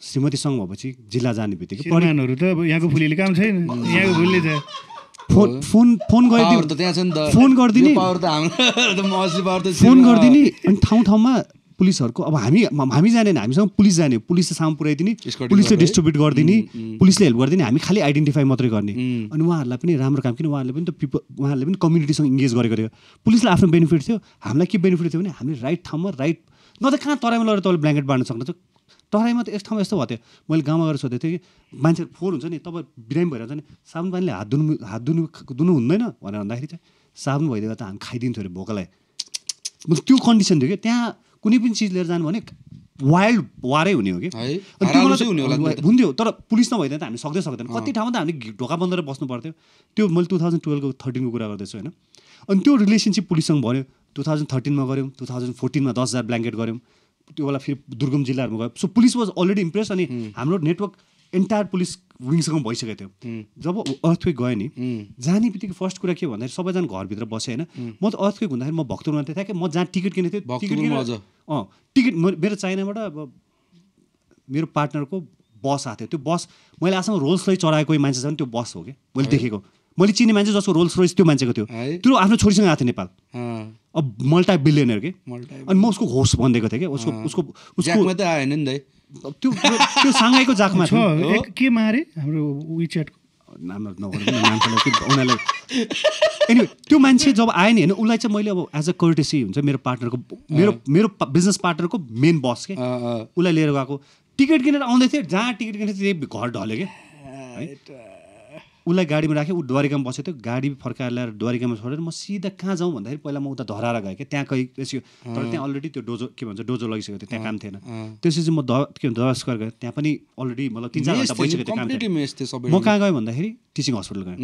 श्रीमती सङ्घ भएपछि जिल्ला जाने बित्तिकै प्रहरी श्रीमानहरू त अब यहाँको फुलीले काम छैन। यहाँको फुलीले छ फोन फोन फोन गरिदिनु त त्यहाँ छ नि त। फोन गरिदिने। [LAUGHS] फोन गरिदिने। अनि ठाउँ ठाउँमा पुलिसहरूको अब हामी हामी जाने हामीसँग पुलिस जाने पुलिसले सामान पुऱ्याइदिने पुलिसले। डिस्ट्रिब्युट गरिदिने पुलिसले हेल्प गरिदिने हामी खालि आइडेन्टिफाई मात्रै गर्ने. अनि उहाँहरूलाई पनि राम्रो काम किन उहाँहरूले पनि त पिपल उहाँहरूले पनि कम्युनिटीसँग इङ्गेज गरेको थियो। पुलिसलाई आफ्नो बेनिफिट थियो हामीलाई के बेनिफिट थियो भने हामीले राइट ठाउँमा राइट न त कहाँ तराईमा लगेर तपाईँले ब्ल्याङ्केट बाँड्न सक्नुहुन्छ? तराईमा त यस ठाउँमा यस्तो भएको थियो। मैले गाउँमा गएर सोधेको थिएँ कि मान्छे फोहोर हुन्छ नि तपाईँ बिरामी भइरहन्छ नि साबुन पानीले हात धुनु हात धुनु धुनु हुँदैन भनेर भन्दाखेरि चाहिँ साबुन भइदिएको त हामी खाइदिन्थ्यो अरे भोकलाई। त्यो कन्डिसन थियो कि त्यहाँ कुनै पनि चिज लिएर जानु भने वाइल्ड वारै हुने हो कि? हुन्थ्यो तर पुलिस नभइदिए त हामी सक्दै सक्दैन। कति ठाउँमा त हामीले ढोका बन्द गरेर बस्नु पर्थ्यो। त्यो मैले टु थाउजन्ड टुवेल्भको थर्टिनको कुरा गर्दैछु होइन? अनि त्यो रिलेसनसिप पुलिससँग भन्यो टु थाउजन्ड थर्टिनमा गऱ्यौँ टु थाउजन्ड फोर्टिनमा दस हजार ब्ल्याङ्केट गऱ्यौँ। त्यो बेला फेरि दुर्गम जिल्लाहरूमा गयो। So police was already impress अनि हाम्रो नेटवर्क एन्टायर पुलिस विङसँग भइसकेको थियो। जब अर्थक्वेक गयो नि जाने बित्तिकै फर्स्ट कुरा के भन्दाखेरि सबैजना घरभित्र बसेँ होइन। म त अर्थक्वेक हुँदाखेरि म भक्तपुरमा थिएँ ठ्याक्कै म जहाँ टिकट किनेको थिएँ। अँ टिकट मेरो चाइनाबाट अब मेरो पार्टनरको बस आएको थियो। त्यो बस मैले आजसम्म रोल्स रोइस चढाएको मान्छे छ भने त्यो बस हो कि? मैले देखेको। मैले चिने मान्छे जसको रोल्स रोइस त्यो मान्छेको थियो। त्यो आफ्नो छोरीसँग आएको थियो नेपाल। अब मल्टा बिलियनर कि अनि म उसको होस्ट भनिदिएको थिएँ कि? उसको उसको उसको त्यो त्यो साङ्घाईको जाकमा छ। के मारे? हाम्रो विच्याट नाम मान्छेलाई उनीहरूलाई एनिवे त्यो मान्छे जब आयो नि होइन उसलाई चाहिँ मैले अब एज अ कर्टेसी हुन्छ मेरो पार्टनरको मेरो मेरो बिजनेस पार्टनरको मेन बस के। उसलाई लिएर गएको। टिकट किनेर आउँदै थियो जहाँ टिकट किनेको थियो त्यही घर ढल्यो क्या उसलाई गाडीमा राखेँ ऊ द्वारिकामा बसेको थियो गाडी फर्काएर ल्याएर द्वारिकामा छोडेर म सिधा कहाँ जाउँ भन्दाखेरि पहिला म उता धराएर गएँ क्या। त्यहाँ कहीँ यसो तर त्यहाँ अलरेडी त्यो डोजो के भन्छ डोजो लगिसकेको थियो त्यहाँ काम थिएन। त्यसपछि म द के भन्छ दस गएँ। त्यहाँ पनि अलरेडी मतलब तिन चार घन्टा भइसकेको थियो काम म कहाँ गएँ भन्दाखेरि टिचिङ हस्पिटल गएँ।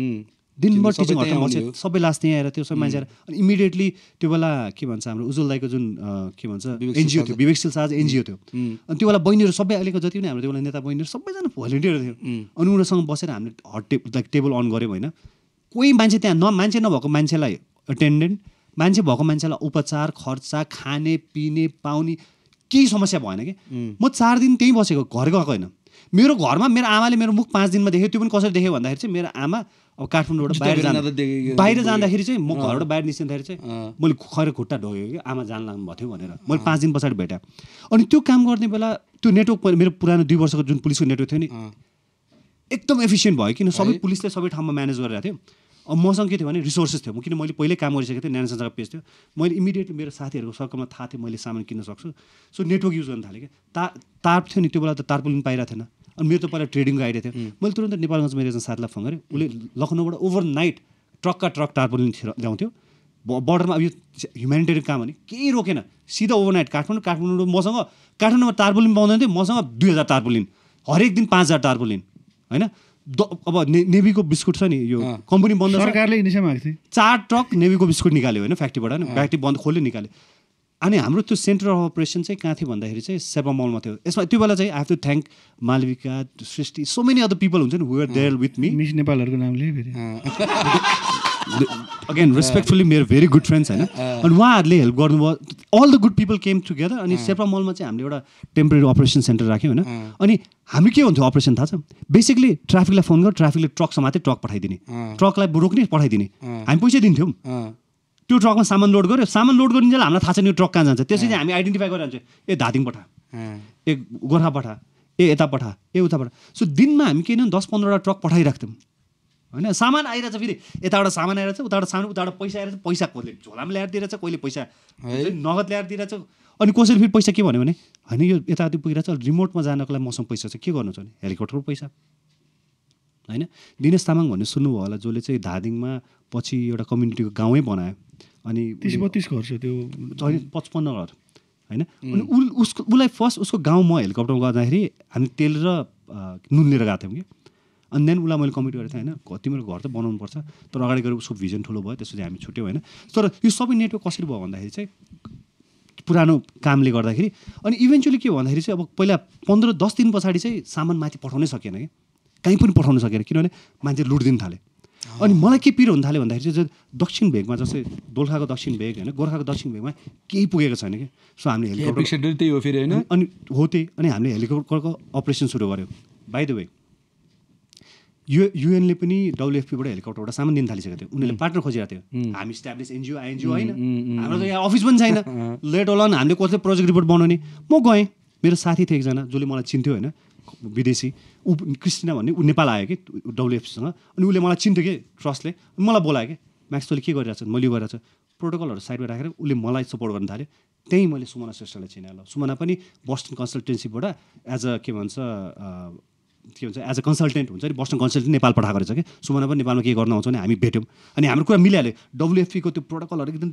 दिनभर टिचिङ त्यहीँ हस्पिटल आउने बसेँ हो। सबै लास्ट त्यहीँ आएर त्यो सबै मान्छे आएर अनि इमिडिएटली त्यो बेला के भन्छ हाम्रो उज्जवल दाईको जुन के भन्छ एनजिओ थियो। विवेकशील साझा एनजिओ थियो। अनि त्यो बेला बहिनीहरू सबै अहिलेको जति पनि हाम्रो त्यो बेला नेता बहिनीहरू सबैजना भोलिन्टियर थियो। अनि उनीहरूसँग बसेर हामीले हट लाइक टेबल अन गऱ्यौँ होइन। कोही मान्छे त्यहाँ न मान्छे नभएको मान्छेलाई एटेन्डेन्ट मान्छे भएको मान्छेलाई उपचार खर्चा खाने पिने पाउने केही समस्या भएन कि। म चार दिन त्यहीँ बसेको घर गएको होइन। मेरो घरमा मेरो आमाले मेरो मुख पाँच दिनमा देख्यो त्यो पनि कसरी देख्यो भन्दाखेरि चाहिँ मेरो आमा अब काठमाडौँबाट बाहिर जाँदा बाहिर जाँदाखेरि चाहिँ म घरबाट बाहिर निस्किँदाखेरि चाहिँ। मैले खैर खुट्टा ढोगेँ कि आमा जान लाग्नु भएको थियो भनेर मैले पाँच दिन पछाडि भेटेँ अनि त्यो काम गर्ने बेला त्यो नेटवर्क मेरो पुरानो दुई वर्षको जुन पुलिसको नेटवर्क थियो नि। एकदम एफिसियन्ट भयो किन सबै? पुलिसले सबै ठाउँमा म्यानेज गरिरहेको थियो अब मसँग के थियो भने रिसोर्सेस थियो। म किन मैले पहिल्यै काम गरिसकेको थिएँ न्यानो संस्थाको पेज थियो। मैले इमिडिएटली मेरो साथीहरूको सर्कलमा थाहा थियो मैले सामान किन्न सक्छु। सो नेटवर्क युज गर्न थालेँ कि ता तार थियो नि त्यो बेला त तारपुलिन पाइरहेको थिएन। अनि मेरो त पहिला ट्रेडिङको आइडिया थियो। मैले तुरन्त नेपालगञ्ज मेरो एकजना साथीलाई फोन गरेँ। उसले लखनऊबाट ओभरनाइट ट्रकका ट्रक तारपुलिन थिएर ल्याउँथ्यो। बोर्डरमा अब यो ह्युमेनिटेरियन काम भने केही रोकेन। सिधा ओभरनाइट काठमाडौँ काठमाडौँ मसँग काठमाडौँमा तारपुलिन पाउँदैन थियो। मसँग दुई हजार तारपुलिन हरेक दिन पाँच हजार तारपुलिन होइन? अब ने नेभीको बिस्कुट छ नि यो। कम्पनी बन्द सरकारले चार ट्रक नेभीको बिस्कुट निकाल्यो होइन फ्याक्ट्रीबाट होइन। फ्याक्ट्री बन्द खोल्यो निकाल्यो। अनि हाम्रो त्यो सेन्टर अफ अपरेसन चाहिँ कहाँ थियो भन्दाखेरि चाहिँ सेपा मलमा थियो। यसमा त्यो बेला चाहिँ I have to thank Malavika Srishti so many other people हुन्छ नि were there with me Miss नेपालहरूको नामले फेरि। [LAUGHS] अगेन रेस्पेक्टफुल्ली मेरो भेरी गुड फ्रेन्ड्स होइन अनि उहाँहरूले हेल्प गर्नुभयो all the good people came together अनि सेप्रा मलमा चाहिँ हामीले एउटा टेम्परेरी अपरेसन सेन्टर राख्यौँ होइन अनि हामी के हुन्थ्यो अपरेसन थाहा छ बेसिकली ट्राफिकलाई फोन गर ट्राफिकले ट्रक समाते ट्रक पठाइदिने ट्रकलाई रोक्ने पठाइदिने हामी पैसा दिन्थ्यौँ। त्यो ट्रकमा सामान लोड गऱ्यो सामान लोड गरिन्छ हामीलाई थाहा छैन यो ट्रक कहाँ जान्छ त्यसपछि हामी आइडेन्टिफाई गरिरहन्छौँ ए धादिङ पठा। ए गोर्खा पठा ए यता पठा ए उता पठा सो दिनमा हामी के न दस पन्ध्रवटा ट्रक पठाइराख्थ्यौँ होइन? सामान आइरहेछ फेरि। यताबाट सामान आइरहेछ उताबाट सामान उताबाट पैसा आइरहेछ। पैसा कसले? झोलामा ल्याएर दिइरहेछ कहिले पैसा? है। नगद ल्याएर दिइरहेछ। अनि कसरी फेरि पैसा के भन्यो भने होइन यो यताउति पुगिरहेछ रिमोटमा जानको लागि मसँग पैसा छ। के गर्नु छ भने? हेलिकप्टरको पैसा। होइन? दिनेश तामाङ भन्ने सुन्नुभयो होला जसले चाहिँ धादिङमा पछि एउटा कम्युनिटीको गाउँै बनायो। अनि बत्तिस घर छ त्यो। पचपन्न घर। होइन? अनि उसको उसलाई फर्स्ट उसको गाउँ म हेलिकप्टरमा गर्दाखेरि हामी तेल र नुन लिएर गएको थियौँ कि? अनि देन उसलाई मैले कमिट गरेको थिएँ होइन? तिम्रो घर त बनाउनु पर्छ तर अगाडि गएर उसको भिजन ठुलो भयो त्यसपछि हामी छुट्यौँ होइन? तर यो सबै नेटवर्क कसरी भयो भन्दाखेरि चाहिँ पुरानो कामले गर्दाखेरि अनि इभेन्चुली के भन्दाखेरि चाहिँ अब पहिला पन्ध्र दस दिन पछाडि चाहिँ सामान माथि पठाउनै सकेन कि? कहीँ पनि पठाउन सकेन किनभने मान्छे लुटिदिन थाले। अनि मलाई के पिरो हुन थाल्यो भन्दाखेरि चाहिँ दक्षिण भेगमा जस्तै दोलखाको दक्षिण भेग होइन? गोर्खाको दक्षिण भेगमा केही पुगेको छैन कि? सो हामीले हेलिकप्टर त्यही हो फेरि होइन? अनि अनि हो त्यही अनि हामीले हेलिकप्टरको अपरेसन सुरु गऱ्यौँ बाई द वे यु युएनले पनि डब्लुएफपीबाट हेलिकप्टरबाट सामान दिन थालिसकेको थियो। उनीहरूले पार्टनर खोजिरहेको थियो। हामी स्ट्याब्लिस एनजिओ आइएनजिओ होइन। हाम्रो त यहाँ अफिस पनि छैन। [LAUGHS] लेट होला हामीले कसले प्रोजेक्ट रिपोर्ट बनाउने। म गएँ। मेरो साथी थियो एकजना जसले मलाई चिन्थ्यो होइन विदेशी। ऊ क्रिस्टिना भन्ने ऊ नेपाल आयो कि डब्लुएफसीसँग अनि उसले मलाई चिन्थ्यो कि ट्रस्टले। मलाई बोलायो कि म्याक्स तैँले के गरिरहेको छ? मैले गरिरहेको छु। प्रोटोकलहरू साइडमा राखेर उसले मलाई सपोर्ट गर्न थाल्यो। त्यहीँ मैले सुमना श्रेष्ठलाई चिनाएँ ल सुमना पनि बस्टन कन्सल्टेन्सीबाट एज अ के भन्छ के भन्छ एज अ कन्सल्टेन्ट हुन्छ नि बस्टन कन्सल्टेन्ट नेपाल पठाएको रहेछ कि सुमना पनि नेपालमा के गर्न आउँछ भने हामी भेट्यौँ। अनि हाम्रो कुरा मिलिहाल्यो डब्लुएफपीको त्यो प्रोटोकलहरू एकदम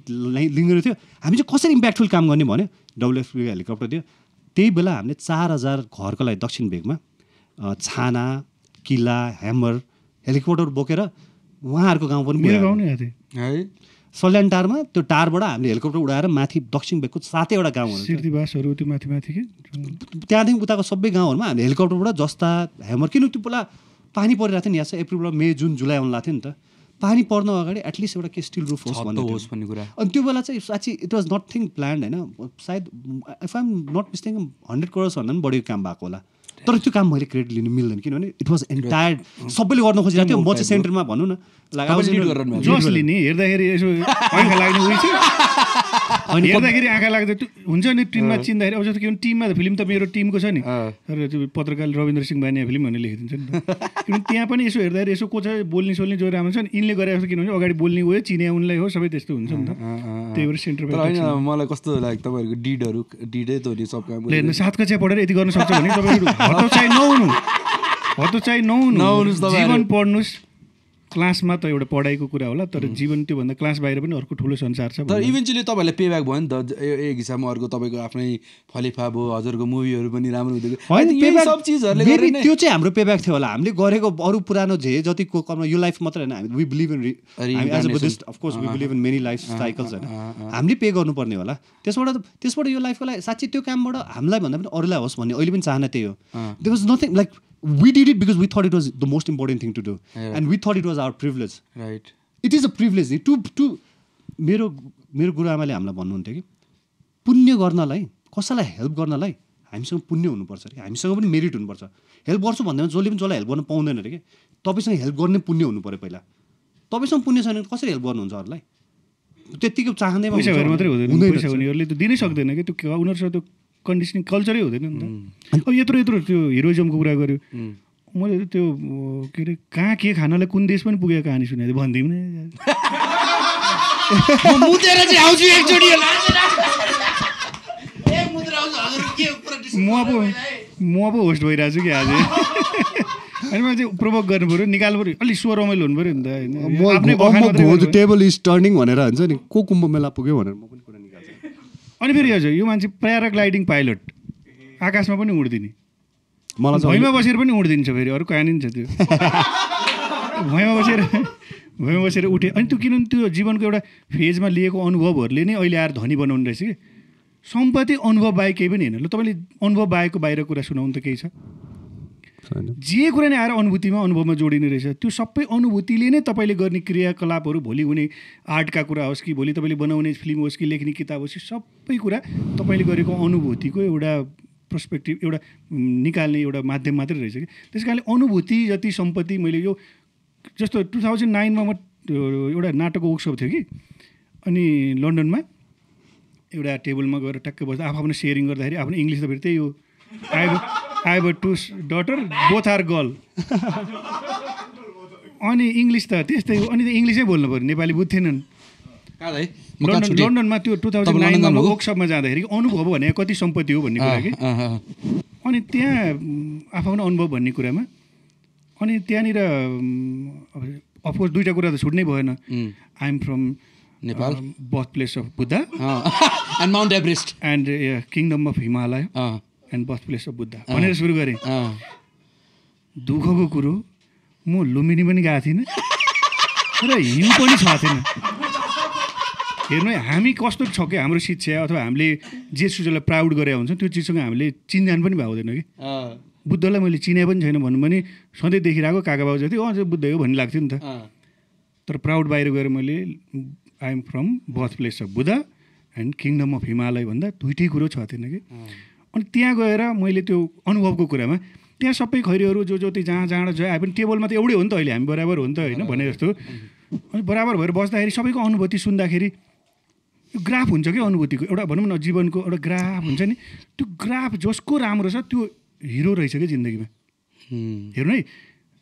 लिङ्गेर थियो। हामी चाहिँ कसरी इम्प्याक्टफुल काम गर्ने भन्यो? डब्लुएफपीको हेलिकप्टर थियो। त्यही बेला हामीले चार हजार घरको लागि दक्षिण भेगमा छाना किल्ला ह्यामर हेलिकप्टर बोकेर उहाँहरूको गाउँ पनि है? सल्यानटारमा त्यो टारबाट हामीले हेलिकप्टर उडाएर माथि दक्षिण भेगको सातैवटा गाउँहरू। सिर्दिवासहरू त्यो माथि माथि कि? त्यहाँदेखि उताको सबै गाउँहरूमा हामीले हेलिकप्टरबाट जस्ता ह्यामर किन त्यो बेला पानी परिरहेको थियो नि यहाँ चाहिँ एप्रिलबाट मे जुन जुलाई आउनु लाग्थ्यो नि त। पानी पर्न अगाडि एटलिस्ट एउटा के स्टिल रुफ होस्। होस् भन्ने कुरा। अनि त्यो बेला चाहिँ साँच्ची इट वाज नथिङ प्लान्ड होइन? सायद if I'm not mistake hundred crores भन्दा पनि बढी काम भएको होला। तर त्यो काम मैले क्रेडिट लिनु मिल्दैन किनभने इट वाज एन्टायर सबैले गर्न खोजिरहेको थियो। म चाहिँ सेन्टरमा भनौँ न हेर्दाखेरि यसो अनि हेर्दाखेरि आँखा लाग्दा हुन्छ नि टिममा चिन्दाखेरि। अब जस्तो के भने टिममा त फिल्म त मेरो टिमको छ नि। तर त्यो पत्रकार रविन्द्र सिंह बानिया फिल्म भनेर लेखिदिन्छ नि त। [LAUGHS] किनभने त्यहाँ पनि यसो हेर्दाखेरि यसो को छ बोल्ने सोल्ने जो राम्रो छ नि यिनले गरे जस्तो किनभने अगाडि बोल्ने उयो चिने उनलाई हो सबै त्यस्तो हुन्छ नि त। त्यही भएर सेन्टर होइन मलाई कस्तो लाग्यो तपाईँहरूको डिडहरू डिडै त नि सब काम हेर्नु सात कक्षा पढेर यति गर्न सक्छ भने तपाईँहरू हतोचाहि नहुनु। [LAUGHS] हतोचाहि नहुनु। जीवन पढ्नुहोस् क्लासमा त एउटा पढाइको कुरा होला तर जीवन त्योभन्दा क्लास बाहिर पनि अर्को ठुलो संसार छ तर। इभेन्चुली तपाईँहरूलाई पे ब्याक भयो नि त एक हिसाबमा अर्को तपाईँको आफ्नै फलिफा भयो हजुरको मुभीहरू पनि राम्रो हुँदै त्यो चाहिँ हाम्रो पेब्याक थियो होला। हामीले गरेको अरू पुरानो जे जतिको कममा यो लाइफ मात्रै होइन हामी we believe in as a. Buddhist of course we believe in many life cycles होइन। हामीले पे गर्नुपर्ने होला। त्यसबाट त्यसबाट यो लाइफको लागि साँच्ची त्यो कामबाट हामीलाई भन्दा पनि अरूलाई होस् भन्ने अहिले पनि चाहना त्यही हो। They was nothing like we did it because we thought it was the most important thing to do and we thought it was our privilege right it is a privilege to to मेरो मेरो गुरुआमाले हामीलाई भन्नुहुन्थ्यो कि पुण्य गर्नलाई कसैलाई help गर्नलाई हामीसँग पुण्य हुनुपर्छ अरे। हामीसँग पनि मेरिट हुनुपर्छ। हेल्प गर्छु भन्दैमा जसले पनि जसलाई हेल्प गर्न पाउँदैन अरे कि। तपाईँसँग हेल्प गर्ने पुण्य हुनु पऱ्यो पहिला। तपाईँसँग पुण्य छैन भने कसरी हेल्प गर्नुहुन्छ अरूलाई? त्यत्तिकै चाहँदैमा भएर मात्रै हुँदैन। दिनै सक्दैन कि। त्यो उनीहरूसँग त्यो कन्डिसनिङ कल्चरै हुँदैन नि त। अब यत्रो यत्रो त्यो हिरोइजमको कुरा गर्यो। मैले त त्यो के अरे कहाँ के खानालाई कुन देश पनि पुगेको कहानी सुनेको थिएँ भनिदिउँ [LAUGHS] म पो म पो होस्ट भइरहेको छु कि आज। अनि मैले चाहिँ प्रोभोक गर्नु पऱ्यो निकाल्नु पऱ्यो। अलिक स्वर रमाइलो हुनु पऱ्यो नि त। टेबल इज टर्निङ भनेर हुन्छ नि को कुम्भ मेला पुग्यो भनेर म पनि कुरा निकाल्छु। अनि फेरि हजुर यो मान्छे प्याराग्लाइडिङ पाइलट। आकाशमा पनि उड्दिने। मलाई भुइँमा बसेर पनि उड्दिन्छ फेरि अरू कहानी नि छ त्यो? [LAUGHS] भुइँमा बसेर भुइँमा बसेर उठे। अनि त्यो किनभने त्यो जीवनको एउटा फेजमा लिएको अनुभवहरूले नै अहिले आएर धनी बनाउनु रहेछ कि। सम्पत्ति अनुभव बाहेक केही पनि होइन। ल तपाईँले अनुभव बाहेकको बाहिर कुरा सुनाउनु त केही छ। जे कुरा नै आएर अनुभूतिमा अनुभवमा जोडिने रहेछ त्यो सबै अनुभूतिले नै तपाईँले गर्ने क्रियाकलापहरू भोलि हुने आर्टका कुरा होस् कि भोलि तपाईँले बनाउने फिल्म होस् कि लेख्ने किताब होस् कि सबै कुरा तपाईँले गरेको अनुभूतिको एउटा पर्सपेक्टिभ एउटा निकाल्ने एउटा माध्यम मात्रै रहेछ कि। त्यस कारणले अनुभूति जति सम्पत्ति मैले यो जस्तो टु थाउजन्ड नाइनमा म एउटा नाटकको वर्कसप थियो कि अनि लन्डनमा एउटा टेबलमा गएर ट्याक्क बस्दा आफू आफ्नो सेयरिङ गर्दाखेरि आफ्नो इङ्ग्लिस त फेरि त्यही हो। I I have two daughter both are girl अनि इङ्ग्लिस त त्यस्तै हो। अनि त इङ्ग्लिसै बोल्नु पऱ्यो। नेपाली बुझ्थेनन्। लन्डन? लन्डनमा त्यो टु थाउजन्ड नाइनमा? वर्कसपमा जाँदाखेरि अनुभव भने कति सम्पत्ति हो भन्ने कुरा कि। अनि त्यहाँ आफ्नो अनुभव भन्ने कुरामा। अनि त्यहाँनिर अफकोर्स दुइटा कुरा त छुट्नै भएन। I'm from Nepal? Birth place of Buddha. And Mount Everest and kingdom of Himalaya and birth place of Buddha भनेर सुरु गरेँ। अँ। दुःखको कुरो म लुम्बिनी पनि गएको थिइनँ। र हिउँ पनि छ थिएन। हेर्नु है हामी कस्तो छ कि? हाम्रो शिक्षा अथवा हामीले जे चिजलाई प्राउड गरे हुन्छ त्यो चिजसँग हामीले चिनजान पनि भएको हुँदैन कि। अँ, बुद्धलाई मैले चिने पनि छैन भनौँ भने सधैँ देखिरहेको काका बाबु जति अझ बुद्ध हो भन्ने लाग्थ्यो नि त। अँ। तर प्राउड बाहिर गएर मैले I'm from birth place of Buddha and kingdom of Himalaya भन्दा दुइटै कुरो छ थिएन कि। अनि त्यहाँ गएर मैले त्यो अनुभवको कुरामा त्यहाँ सबै खैरीहरू जो जो त्यो जहाँ जहाँ जो आए पनि टेबलमा त एउटै हो नि त अहिले हामी बराबर हो नि त होइन भने जस्तो। अनि बराबर भएर बस्दाखेरि सबैको अनुभूति सुन्दाखेरि यो ग्राफ हुन्छ क्या अनुभूतिको एउटा भनौँ न जीवनको एउटा ग्राफ हुन्छ नि। त्यो ग्राफ जसको राम्रो छ त्यो हिरो रहेछ क्या जिन्दगीमा। हेर्नु है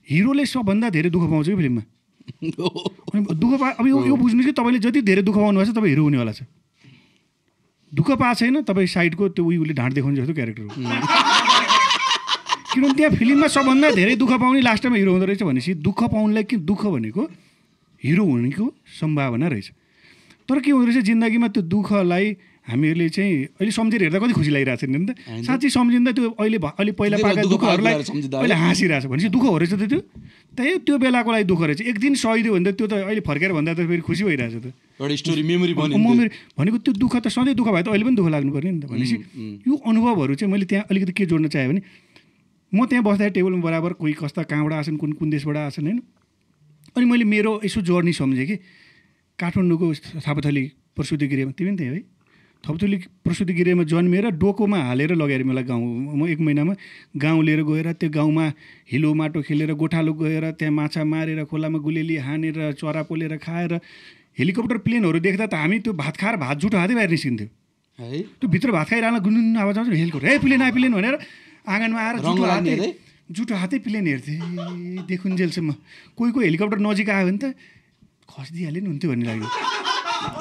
हिरोले सबभन्दा धेरै दुःख पाउँछ कि फिल्ममा। [LAUGHS] दुःख पा अब यो यो बुझ्नु कि तपाईँले जति धेरै दुःख पाउनु भएको छ तपाईँ हिरो हुनेवाला छ। दुःख पाएको छैन तपाईँ साइडको त्यो उसले ढाँट देखाउने जस्तो क्यारेक्टर हो। किनभने त्यहाँ फिल्ममा सबभन्दा धेरै दुःख पाउने लास्ट टाइममा हिरो हुँदो रहेछ भनेपछि दुःख पाउनुलाई कि दुःख भनेको? हिरो हुनेको सम्भावना रहेछ। तर के हुँदो रहेछ जिन्दगीमा त्यो दुःखलाई हामीहरूले चाहिँ अहिले सम्झेर हेर्दा कति खुसी लागिरहेको छ नि त साँच्चै सम्झिँदा त्यो अहिले अहिले पहिला पाएका दुःखहरूलाई अहिले? हाँसिरहेको छ। भनेपछि दुःख हो रहेछ त त्यो। त्यही त्यो बेलाको लागि दुःख रहेछ। एक दिन सहिदियो भने त त्यो त अहिले फर्केर भन्दा त फेरि खुसी भइरहेछ त। एउटा स्टोरी मेमोरी बन्यो म मेरो भनेको त्यो दुःख त सधैँ दुःख भए त अहिले पनि दुःख लाग्नुपर्ने नि त। भनेपछि यो अनुभवहरू चाहिँ मैले त्यहाँ अलिकति के जोड्न चाहेँ भने म त्यहाँ बस्दाखेरि टेबलमा बराबर कोही कस्ता कहाँबाट आछन् कुन कुन देशबाट आछन् होइन। अनि मैले मेरो यसो जर्नी सम्झेँ कि काठमाडौँको थापाथली प्रसुति गृहमा तिमी पनि थियौ है? थपथुली प्रसुति गृहमा जन्मिएर डोकोमा हालेर लगेर मलाई गाउँ म एक महिनामा गाउँ लिएर गएर त्यो गाउँमा हिलो माटो खेलेर गोठालो गएर त्यहाँ माछा मारेर खोलामा गुलेली हानेर चरा पोलेर खाएर हेलिकप्टर प्लेनहरू देख्दा त हामी त्यो भात खाएर भात जुठो हातै बाहिर निस्किन्थ्यो। है? त्यो भित्र भात खाइरहन गुनुन आवाज आउँछ हेलिकप्टर हे प्लेन आए प्लेन भनेर आँगनमा आएर जुठो हातै? जुठो हातै प्लेन हेर्थेँ। देखुन्जेलसम्म कोही कोही हेलिकप्टर नजिक आयो भने त खसिदिइहाल्यो नि हुन्थ्यो भन्ने लाग्यो।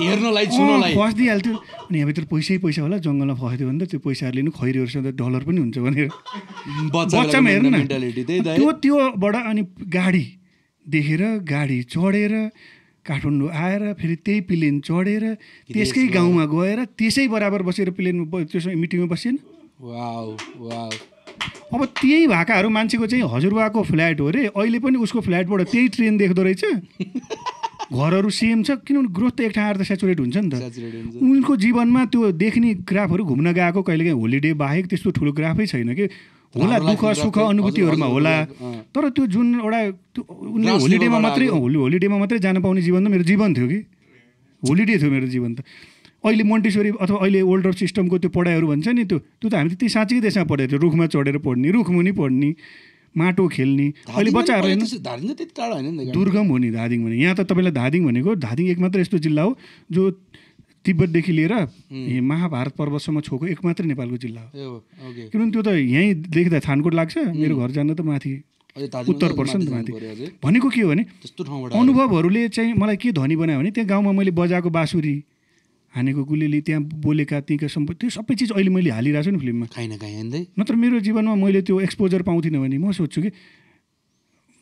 हेर्नलाई सुन्नलाई फसिदिइहाल्थ्यो अनि यहाँभित्र पैसै पैसा होला जङ्गलमा फस्यो भने त त्यो पैसाहरूले नि खैरीहरूसँग डलर पनि हुन्छ भनेर। बच्चामा हेर्नु न। त्यो त्योबाट अनि गाडी देखेर गाडी चढेर काठमाडौँ आएर फेरि त्यही प्लेन चढेर त्यसकै गाउँमा गएर त्यसै बराबर बसेर प्लेनमा ब- त्यसो मिटिङमा बसेन। अब त्यही भएकाहरू मान्छेको चाहिँ हजुरबाको फ्ल्याट हो अरे अहिले पनि उसको फ्ल्याटबाट त्यही ट्रेन देख्दो रहेछ। [LAUGHS] घरहरू सेम छ किनभने ग्रोथ त एक ठाउँ आएर त सेचुरेट हुन्छ नि त। उनको जीवनमा त्यो देख्ने ग्राफहरू घुम्न गएको कहिलेकाहीँ होलिडे बाहेक त्यस्तो ठुलो ग्राफै छैन कि। होला दुःख सुख अनुभूतिहरूमा होला। तर त्यो जुन एउटा त्यो उनले होलिडेमा मात्रै होलिडेमा मात्रै जान पाउने जीवन त मेरो जीवन थियो कि। होलिडे थियो मेरो जीवन त। अहिले मोन्टेश्वरी अथवा अहिले ओल्डर सिस्टमको त्यो पढाइहरू भन्छ नि त्यो त्यो त हामी त त्यही साँच्चै त्यसमा पढाएको थियो। रुखमा चढेर पढ्ने रुखमुनि पढ्ने। माटो खेल्ने अहिले बच्चाहरू टाढो होइन दुर्गम हो नि धादिङ भने। यहाँ त तपाईँलाई धादिङ भनेको धादिङ एक मात्र यस्तो जिल्ला हो जो तिब्बतदेखि लिएर महाभारत पर्वतसम्म छोएको एक मात्रै नेपालको जिल्ला हो। किनभने त्यो त यहीँ देख्दा थानकोट लाग्छ मेरो घर जान त माथि उत्तर पर्छ नि त माथि। भनेको के हो भने अनुभवहरूले चाहिँ मलाई के धनी बनायो भने त्यहाँ गाउँमा मैले बजाएको बाँसुरी हानेको गुलेली त्यहाँ बोलेका त्यहीँका सम्पत्ति त्यो सबै चिज अहिले मैले हालिरहेको छु नि फिल्ममा। खाइ न हेर्दै। नत्र मेरो जीवनमा मैले त्यो एक्सपोजर पाउँथिनँ भने म सोध्छु कि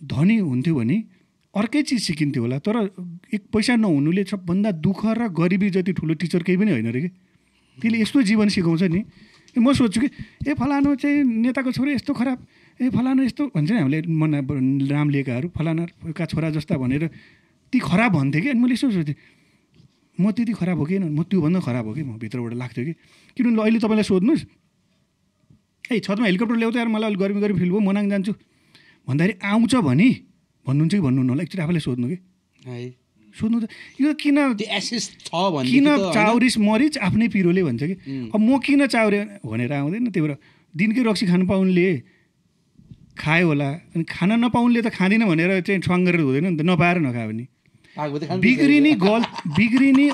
धनी हुन्थ्यो भने अर्कै चिज सिकिन्थ्यो होला तर एक पैसा नहुनुले सबभन्दा दुःख र गरिबी जति ठुलो टिचर केही पनि होइन अरे कि। त्यसले यस्तो जीवन सिकाउँछ नि। म सोध्छु कि ए फलानु चाहिँ नेताको छोरा यस्तो खराब। ए फलानु यस्तो भन्छ नि हामीले मन नाम लिएकाहरू फलानाका छोरा जस्ता भनेर। ती खराब भन्थेँ कि? अनि मैले यसो सोचेँ म त्यति खराब हो कि म त्योभन्दा खराब हो कि म भित्रबाट लाग्थ्यो कि? किनभने अहिले तपाईँलाई सोध्नुहोस्। ए छतमा हेलिकप्टर ल्याउँछ यार मलाई अलिक गर्मी गर्मी फिल भयो मनाङ जान्छु। भन्दाखेरि आउँछ भने भन्नुहुन्छ कि भन्नुहुन्न होला? एकचोटि आफूलाई सोध्नु कि। है। सोध्नु त यो किन छ भने किन चाउरिस मरिच आफ्नै पिरोले भन्छ कि. अब म किन चाउरे भनेर आउँदैन त्यही भएर दिनकै रक्सी खानु पाउनुले खायो होला। अनि खान नपाउनुले त खाँदिनँ भनेर चाहिँ ठवाङ गरेर हुँदैन नि त नपाएर नखायो भने। बिग्रिने गल बिग्रिने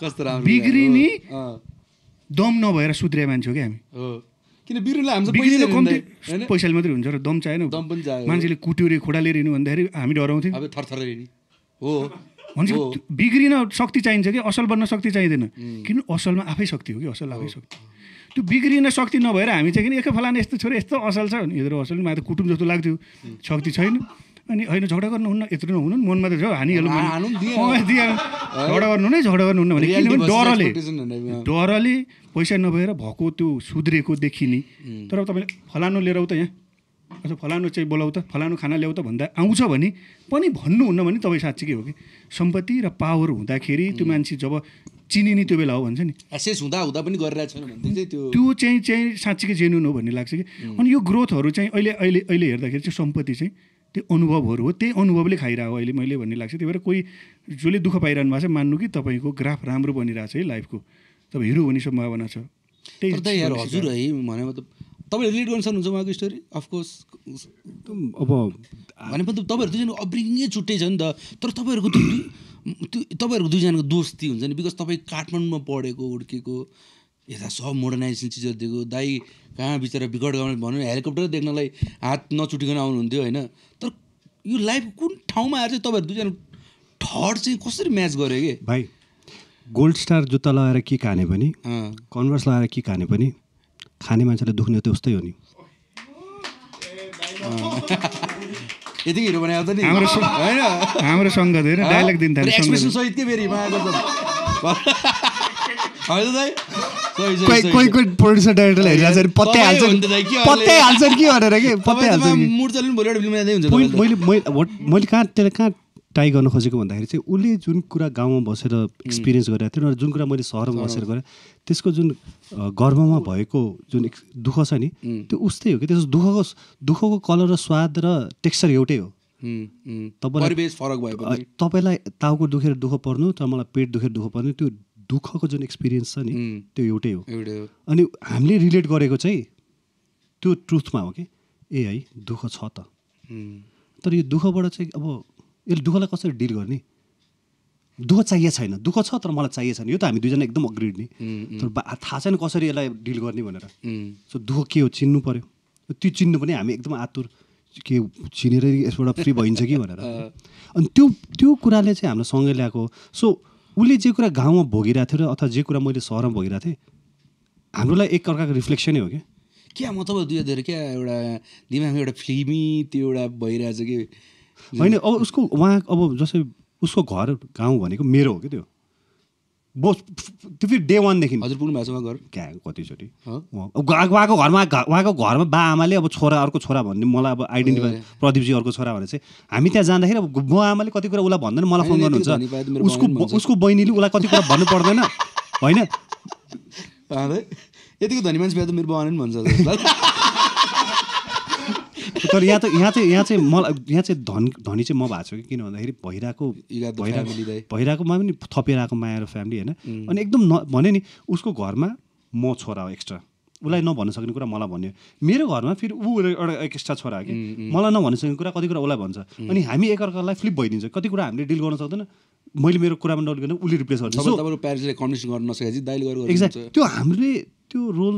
कस्तो राम्रो बिग्रिने दम नभएर सुध्रिया मान्छे हो क्या हामी किन बिरुले हाम्रो बिग्रिनु कम्ती पैसाले मात्रै हुन्छ र दम चाहिएन दम पनि चाहियो मान्छेले कुट्यो रे खोडा लिएर हिँड्नु भन्दाखेरि हामी डराउँथ्यौँ अब थरथर नि हो भन्छ। बिग्रिन शक्ति चाहिन्छ कि असल बन्न शक्ति चाहिँदैन किन असलमा आफै शक्ति हो कि असल आफै शक्ति त्यो बिग्रिन शक्ति नभएर हामी चाहिँ किन एकै फलाना यस्तो छोरा यस्तो असल छ भने यत्रो असल त कुटुम जस्तो लाग्थ्यो शक्ति छैन अनि होइन झगडा गर्नुहुन्न यत्रो नहुनु नि, मनमा त छ हानिहाल्नु मन- हानु नि, दिए। अँ, दिइहाल्नु। झगडा गर्नु नै झगडा गर्नुहुन्न भने किनभने डरले। डरले पैसा नभएर भएको त्यो सुध्रेको देखिने। तर तपाईँले फलानु लिएर त यहाँ। अथवा फलानु चाहिँ बोलाउ त फलानु खाना ल्याउ त भन्दा आउँछ भने पनि भन्नुहुन्न भने तपाईँ साँच्चीकै हो कि? सम्पत्ति र पावर हुँदाखेरि त्यो मान्छे जब चिनिने त्यो बेला हो भन्छ नि। एसेस हुँदा हुँदा पनि गरिरहेको छैन भने चाहिँ त्यो त्यो चाहिँ चाहिँ साँच्चीकै जेन्युन हो भन्ने लाग्छ कि। अनि यो ग्रोथहरू चाहिँ अहिले अहिले अहिले हेर्दाखेरि चाहिँ सम्पत्ति चाहिँ त्यो अनुभवहरू हो त्यही अनुभवले खाइरहेको अहिले मैले भन्ने लाग्छ। त्यही भएर कोही जसले दुःख पाइरहनु भएको छ मान्नु कि तपाईँको ग्राफ राम्रो बनिरहेको छ है लाइफको। तपाईँ हिरो हुने सम्भावना छ। त्यही यार हजुर है भने मतलब तपाईँले रिलेट गर्न सक्नुहुन्छ उहाँको स्टोरी अफकोर्स अब भने मतलब तपाईँहरू दुईजनाको अपब्रिङै छुट्टै छ नि त। तर तपाईँहरूको त्यो तपाईँहरूको दुईजनाको दोस्ती हुन्छ नि? बिकज तपाईँ काठमाडौँमा पढेको हुर्केको। यता सब मोडर्नाइजेसन चिजहरू दिएको दाई कहाँ बिचरा बिकट गाउँमा भनौँ न हेलिकप्टर देख्नलाई हात नचुटिकन आउनुहुन्थ्यो होइन। तर यो लाइफ कुन ठाउँमा आएर चाहिँ तपाईँहरू दुईजना थर्ड चाहिँ कसरी म्याच गऱ्यो कि? भाइ गोल्ड स्टार जुत्ता लगाएर के खाने पनि अँ, कन्भर्स लगाएर के खाने पनि खाने मान्छेलाई दुख्ने त उस्तै हो नि। यतिकै हिरो बनाएको त नि। होइन। हाम्रो सङ्गत हेर डाइलग दिन थाल्यो एक्सप्रेसन सहितकै फेरि [LAUGHS] त होइन दाइ कोही कोही। कोही प्रड्युसर डाइरेक्टरले हेरिरहेको छ के [LAUGHS] भनेर कि। मैले कहाँ त्यसलाई कहाँ ट्राई गर्न खोजेको भन्दाखेरि चाहिँ उसले जुन कुरा गाउँमा बसेर एक्सपिरियन्स गरेको थियो र जुन कुरा मैले सहरमा बसेर गरेँ त्यसको जुन अ, गर्भमा भएको जुन दुःख छ नि त्यो उस्तै हो कि? त्यसको दुःखको दुःखको कलर र स्वाद र टेक्सचर एउटै हो। तपाईँलाई- तपाईँलाई टाउको दुखेर दुःख पर्नु तर मलाई पेट दुखेर दुःख पर्नु त्यो दुःखको जुन एक्सपिरियन्स छ नि त्यो एउटै हो। अनि हामीले रिलेट गरेको चाहिँ त्यो ट्रुथमा हो कि ए है दुःख छ त। तर यो दुःखबाट चाहिँ अब यसले दुःखलाई कसरी डिल गर्ने? दुःख चाहिएको छैन। दुःख छ तर मलाई चाहिएको छैन। यो त हामी दुईजना एकदम अग्रिड नि। तर थाहा छैन कसरी यसलाई डिल गर्ने भनेर। सो दुःख के हो चिन्नु पऱ्यो त्यो चिन्नु पनि हामी एकदम आतुर। के चिनेर यसबाट फ्री भइन्छ कि भनेर। [LAUGHS] अनि त्यो त्यो कुराले चाहिँ हाम्रो सँगै ल्याएको। सो उसले जे कुरा गाउँमा भोगिरहेको थियो र अथवा जे कुरा मैले सहरमा भोगिरहेको थिएँ हाम्रो लागि एक अर्काको रिफ्लेक्सनै हो कि क्या म तपाईँ दुई धेरै क्या एउटा दिमागमा एउटा फिल्मी त्यो एउटा भइरहेछ कि? होइन अब उसको उहाँ अब जस्तै उसको घर गाउँ भनेको मेरो हो कि त्यो। बो त्यो फेरि डे वानदेखि हजुर पुग्नु भएको छ उहाँ घर क्या कतिचोटि उहाँको घरमा उहाँको घरमा बा आमाले अब छोरा अर्को छोरा भन्ने मलाई अब आइडेन्टिफाई प्रदीपजी अर्को छोरा भने चाहिँ हामी त्यहाँ जाँदाखेरि अब बुवा आमाले कति कुरा उसलाई भन्दैन मलाई फोन गर्नुहुन्छ। उसको बाउ। उसको बहिनीले उसलाई कति कुरा भन्नु पर्दैन। [LAUGHS] होइन? यतिको धनी मान्छे भए त मेरो बाबाले पनि भन्छ। तर यहाँ त यहाँ चाहिँ यहाँ चाहिँ मलाई यहाँ चाहिँ धन धनी चाहिँ म भएको छु कि किन भन्दाखेरि भइरहेको भइरहेको। भइरहेकोमा पनि थपेर आएको माया र फ्यामिली होइन। अनि एकदम न भने नि उसको घरमा म छोरा हो एक्स्ट्रा उसलाई नभन्न सक्ने कुरा मलाई भन्यो। मेरो घरमा फेरि ऊ एउटा एक्स्ट्रा छोरा हो कि। मलाई नभन्न सक्ने कुरा कति कुरा उसलाई भन्छ। अनि हामी एकअर्कालाई फ्लिप भइदिन्छ। कति कुरा हामीले डिल गर्न सक्दैन। मैले मेरो कुरामा नडिल गर्ने उसले रिप्लेस गर्छ। त्यो हामीले त्यो रोल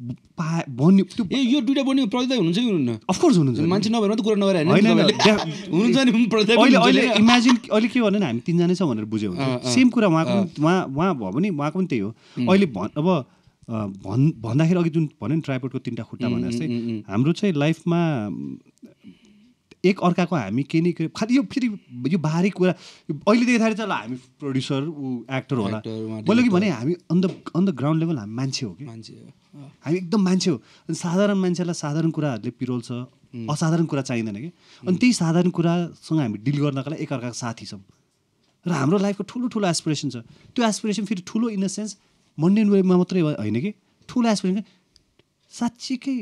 त्यो ए यो दुइटा बन्यो प्रदिप हुनुहुन्छ कि हुनुहुन्न? अफकोर्स हुनुहुन्छ। मान्छे नभएर त कुरा होइन, [LAUGHS] हुनुहुन्छ नि अहिले अहिले? इमेजिन अहिले के भने हामी तिनजना छ भनेर बुझ्यो सेम कुरा उहाँको उहाँ उहाँ भयो भने उहाँको पनि त्यही हो। अहिले भन् अब भन् भन्दाखेरि अघि जुन भन्यो नि ट्राइपोडको तिनवटा खुट्टा भने जस्तै हाम्रो चाहिँ लाइफमा एक अर्काको हामी केही न खालि यो फेरि यो बाहिरी कुरा अहिले देख्दाखेरि चाहिँ ल हामी प्रड्युसर ऊ एक्टर होला। मैले अघि भने हामी on the on the ground level हामी मान्छे हो कि? मान्छे हो। हामी एकदम मान्छे हो। अनि साधारण मान्छेलाई साधारण कुराहरूले पिरोल्छ असाधारण कुरा चाहिँदैन कि? अनि त्यही साधारण कुरासँग हामी डिल गर्नका लागि एकअर्काको साथी छौँ। र हाम्रो लाइफको ठुलो ठुलो एसपिरेसन छ। त्यो एसपिरेसन फेरि ठुलो इन द सेन्स मन्डेन वेमा मात्रै होइन कि? ठुलो एसपिरेसन साँच्चीकै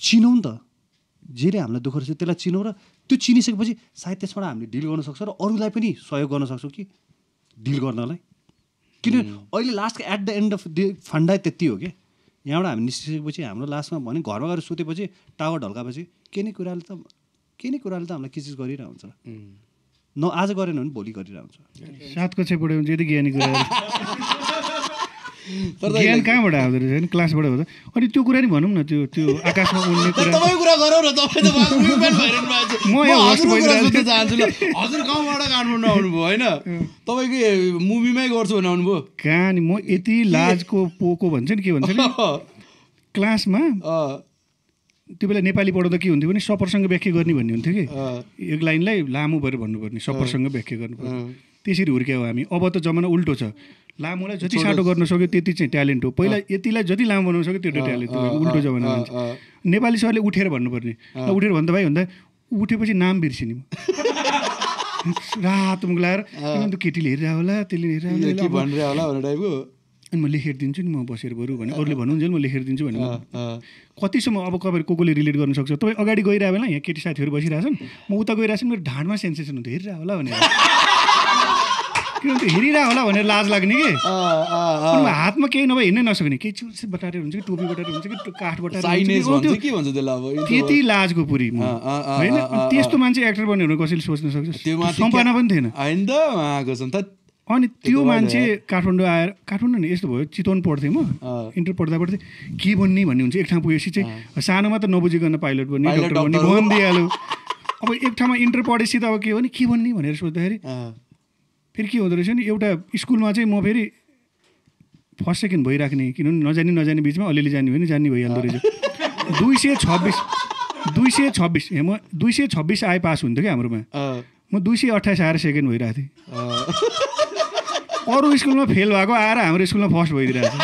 चिनौँ नि त। जेले हामीलाई दुःख रहेछ त्यसलाई चिनौँ र त्यो चिनिसकेपछि सायद त्यसबाट हामीले डिल गर्न सक्छौँ र अरूलाई पनि सहयोग गर्न सक्छौँ कि डिल गर्नलाई। किनभने अहिले लास्टको at the end of day funda त्यति हो कि? यहाँबाट हामी निस्किसकेपछि हाम्रो लास्टमा भने घरमा गएर सुतेपछि टावर ढल्कापछि के नै कुराले त के नै कुराले त हामीलाई किचिज गरिरहेको हुन्छ? न आज गरेन भने भोलि गरिरहेको हुन्छ। सात कक्षा पढ्यो भने चाहिँ यति ज्ञानी कुरा [LAUGHS] ज्ञान कहाँबाट आउँदो रहेछ होइन क्लासबाट हुँदा। अनि त्यो कुरा नि भनौँ न त्यो त्यो आकाशमा उड्ने कुरा। कुरा गरौँ न तपाईँ हजुर गाउँबाट काठमाडौँ आउनुभयो होइन? तपाईँको मुभीमै गर्छु भने आउनुभयो। कहाँ नि? म यति लाजको पोको भन्छ नि के भन्छ नि? क्लासमा त्यो बेला नेपाली पढाउँदा के हुन्थ्यो भने सपरसँग व्याख्या गर्ने भन्ने हुन्थ्यो कि। एक लाइनलाई लामो भएर भन्नुपर्ने सपरसँग व्याख्या गर्नुपर्ने। त्यसरी हुर्क्यायो हामी। अब त जमाना उल्टो छ। लामोलाई जति साटो गर्न सक्यो त्यति चाहिँ ट्यालेन्ट हो। पहिला यतिलाई जति लामो बनाउन सक्यो त्यो ट्यालेन्ट हो। उल्टो जमाना मान्छे। नेपाली सरले उठेर भन्नुपर्ने। उठेर भन्दा भाइ भन्दा उठेपछि नाम बिर्सिने म रातो मुख त्यो केटीले हेरिरहेको होला त्यसले हेरिरहेको होला टाइपको। अनि म लेखेर दिन्छु नि म बसेर बरु भने अरूले भन्नुहुन्छ म लेखेर दिन्छु भने। कतिसम्म अब कहिले को कोले रिलेट गर्न सक्छ? तपाईँ अगाडि गइरहेको बेला यहाँ केटी साथीहरू बसिरहेछन्। म उता गइरहेको छु मेरो ढाडमा सेन्सेसन हुन्थ्यो हेरिरहेको होला भनेर। [LAUGHS] किनभने त्यो हेरिरहेको होला भनेर लाज लाग्ने कि? हातमा केही नभए हिँड्नै नसक्ने केही चिज बटारे हुन्छ कि टोपी बटारे हुन्छ कि काठ बटारे हुन्छ कि, साइनेज हो, त्यो भन्छ के भन्छ त्यसलाई अब? यो त- त्यति लाजको पुरी होइन? त्यस्तो मान्छे एक्टर बन्यो भने कसैले सोच्न सक्छ? सम्पना पनि थिएन। अनि त्यो मान्छे। काठमाडौँ आएर काठमाडौँ नि यस्तो भयो चितवन पढ्थेँ म। इन्टर पढ्दा पढ्दै के बन्ने भन्ने हुन्छ एक ठाउँ पुगेपछि चाहिँ सानोमा त नबुझिकन पाइलट बन्ने डक्टर बन्ने। भनिदिइहाल्यो अब एक ठाउँमा इन्टर पढेपछि त अब के हो भने के बन्ने भनेर सोद्धाखेरि फेरि के हुँदो रहेछ नि एउटा स्कुलमा चाहिँ म फेरि फर्स्ट सेकेन्ड भइराख्ने किनभने नजाने नजाने बिचमा अलिअलि जाने भने जाने भइहाल्दो रहेछ। दुई सय छब्बिस दुई सय छब्बिस ए, म दुई सय छब्बिस आए पास हुन्थ्यो क्या हाम्रोमा। म दुई सय अठाइस आएर सेकेन्ड भइरहेको थिएँ। [LAUGHS] अरू स्कुलमा फेल भएको आएर हाम्रो स्कुलमा फर्स्ट भइदिरहेको छ।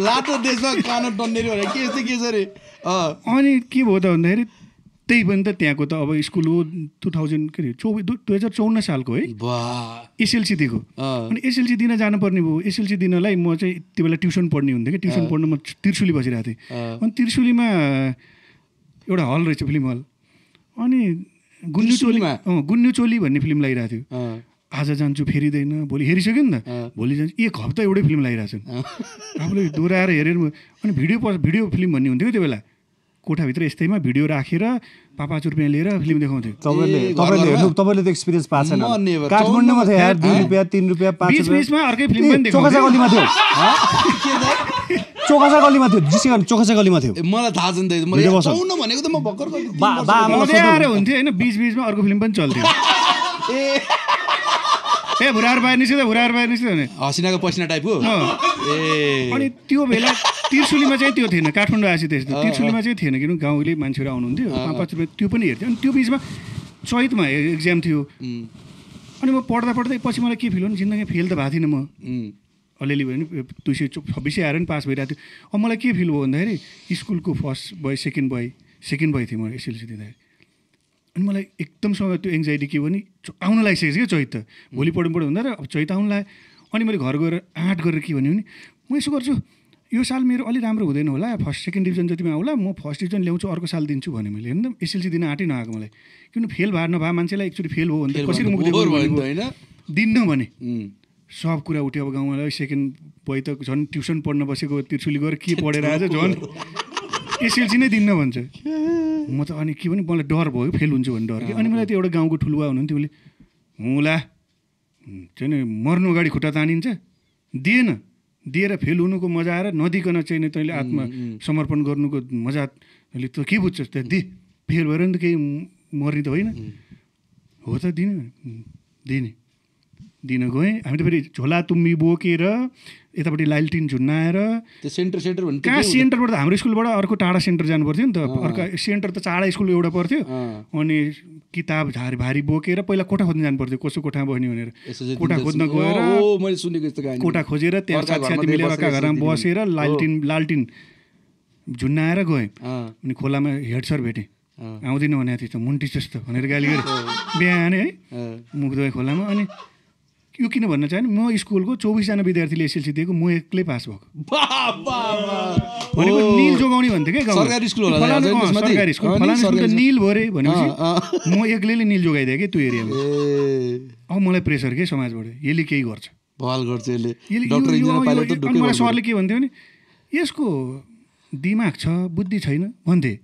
लातो देशमा कान टन्नेरी भनेर के यस्तो के छ अरे अनि के भयो त भन्दाखेरि त्यही पनि त त्यहाँको त अब स्कुल हो टु थाउजन्ड के अरे चौबिस दुई हजार चौन्न सालको है। एसएलसी दिएको। अनि एसएलसी दिन जानुपर्ने भयो। एसएलसी दिनलाई म चाहिँ त्यो बेला ट्युसन पढ्ने हुन्थ्यो कि ट्युसन पढ्न म त्रिशुली बसिरहेको थिएँ। अनि त्रिशुलीमा एउटा हल रहेछ फिल्म हल। अनि गुन्यु चोली त्रिशुलीमा? अँ गुन्यु चोली भन्ने फिल्म लागिरहेको थियो। आज जान्छु फेरिँदैन। भोलि हेरिसक्यो नि त। भोलि जान्छु। एक हप्ता एउटै फिल्म लागिरहेको छन् आफूले दोहोऱ्याएर हेरेर अनि भिडियो भिडियो फिल्म भन्ने हुन्थ्यो त्यो बेला। कोठाभित्र यस्तैमा भिडियो राखेर पाँच रुपियाँ लिएर फिल्म देखाउँथ्यो। तपाईँले? हेर्नु तपाईँले त एक्सपिरियन्स पाएको छैन. काठमाडौँमा थियो यार दुई? रुपियाँ तिन रुपियाँ पाँच बिच रुपियाँ। बिचमा अर्कै फिल्म पनि ए, चोखासा देखाउँथ्यो। गल्लीमा थियो। [LAUGHS] चोखासा गल्लीमा थियो। चोखासा गल्लीमा थियो। ए, मलाई थाहा छ नि त। भिडियो मैले बसाउँ। चौन्न भनेको त म भर्खर हुन्थ्यो होइन बिच बिचमा अर्को फिल्म पनि चल्थ्यो। [LAUGHS] ए। ए भुरार बाहिर निस्क्यो त भुरार बाहिर निस्क्यो भने। हसिनाको पसिना टाइपको। ए। अनि त्यो बेला त्रिशुलीमा चाहिँ त्यो थिएन काठमाडौँ आएपछि त्यस्तो त्रिशुलीमा चाहिँ थिएन किनभने गाउँले मान्छेहरू आउनुहुन्थ्यो। पाँच पाँच रुपियाँ त्यो पनि हेर्थ्यो। अनि त्यो बिचमा चैतमा एक्जाम थियो। अनि म पढ्दा पढ्दै पछि मलाई के फिल हो भने जिन्दगी फेल त भएको थिइनँ म। अलिअलि भयो भने दुई सय छब्बिसै आएर पनि पास भइरहेको थियो। अब मलाई के फिल भयो भन्दाखेरि स्कुलको first boy second boy second boy थिएँ म एसएलसी दिँदाखेरि। अनि मलाई एकदमसँग त्यो एङ्जाइटी के भने आउन लागिसकेको छ क्या चैत। भोलि पढौँ पढौँ भन्दा र अब चैत आउनु लाग्यो अनि मैले घर गएर आँट गरेर के भन्यो भने म यसो गर्छु यो साल मेरो अलिक राम्रो हुँदैन होला फर्स्ट सेकेन्ड डिभिजन जतिमा आउला म फर्स्ट डिभिजन ल्याउँछु अर्को साल दिन्छु भने मैले। हेर्नु एसएलसी दिन आँटै नआएको मलाई। किनभने फेल भए नभए मान्छेलाई एकचोटि फेल भयो भने कसरी मुख? होइन? दिन्न भने। सब कुरा उठ्यो अब गाउँमा सेकेन्ड बोय त झन् ट्युसन पढ्न बसेको त्रिशुली गएर के पढेर आएछ झन्। एसएलसी नै दिन्न भन्छ। म त अनि के भने मलाई डर भयो फेल हुन्छ भन्ने डर। कि अनि मलाई त्यो एउटा गाउँको ठुलुवा हुनुहुन्थ्यो उसले हुँला चाहिँ मर्नु अगाडि खुट्टा तानिन्छ दिएन दिएर फेल हुनुको मजा आएर नदिकन चाहिँ तैँले आत्मा समर्पण गर्नुको मजा तैँले त के बुझ्छस् त? दि फेल भएर नि त केही मर्ने त होइन। हो त दिने। भने, दिने। दिन गएँ। हामी त फेरि झोला तुम्बी बोकेर यतापट्टि लालटिन झुन्नाएर त्यो सेन्टर सेन्टर भन्ने कहाँ सेन्टरबाट त हाम्रो स्कुलबाट अर्को टाढा सेन्टर जानु पर्थ्यो नि त। अर्को सेन्टर त चाडा स्कुल एउटा पर्थ्यो। अनि किताब झारी भारी बोकेर पहिला कोठा खोज्न जानु पर्थ्यो कसो कोठा बस्ने भनेर। कोठा खोज्न गएर मैले सुनेको यस्तो कोठा खोजेर त्यहाँ अर्का साथी घरमा मिलेर घरमा बसेर। लालटिन लालटिन झुन्नाएर गएँ। अनि खोलामा हेड सर भेटेँ। आउँदिनँ भने त्यस्तो मुन्टी जस्तो भनेर गाली गरेँ। बिहानै है अँ। मुखदोय खोलामा अनि यो किन भन्न चाहेँ म स्कुलको चौबिसजना विद्यार्थीले एसएलसी दिएको म एक्लै पास भएको। भनेको निल जोगाउने भन्थ्यो क्या। सरकारी स्कुल सरकारी। स्कुल। फलानु निल भयो अरे भनेपछि। म एक्लैले निल जोगाइदिएँ कि त्यो एरियामा। अब मलाई प्रेसर के समाजबाट? यसले केही गर्छ। गर्छ यसले। मलाई। सरले के भन्थ्यो भने यसको दिमाग छ बुद्धि छैन भन्थे।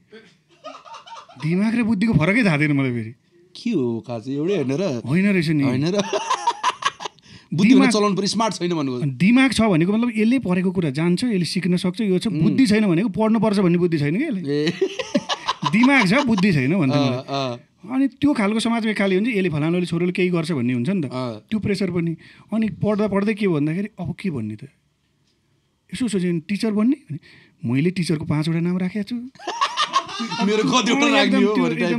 दिमाग र बुद्धिको फरकै थाहा थिएन मलाई फेरि। के हो खास एउटै होइन र। होइन रहेछ नि। होइन र। बुद्धि चलाउनु पऱ्यो स्मार्ट छैन भन्नुको अनि दिमाग छ भनेको मतलब यसले पढेको कुरा जान्छ यसले सिक्न सक्छ यो छ बुद्धि छैन भनेको पढ्नुपर्छ भन्ने बुद्धि छैन कि यसले? [LAUGHS] दिमाग छ बुद्धि छैन। अँ, अनि त्यो खालको समाजमा खाली हुन्छ यसले फलानुले छोरोले केही गर्छ भन्ने हुन्छ नि त। त्यो प्रेसर पनि। अनि पढ्दा पढ्दै के भन्दाखेरि अब के भन्ने त? यसो सोच्यो भने टिचर बन्ने? मैले टिचरको पाँचवटा नाम राखेको छु। [LAUGHS] [LAUGHS] मेरो कतिवटा राख्ने हो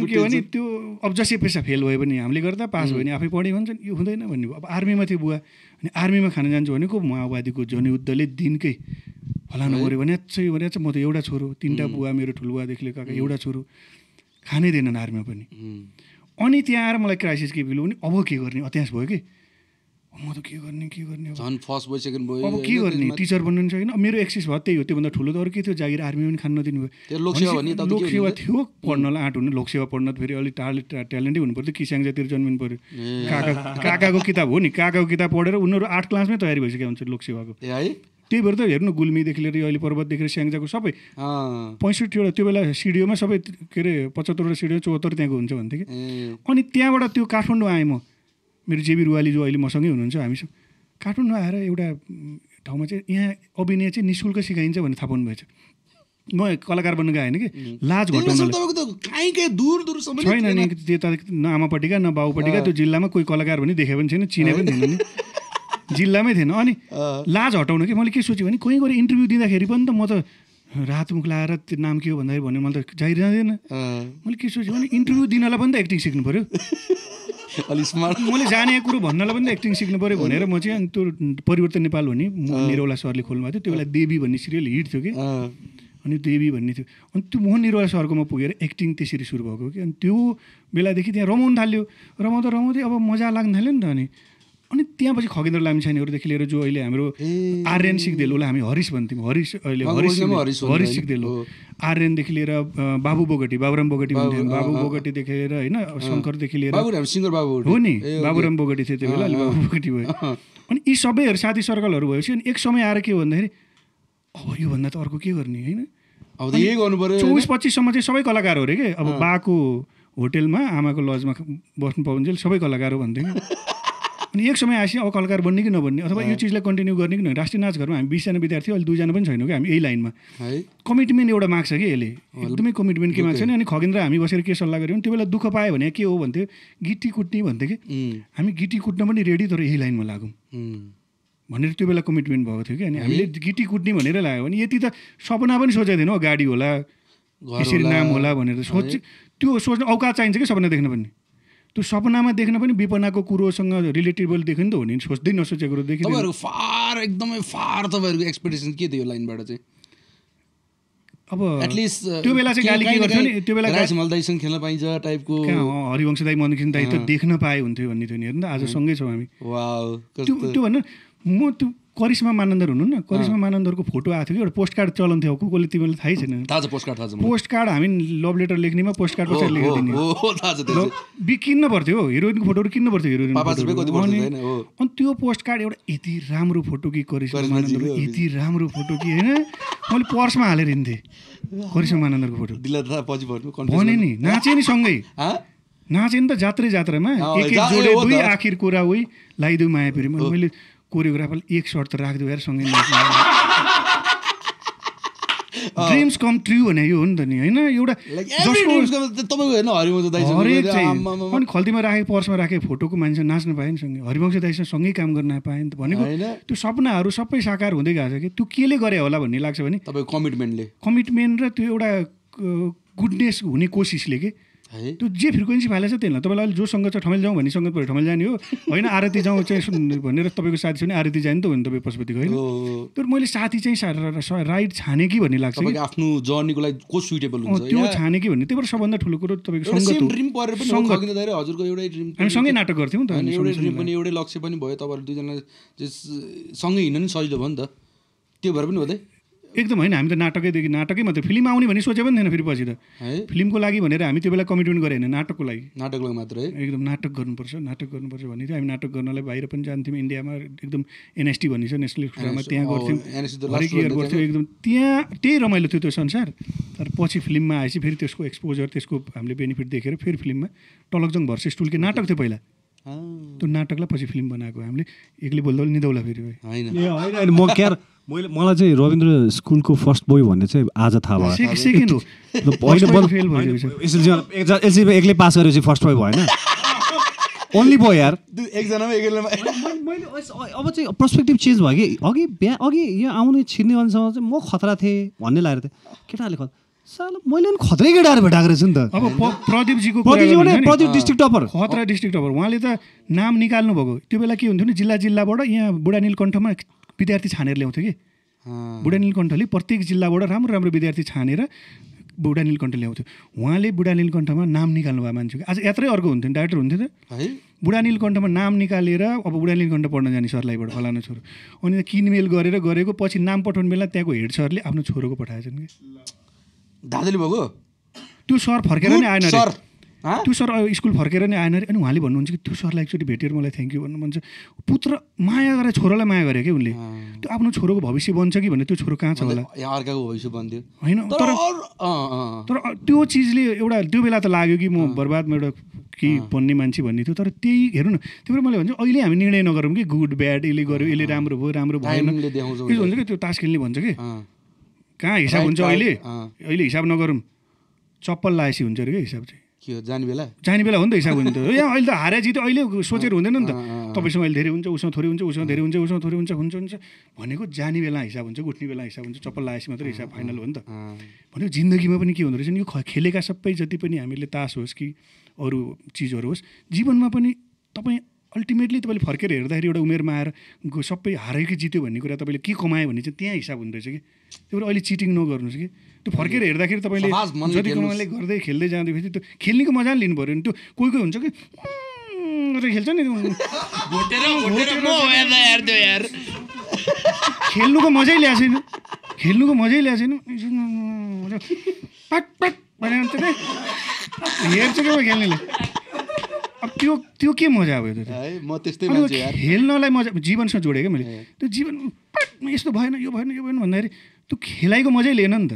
के भने। त्यो अब जसै पेसा फेल भयो भने हामीले गर्दा पास भयो भने आफै पढेँ भन्छन् यो हुँदैन भन्ने अब आर्मीमा थियो बुवा। अनि आर्मीमा खान जान्छु भनेको माओवादीको जनयुद्धले दिनकै फलानु गऱ्यो भने चाहिँ भने चाहिँ म त एउटा छोरो। तिनवटा बुवा मेरो ठुलबुवादेखि लिएर काका एउटा छोरो। खानै दिएनन् आर्मीमा पनि। अनि त्यहाँ आएर मलाई क्राइसिस के फिल भने अब के गर्ने? अत्यास भयो कि? म त के गर्ने के गर्ने झन् फर्स्ट भयो सेकेन्ड भयो अब के गर्ने? टिचर बन्नु छैन। मेरो एक्सिस भयो त्यही हो। त्योभन्दा ठुलो त अरू के थियो? जागिर आर्मी पनि खान नदिनु भयो लोकसेवा थियो। पढ्नलाई आँट हुनु लोकसेवा पढ्न त फेरि अलिक टाढा ट्यालेन्टै हुनु पर्थ्यो। किस्याङजातिर जन्मिनु पऱ्यो। काका काकाको किताब हो नि। काकाको किताब पढेर उनीहरू आठ क्लासमै तयारी भइसकेको हुन्छ लोकसेवाको। है? त्यही भएर त हेर्नु गुल्मीदेखि लिएर अहिले पर्वतदेखि लिएर स्याङ्जाको सबै पैँसठीवटा त्यो बेला सिडिओमा सबै के अरे पचहत्तरवटा सिडिओ चौहत्तर त्यहाँको हुन्छ भन्थ्यो कि अनि त्यहाँबाट त्यो काठमाडौँ आएँ म। मेरो जेबी रुवाली जो अहिले मसँगै हुनुहुन्छ हामीसँग काठमाडौँ आएर एउटा उम्, ठाउँमा चाहिँ यहाँ अभिनय चाहिँ नि शुल्क सिकाइन्छ भनेर थाहा पाउनु भएछ म कलाकार बन्न गएँ होइन कि? लाज घटाउन त छैन। नि त्यता न आमापट्टिका न बाउपट्टिका त्यो जिल्लामा कोही कलाकार पनि देखे पनि छैन चिने पनि थिएन नि। जिल्लामै थिएन। अनि। लाज हटाउनु कि? मैले के सोचेँ भने कोही गएर इन्टरभ्यू दिँदाखेरि पनि त म त रातमुख लाएर त्यो नाम के हो भन्दाखेरि भन्यो मैले त जाहिर जाँदैन। मैले के सोचेँ भने इन्टरभ्यू दिनलाई पनि त एक्टिङ सिक्नु पऱ्यो [LAUGHS] अलिक स्मार्ट मैले जाने कुरो भन्नलाई पनि एक्टिङ सिक्नु पऱ्यो भनेर म चाहिँ अनि त्यो परिवर्तन नेपाल भन्ने निरौला सरले खोल्नु भएको थियो। त्यो बेला देवी भन्ने सिरियल हिट थियो कि? अनि देवी भन्ने थियो। अनि त्यो मोहन निरौला सरकोमा पुगेर एक्टिङ त्यसरी सुरु भएको कि? अनि त्यो बेलादेखि त्यहाँ रमाउनु थाल्यो। रमाउँदा रमाउँदै अब मजा लाग्न थाल्यो नि त अनि। अनि त्यहाँपछि खगेन्द्र लामिछानेहरूदेखि लिएर जो अहिले हाम्रो आर्यन सिक्देल उसलाई हामी हरिस भन्थ्यौँ। हरिस अहिले हरिस हरिस सिक्देल-। आर्यनदेखि लिएर बाबु बोगटी बाबुराम बोगटी भन्थ्यौँ। बाबु बोगटीदेखि लिएर होइन शङ्करदेखि लिएर हो नि। बाबुराम बोगटी थियो त्यो बेला अहिले बाबु बोगटी भयो। अनि यी सबैहरू साथी सर्कलहरू भएपछि अनि एक समय आएर के हो भन्दाखेरि अब योभन्दा त अर्को के गर्ने? होइन। अब त यही गर्नु पर्यो। चौबिस पच्चिससम्म चाहिँ सबै कलाकार हो अरे के? अब बाको होटेलमा आमाको लजमा बस्नु पाउन्जेल सबै कलाकार हो भन्थ्यो। [LAUGHS] अनि एक समय आएपछि अब कलाकार बन्ने कि नबन्ने अथवा यो चिजलाई कन्टिन्यू गर्ने कि नभने राष्ट्रिय नाचघरमा हामी बिसजना विद्यार्थी अहिले दुईजना पनि छैनौँ कि हामी यही लाइनमा। है। कमिटमेन्ट एउटा माग्छ कि यसले? एकदमै कमिटमेन्ट के माग्छ नि? अनि खगेन्द्र हामी बसेर के सल्लाह गऱ्यौँ? त्यो बेला दुःख पायो भने के हो भन्थ्यो? गिटी कुट्ने भन्थ्यो कि? हामी गिटी कुट्न पनि रेडी तर यही लाइनमा लागौँ। भनेर त्यो बेला कमिटमेन्ट भएको थियो कि अनि हामीले गिटी कुट्ने भनेर लाग्यो भने यति त सपना पनि सोचेको थिएन हो गाडी होला यसरी। नाम होला भनेर सोच त्यो सोच्न औकात चाहिन्छ कि सपना देख्न पनि? त्यो सपनामा देख्न पनि विपनाको कुरोसँग रिलेटेबल देख्यो नि त हो नि। सोच्दै नसोचेको कुरो देखिँदैन। तपाईँहरूको फार एकदमै फार तपाईँहरूको एक्सपेक्टेसन के थियो लाइनबाट चाहिँ? अब एटलिस्ट त्यो बेला चाहिँ गाली के गर्थ्यो नि? त्यो बेला हिमाल दाईसँग खेल्न पाइन्छ टाइपको हरिवंश दाई मन्दकिन दाई त देख्न पाए हुन्थ्यो भन्ने थियो नि। हेर्नु त आज सँगै छौँ हामी। त्यो भन्नु म त्यो करिश्मा मानन्दर हुनु न करिश्मा मानन्दरको फोटो आएको थियो कि एउटा पोस्ट कार्ड चलन थियो को कसले तिमीलाई थाहै छैन। थाहा पोस्ट कार्ड थाहा। पोस्ट कार्ड हामी लभ लेटर लेख्नेमा पोस्ट कार्ड कसरी लेखेर हो, दिने हो, हो, थाहा छ त्यो चाहिँ। बि किन्न पर्थ्यो हिरोइनको फोटोहरू किन्न पर्थ्यो हिरोइन अनि त्यो पोस्ट कार्ड एउटा यति राम्रो फोटो कि करिश्मा जीको, यति राम्रो फोटो कि होइन मैले पर्समा हालेर हिँड्थेँ करिश्मा मानन्दरको फोटो भने नि नाचे नि सँगै? नाचे नि त जात्रै जात्रामा एक एक जोडे। दुई आखिर कुरा उही लगाइदेऊ माया फेरि। मैले कोरियोग्राफरले एक सर्ट त राखिदियो यार सँगै ड्रिम्स कम ट्रु भने यो हो नि त नि होइन एउटा हरेक चाहिँ। अनि खल्तीमा राखेको पर्समा राखेको फोटोको मान्छे नाच्न पायो नि सँगै हरिवंश दाइसँग सँगै काम गर्न पायो नि त भनेको त्यो सपनाहरू सबै साकार हुँदै गएको छ कि त्यो केले गरे होला भन्ने लाग्छ भने तपाईँको कमिटमेन्टले कमिटमेन्ट र त्यो एउटा गुडनेस हुने कोसिसले के त्यो जे फ्रिक्वेन्सी फालेछ त्यसलाई तपाईँलाई अहिले जोसँग छ ठमेल जाउँ भने सङ्गत पऱ्यो ठमेल जाने हो। होइन आरती जाउँ चाहिँ भनेर तपाईँको साथी छ भने आरती जाने त हो नि तपाईँ पशुपतिको होइन। तर मैले साथी चाहिँ राइड छाने कि भन्ने लाग्छ आफ्नो जर्नीको लागि को सुइटेबल हुन्छ त्यो छाने कि भन्ने त्यही भएर सबभन्दा ठुलो कुरो तपाईँको हजुरको एउटै ड्रिम हामी सँगै नाटक गर्थ्यौँ त एउटै ड्रिम। पनि एउटै लक्ष्य पनि भयो तपाईँहरू दुईजना सँगै हिँड्नु नि सजिलो भयो नि त। त्यो भएर पनि हो एकदम होइन हामी त नाटकैदेखि नाटकै मात्रै फिल्म आउने भन्ने सोचे पनि थिएन फेरि पछि त फिल्मको लागि भनेर हामी त्यो बेला कमिटमेन्ट गरेँ होइन नाटकको लागि। नाटक लागि मात्र है? एकदम नाटक गर्नुपर्छ नाटक गर्नुपर्छ भन्ने थियो। हामी नाटक गर्नलाई बाहिर पनि जान्थ्यौँ इन्डियामा एकदम एनएसटी भन्ने छ नेसनल ड्रामा त्यहाँ गर्थ्यौँ। हरेक इयर गर्थ्यौँ एकदम त्यहाँ त्यही रमाइलो थियो त्यो संसार। तर पछि फिल्ममा आएपछि फेरि त्यसको एक्सपोजर त्यसको हामीले बेनिफिट देखेर फेरि फिल्ममा टलकजङ भर्सेस टुल्के नाटक थियो पहिला। अँ, त्यो नाटकलाई पछि फिल्म बनाएको हामीले। एक्लै बोल्दा निदौला फेरि होइन म क्यार मैले मलाई चाहिँ रविन्द्र स्कुलको फर्स्ट बोय भन्ने चाहिँ आज थाहा भयो। एक्लै पास गरेपछि फर्स्ट बोय भएन ओन्ली बोय यार। एकजनामा मैले अब चाहिँ पर्सपेक्टिभ चेन्ज भयो कि। अघि बिहा अघि यहाँ आउने छिर्ने मान्छेसँग चाहिँ म खतरा थिएँ भन्ने लागेको थियो। केटाहरूले खत साल मैले पनि खत्रै केटाहरू भेटाएको रहेछु नि त। अब प्रदीपजीको प्रदीप डिस्ट्रिक्ट टपर खतरा डिस्ट्रिक्ट टपर उहाँले त नाम निकाल्नु भएको त्यो बेला के हुन्थ्यो नि जिल्ला जिल्लाबाट यहाँ बुढा नीलकण्ठमा विद्यार्थी छानेर ल्याउँथ्यो कि? बुढा नीलकण्ठले प्रत्येक जिल्लाबाट राम्रो राम्रो विद्यार्थी छानेर बुढा नीलकण्ठ ल्याउँथ्यो। उहाँले बुढा नीलकण्ठमा नाम निकाल्नु भयो मान्छेको। आज यात्रै अर्को हुन्थ्यो नि डाइरेक्टर हुन्थ्यो त? है? बुढा नीलकण्ठमा नाम निकालेर अब बुढा नीलकण्ठ पढ्न जाने सरलाईबाट फलानु छोरो। अनि किनमेल गरेर गरेको पछि नाम पठाउने बेला त्यहाँको हेड सरले आफ्नो छोरोको पठाएछन् कि। दादाले भएको? त्यो सर फर्केर नै आएन? त्यो सर अब स्कुल फर्केर नै आएन अरे। अनि उहाँले भन्नुहुन्छ कि त्यो सरलाई एकचोटि भेटेर मलाई थ्याङ्क यू भन्नु मन छ पुत्र माया गरेर छोरालाई माया गरे कि उनले? त्यो आफ्नो छोरोको भविष्य बन्छ कि भने त्यो छोरो कहाँ छ होला? अर्काको भविष्य बन्थ्यो। होइन तर तर त्यो चिजले एउटा त्यो बेला त लाग्यो कि म बर्बादमा एउटा के बन्ने मान्छे भन्ने थियो। तर त्यही हेर्नु न त्यही भएर मैले भन्छु अहिले हामी निर्णय नगरौँ कि। गुड ब्याड यसले गर्यो यसले राम्रो भयो राम्रो भएन। के भन्छ कि त्यो तास खेल्ने भन्छ कि? कहाँ हिसाब हुन्छ अहिले। अहिले हिसाब नगरौँ। चप्पल लाएपछि हुन्छ अरे क्या हिसाब चाहिँ। के हो जाने बेला? जाने बेला हो नि त। हिसाब [LAUGHS] हुन्छ यहाँ अहिले त हारे जित्यो अहिले सोचेर हुँदैन नि त। तपाईँसँग अहिले धेरै हुन्छ उसँग थोरै हुन्छ उसँग धेरै हुन्छ उसँग थोरै हुन्छ हुन्छ हुन्छ। भनेको जाने बेला हिसाब हुन्छ उठ्ने बेला हिसाब हुन्छ चप्पल लगाएपछि मात्रै हिसाब फाइनल हो नि त। भनेको जिन्दगीमा पनि के हुँदो रहेछ नि यो खेलेका सबै जति पनि हामीले तास होस् कि अरू चिजहरू होस् जीवनमा पनि तपाईँ अल्टिमेटली तपाईँले फर्केर हेर्दाखेरि एउटा उमेरमा आएर सबै हारेको जित्यो भन्ने कुरा तपाईँले के कमायो भन्ने चाहिँ त्यहाँ हिसाब हुँदो रहेछ कि? त्यही भएर अहिले चिटिङ नगर्नुहोस् कि। त्यो फर्केर हेर्दाखेरि तपाईँले जति। कमाले गर्दै खेल्दै जाँदाखेरि त्यो खेल्नेको मजा लिनु पऱ्यो नि त्यो कोही कोही हुन्छ कि खेल्छ नि त्यो। घोटेर घोटेर म हो यार यार त्यो यार। खेल्नुको मजै ल्याएको छैन। खेल्नुको मजै ल्याएको छैन। पट पट भनेर त हेर्छ क्या खेल्नेले अब त्यो त्यो के मजा अब त्यो है म त्यस्तै अनि मान्छे यार। खेल्नलाई मजा जीवनसँग जोडेँ क्या मैले। त्यो जीवन पट यस्तो भएन यो भएन यो भएन भन्दाखेरि त्यो खेलाइको मजै लिएन नि त।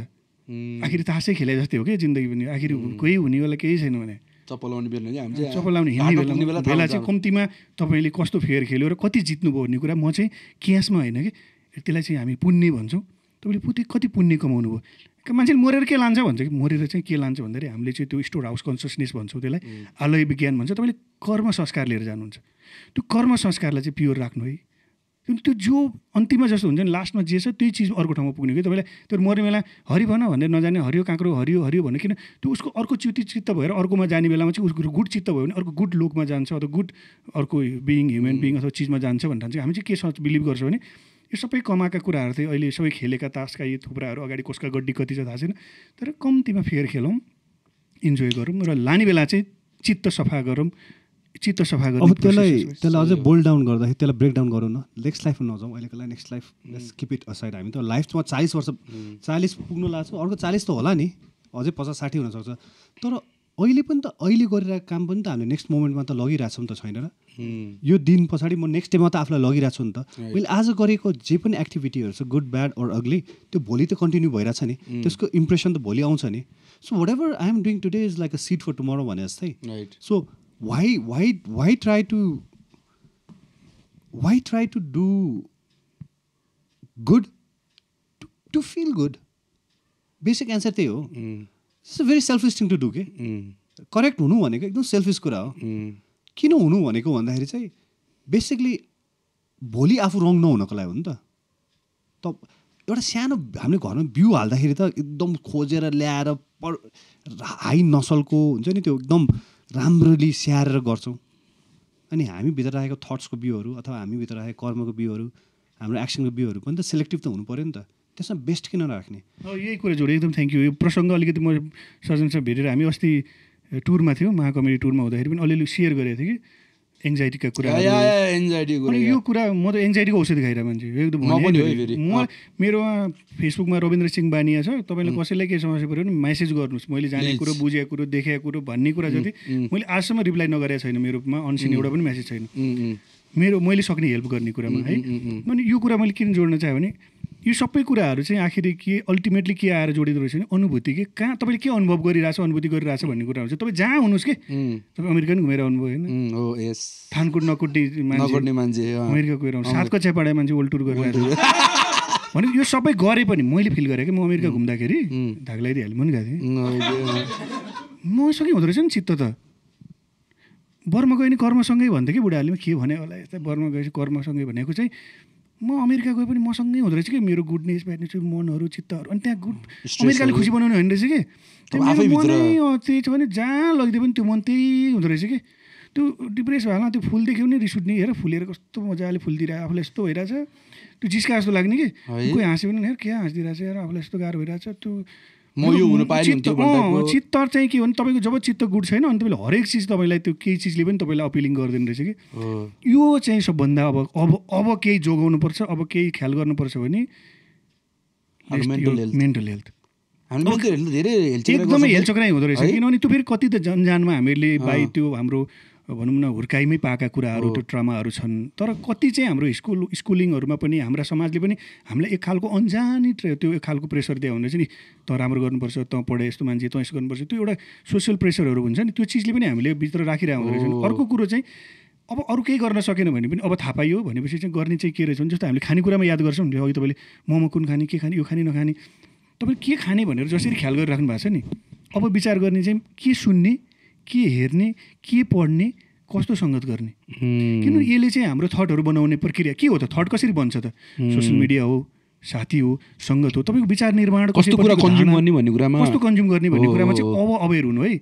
आखिर तासै खेलाइ जस्तै हो क्या जिन्दगी पनि। आखिर कोही हुनेवाला केही छैन भने। चप्पल लाउने बेला चाहिँ चप्पल लाउने हिँड्ने बेला बेला चाहिँ कम्तीमा तपाईँले कस्तो फेयर खेल्यो र कति जित्नुभयो भन्ने कुरा म चाहिँ क्यासमा होइन कि। त्यसलाई चाहिँ हामी पुण्य भन्छौँ। तपाईँले पुति कति पुण्य कमाउनु भयो क- मान्छेले मरेर के लान्छ भन्छ कि? मरेर चाहिँ के लान्छ भन्दाखेरि हामीले चाहिँ त्यो स्टोर हाउस कन्सियसनेस भन्छौँ त्यसलाई। आलय विज्ञान भन्छ। तपाईँले कर्म संस्कार लिएर जानुहुन्छ। त्यो कर्म संस्कारलाई चाहिँ प्योर राख्नु है। त्यो त्यो जो अन्तिममा जस्तो हुन्छ नि लास्टमा जे छ त्यही चिज अर्को ठाउँमा पुग्ने कि तपाईँलाई त्यो मर्ने बेला हरि भन भनेर नजाने हरियो काँक्रो हरियो हरियो भन्ने किन त्यो उसको अर्को च्युति चित्त भएर अर्कोमा जाने बेलामा चाहिँ उसको गुड चित्त भयो भने अर्को गुड लोकमा जान्छ अथवा गुड अर्को बिइङ ह्युमन बिइङ अथवा चिजमा जान्छ भनेर चाहिँ हामी चाहिँ के सोच बिलिभ गर्छौँ भने यो सबै कमाएका कुराहरू चाहिँ अहिले सबै खेलेका तासका यी थुप्राहरू अगाडि कसका गड्डी कति छ थाहा छैन। तर कम्तीमा फेयर खेलौँ इन्जोय गरौँ र लाने बेला चाहिँ चित्त सफा गरौँ। चित्त सफा अब गर्ने त्यसलाई process हो। त्यसलाई अझै बोल्ड डाउन गर्दाखेरि त्यसलाई ब्रेक डाउन गरौँ न। नेक्स्ट लाइफमा नजाउँ अहिलेको लागि next life keep it aside हामी त। लाइफमा चालिस वर्ष चालिस पुग्नु लाग्छ अर्को चालिस त होला नि। अझै पचास साठी हुनसक्छ। तर अहिले पनि त अहिले गरिरहेको काम पनि त हामीले नेक्स्ट मोमेन्टमा त लगिरहेछौँ त छैन र? यो दिन पछाडि म नेक्स्ट डेमा त आफूलाई लगिरहेको छु नि त। मैले आज गरेको जे पनि एक्टिभिटीहरू छ गुड ब्याड अर अग्ली त्यो भोलि त कन्टिन्यू भइरहेछ नि। त्यसको इम्प्रेसन त भोलि आउँछ नि। So whatever I am doing today is like a seed for tomorrow भने जस्तै। Right So why why why try to why try to do good to, to feel good? Basic answer त्यही हो it's a very selfish thing to do के correct हुनु भनेको एकदम selfish कुरा हो किन हुनु भनेको भन्दाखेरि चाहिँ बेसिकली भोलि आफू रङ नहुनको लागि हो नि त त एउटा सानो हामीले घरमा बिउ हाल्दाखेरि त एकदम खोजेर ल्याएर पर हाई नसलको हुन्छ नि त्यो एकदम राम्ररी स्याहारेर गर्छौँ। अनि हामीभित्र राखेको थट्सको बिउहरू अथवा हामीभित्र राखेको कर्मको बिउहरू हाम्रो एक्सनको बिउहरू पनि त सेलेक्टिभ त हुनु पऱ्यो नि त। त्यसमा बेस्ट किन राख्ने यही कुरा जोडेँ एकदम थ्याङ्क यू यो प्रसङ्ग अलिकति म सजनसँग भेटेर हामी अस्ति टुरमा थियौँ महाकमेडी टुरमा हुँदाखेरि पनि अलिअलि सेयर गरेको थिएँ कि। एङ्जाइटीका कुरा या। कुरा म त एङ्जाइटीको औषधि खाइरहेको मान्छे एकदम म मेरोमा फेसबुकमा रविन्द्र सिंह बानिया छ। तपाईँले कसैलाई केही समस्या पऱ्यो भने मेसेज गर्नुहोस्। मैले Please. कुरो बुझेको कुरो देखेको कुरो भन्ने कुरा जति मैले आजसम्म रिप्लाई नगरेको छैन मेरोमा अनसिन एउटा पनि मेसेज छैन। मेरो मैले सक्ने हेल्प गर्ने कुरामा है। अनि यो कुरा मैले किन जोड्न चाहेँ भने यो सबै कुराहरू चाहिँ आखिरी के अल्टिमेटली के आएर जोडिँदो रहेछ भने अनुभूति के? कहाँ तपाईँले के अनुभव गरिरहेछ अनुभूति गरिरहेछ भन्ने कुरा हुन्छ तपाईँ जहाँ हुनुहोस् कि? तपाईँ अमेरिका पनि घुमेर आउनुभयो होइन? हो यस। थानकोट नकुट्टी मान्छे। अमेरिका गएर आउनु। सात कक्षा पढाए मान्छे ओल्ड टुर गरिरहेको [LAUGHS] भने यो सबै गरे पनि मैले फिल गरेँ कि म अमेरिका घुम्दाखेरि धाग लगाइदिइहालेँ म पनि गएको थिएँ। अँ, मसँगै हुँदो रहेछ नि चित्त त। बर्मा गयो नि कर्मसँगै भन्थ्यो कि बुढाहरूले के भने होला यस्तै बर्मा गएपछि कर्मसँगै भनेको चाहिँ म अमेरिका गए पनि मसँगै हुँदो रहेछ कि? मेरो गुडनेस ब्याडनेस मनहरू चित्तहरू। अनि त्यहाँ गुड अमेरिकाले खुसी बनाउने होइन रहेछ कि? त्यही छ भने जहाँ लगिदियो पनि त्यो मन त्यही हुँदो रहेछ कि? त्यो डिप्रेस भएन त्यो फुल देख्यो भने रिस उठ्ने हेर फुलेर कस्तो मजाले फुल दिइरहेको आफूलाई यस्तो भइरहेछ। त्यो जिस्का जस्तो लाग्ने कि। कोही हाँस्यो भने हेर के हाँसिदिरहेछ हेर आफूलाई यस्तो गाह्रो भइरहेछ। त्यो म यो हुनु पाएँ नि चित्त हुन्थ्यो भन्ने अँ, टाइपको- चित्त चाहिँ के हो भने तपाईँको जब चित्त गुड छैन अनि तपाईँले हरेक चिज तपाईँलाई त्यो केही चिजले पनि तपाईँलाई अपिलिङ गरिदिनु रहेछ कि। यो चाहिँ सबभन्दा अब अब अब केही जोगाउनुपर्छ अब केही ख्याल गर्नुपर्छ भने। मेन्टल हेल्थ एकदमै हेलचक्राइ हुँदो रहेछ? किनभने त्यो फेरि कति त जनजानमा अँ। बाई त्यो हाम्रो भनौँ न हुर्काइमै पाएका कुराहरू त्यो ट्रमाहरू छन्। तर कति चाहिँ हाम्रो स्कुल स्कुलिङहरूमा पनि हाम्रा समाजले पनि हामीलाई एक खालको अन्जानी त्यो एक खालको प्रेसर दियो हुँदैछ नि। त राम्रो गर्नुपर्छ त पढे यस्तो मान्छे त यस्तो गर्नुपर्छ। त्यो एउटा सोसियल प्रेसरहरू हुन्छ नि। त्यो चिजले पनि हामीले भित्र राखिरहेको हुँदो रहेछ अर्को कुरो चाहिँ अब अरू केही गर्न सकेन भने पनि अब थाहा पाइयो भनेपछि चाहिँ गर्ने चाहिँ के रहेछ भने जस्तो हामीले खानेकुरामा याद गर्छौँ नि। अघि तपाईँले मोमो कुन खाने के खाने यो खाने नखाने। तपाईँ के खाने भनेर जसरी ख्याल गरिराख्नु भएको छ नि। अब विचार गर्ने चाहिँ के सुन्ने के हेर्ने के पढ्ने कस्तो सङ्गत गर्ने? किनभने यसले चाहिँ हाम्रो थटहरू बनाउने प्रक्रिया के हो त? थट कसरी बन्छ त? सोसियल मिडिया हो। साथी हो सङ्गत हो। तपाईँको विचार निर्माण कस्तो कुरा कन्ज्युम गर्ने भन्ने कुरामा? कस्तो कन्ज्युम गर्ने भन्ने कुरामा चाहिँ अब अवेर हुनु है।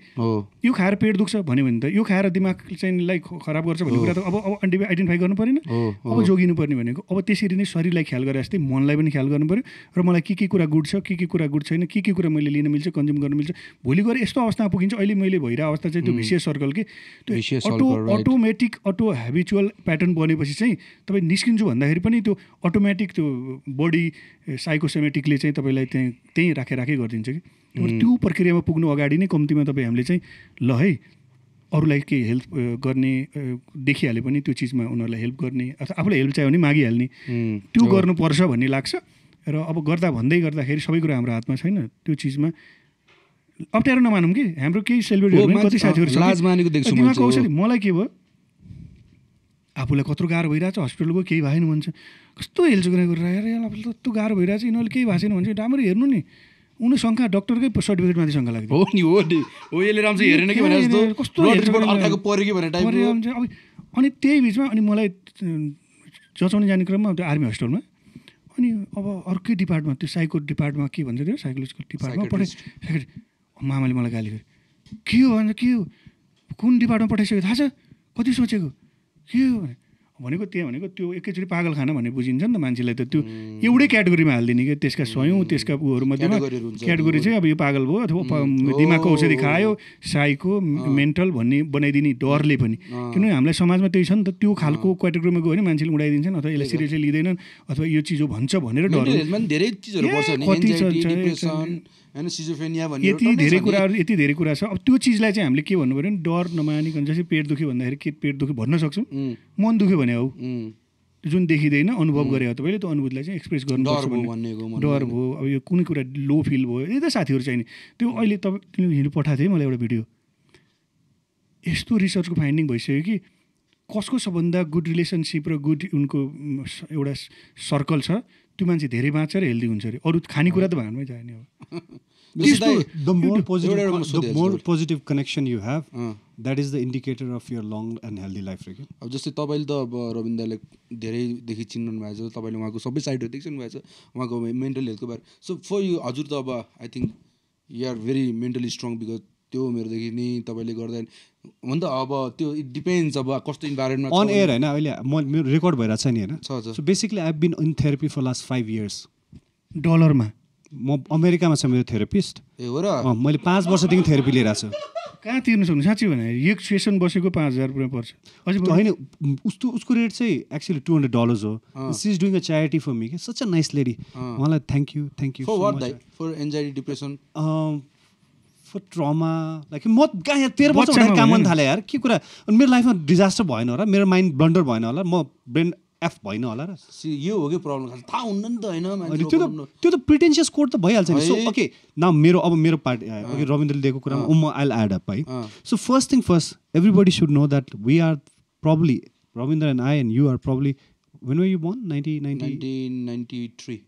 यो खाएर पेट दुख्छ भन्यो भने त यो खाएर दिमाग चाहिँ लाई ख- खराब गर्छ भन्ने कुरा त अब अब आइडेन्टिफाई गर्नु परेन। अब जोगिनु पर्ने भनेको अब त्यसरी नै शरीरलाई ख्याल गरे जस्तै मनलाई पनि ख्याल गर्नु पऱ्यो र मलाई के के कुरा गुड छ के के कुरा गुड छैन के के कुरा मैले लिन मिल्छ कन्ज्युम गर्न मिल्छ। भोलि गएर यस्तो अवस्थामा पुगिन्छ अहिले मैले भइरहेको अवस्था चाहिँ त्यो भिसियस सर्कल के। त्यो auto. Automatic auto habitual pattern बनेपछि चाहिँ तपाईँ निस्किन्छु भन्दाखेरि पनि त्यो अटोमेटिक त्यो बडी साइकोसेमेटिकले चाहिँ तपाईँलाई त्यहीँ त्यहीँ राखे राखे गरिदिन्छ कि? त्यो प्रक्रियामा पुग्नु अगाडि नै कम्तीमा तपाईँ हामीले चाहिँ ल है अरूलाई केही हेल्प गर्ने देखिहाले पनि त्यो चिजमा उनीहरूलाई हेल्प गर्ने अथवा आफूलाई हेल्प चाहियो भने मागिहाल्ने। त्यो। गर्नुपर्छ भन्ने लाग्छ। र अब गर्दा भन्दै गर्दाखेरि सबै कुरा हाम्रो हातमा छैन। त्यो चिजमा अप्ठ्यारो नमानौँ कि? हाम्रो केही सेलिब्रेटीहरू कति साथीहरू मलाई के भयो? आफूलाई कत्रो गाह्रो भइरहेछ हस्पिटल गयो केही भएन भन्छ। कस्तो हेल्चुक्रा गरेर आएर यार आफूलाई त यस्तो गाह्रो भइरहेछ यिनीहरूले केही भएको छैन भन्छ। राम्ररी हेर्नु नि। उनी शङ्का डक्टरकै सर्टिफिकेटमाथि शङ्का लाग्यो हो नि हो नि। हो यसले राम्रो हेरेन कि कस्तो पऱ्यो कि अब अनि त्यही बिचमा अनि मलाई जचाउने जाने क्रममा त्यो आर्मी हस्टेलमा अनि अब अर्कै डिपार्टमा त्यो साइको डिपार्टमा के भन्छ त्यो? साइकोलोजिकल डिपार्टमा पठाइ मामाले मलाई गाली गरे के हो भन्छ के हो? कुन डिपार्टमा पठाइसक्यो? थाहा छ? कति सोचेको? के भनेको त्यहाँ भनेको त्यो एकैचोटि पागल खाना भन्ने बुझिन्छ नि त मान्छेलाई त त्यो एउटै क्याटेगोरीमा हालिदिने कि? त्यसका स्वयं त्यसका उहरू मध्येमा हुन्छ। क्याटेगोरी चाहिँ अब यो पागल भयो अथवा दिमागको औषधि खायो साइको मेन्टल भन्ने बनाइदिने डरले पनि। किनभने हामीलाई समाजमा त्यही छ नि त त्यो खालको क्याटेगोरीमा गयो भने मान्छेले उडाइदिन्छन् अथवा यसलाई सिरियसली लिँदैनन् अथवा यो चिज हो भन्छ भनेर डर धेरै होइन सिजोफेनिया भन्ने यति धेरै। कुराहरू यति धेरै कुरा छ। अब त्यो चिजलाई चाहिँ हामीले के भन्नु पऱ्यो भने डर नमानिकन जस्तै पेट दुख्यो भन्दाखेरि के पेट दुख्यो भन्न सक्छौँ। मन दुख्यो भने हौ। जुन देखिँदैन अनुभव गरे हो तपाईँले त्यो अनुभूतिलाई चाहिँ एक्सप्रेस मन डर भयो। अब यो कुनै कुरा लो फिल भयो। यही त साथीहरू चाहिने। त्यो अहिले तपाईँ हिजो पठाएको थिएँ मलाई एउटा भिडियो। यस्तो रिसर्चको फाइन्डिङ भइसक्यो कि कसको सबभन्दा गुड रिलेसनसिप र गुड उनको एउटा सर्कल छ त्यो मान्छे धेरै बाँच्छ र हेल्दी हुन्छ अरे। अरू खानेकुरा त भाँडमै जाने अब जस्तै त्यस्तो- दाइ, the more एउटा- positive एउटा म the सोधिहाल्छु more तपाईँलाई। positive connection you have अँ, that is the indicator of your long and healthy life right? अब जस्तै तपाईँले त अब रविन्द्रलाई धेरैदेखि चिन्नु भएको छ तपाईँले उहाँको सबै साइडहरू देखिसक्नु भएको छ उहाँको मेन्टल हेल्थको बारे। सो फर यु हजुर त अब I think you are very mentally strong because त्यो मेरोदेखि नि तपाईँले गर्दा हो नि त अब त्यो इट डिपेन्ड्स अब कस्तो इन्भाइरोमेन्टमा अन एयर होइन अहिले म मेरो रेकर्ड भइरहेको छ नि होइन। So basically I been in therapy for last five years डलरमा? म अमेरिकामा छ मेरो थेरापिस्ट ए हो र? मैले पाँच वर्षदेखि थेरापी लिएर छु। कहाँ तिर्नु सक्नु साँच्चै भने एक सेसन बसेको पाँच हजार रुपियाँ पर्छ। अझै बढी- होइन उसको उसको रेट चाहिँ एक्चुली टु हन्ड्रेड डलर्स हो। She is doing a charity for me कि सच अ। नाइस लेडी उहाँलाई thank you thank you for what दाइ for anxiety depression for trauma like म कहाँ यहाँ तेह्र वर्ष काम गर्न थालेँ यार। के कुरा? अनि मेरो लाइफमा डिजास्टर भएन होला मेरो माइन्ड ब्लन्डर भएन होला म ब्रेन एफ भएन होला र। यो हो कि प्रब्लम थाहा हुन्न नि त होइन त्यो त। त्यो त प्रिटेन्सियस कोड त भइहाल्छ नि। सो। ओके न मेरो अब मेरो पार्टी ओके रविन्द्रले दिएको कुरामा म आइल एड अप है। So first thing first everybody should know that we are probably Rabindra and I and you are probably when were you born ninety ninety 1993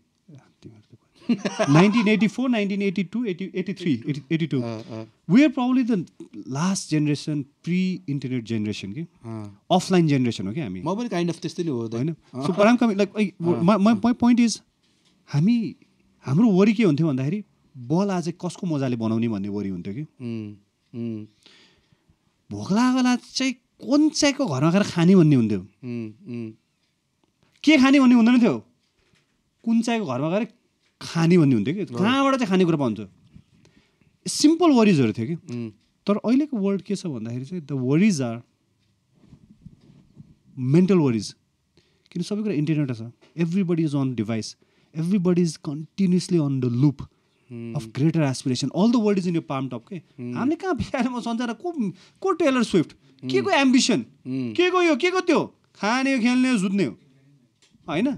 nineteen eighty four nineteen eighty two eighty eighty three eighty two uh, uh, we are probably the last generation pre internet generation कि। Offline generation हो कि हामी म पनि kind of त्यस्तै नै हो होइन so I'm coming like my point is हामी हाम्रो वरि के हुन्थ्यो भन्दाखेरि बल आज कसको मजाले बनाउने भन्ने वरि हुन्थ्यो कि उम्, उम्, भोक लागेला चाहिँ कुन चाहिँको घरमा गएर खाने भन्ने हुन्थ्यो? उम्। के खाने भन्ने हुँदैन थियो? कुन चाहिँको घरमा गएर खाने भन्ने हुन्थ्यो कि? कहाँबाट चाहिँ खानेकुरा पाउँछ सिम्पल वरिजहरू थियो कि? तर अहिलेको वर्ल्ड के छ भन्दाखेरि चाहिँ the worries are mental worries किन सबै कुरा इन्टरनेट छ everybody is on device everybody is continuously on the loop of greater aspiration all the world is in यो पाम टप के हामीले कहाँ बिहारमा संसार को को टेलर स्विफ्ट के को एम्बिसन के को यो? के को त्यो? खाने खेल्ने जुत्ने हो। होइन।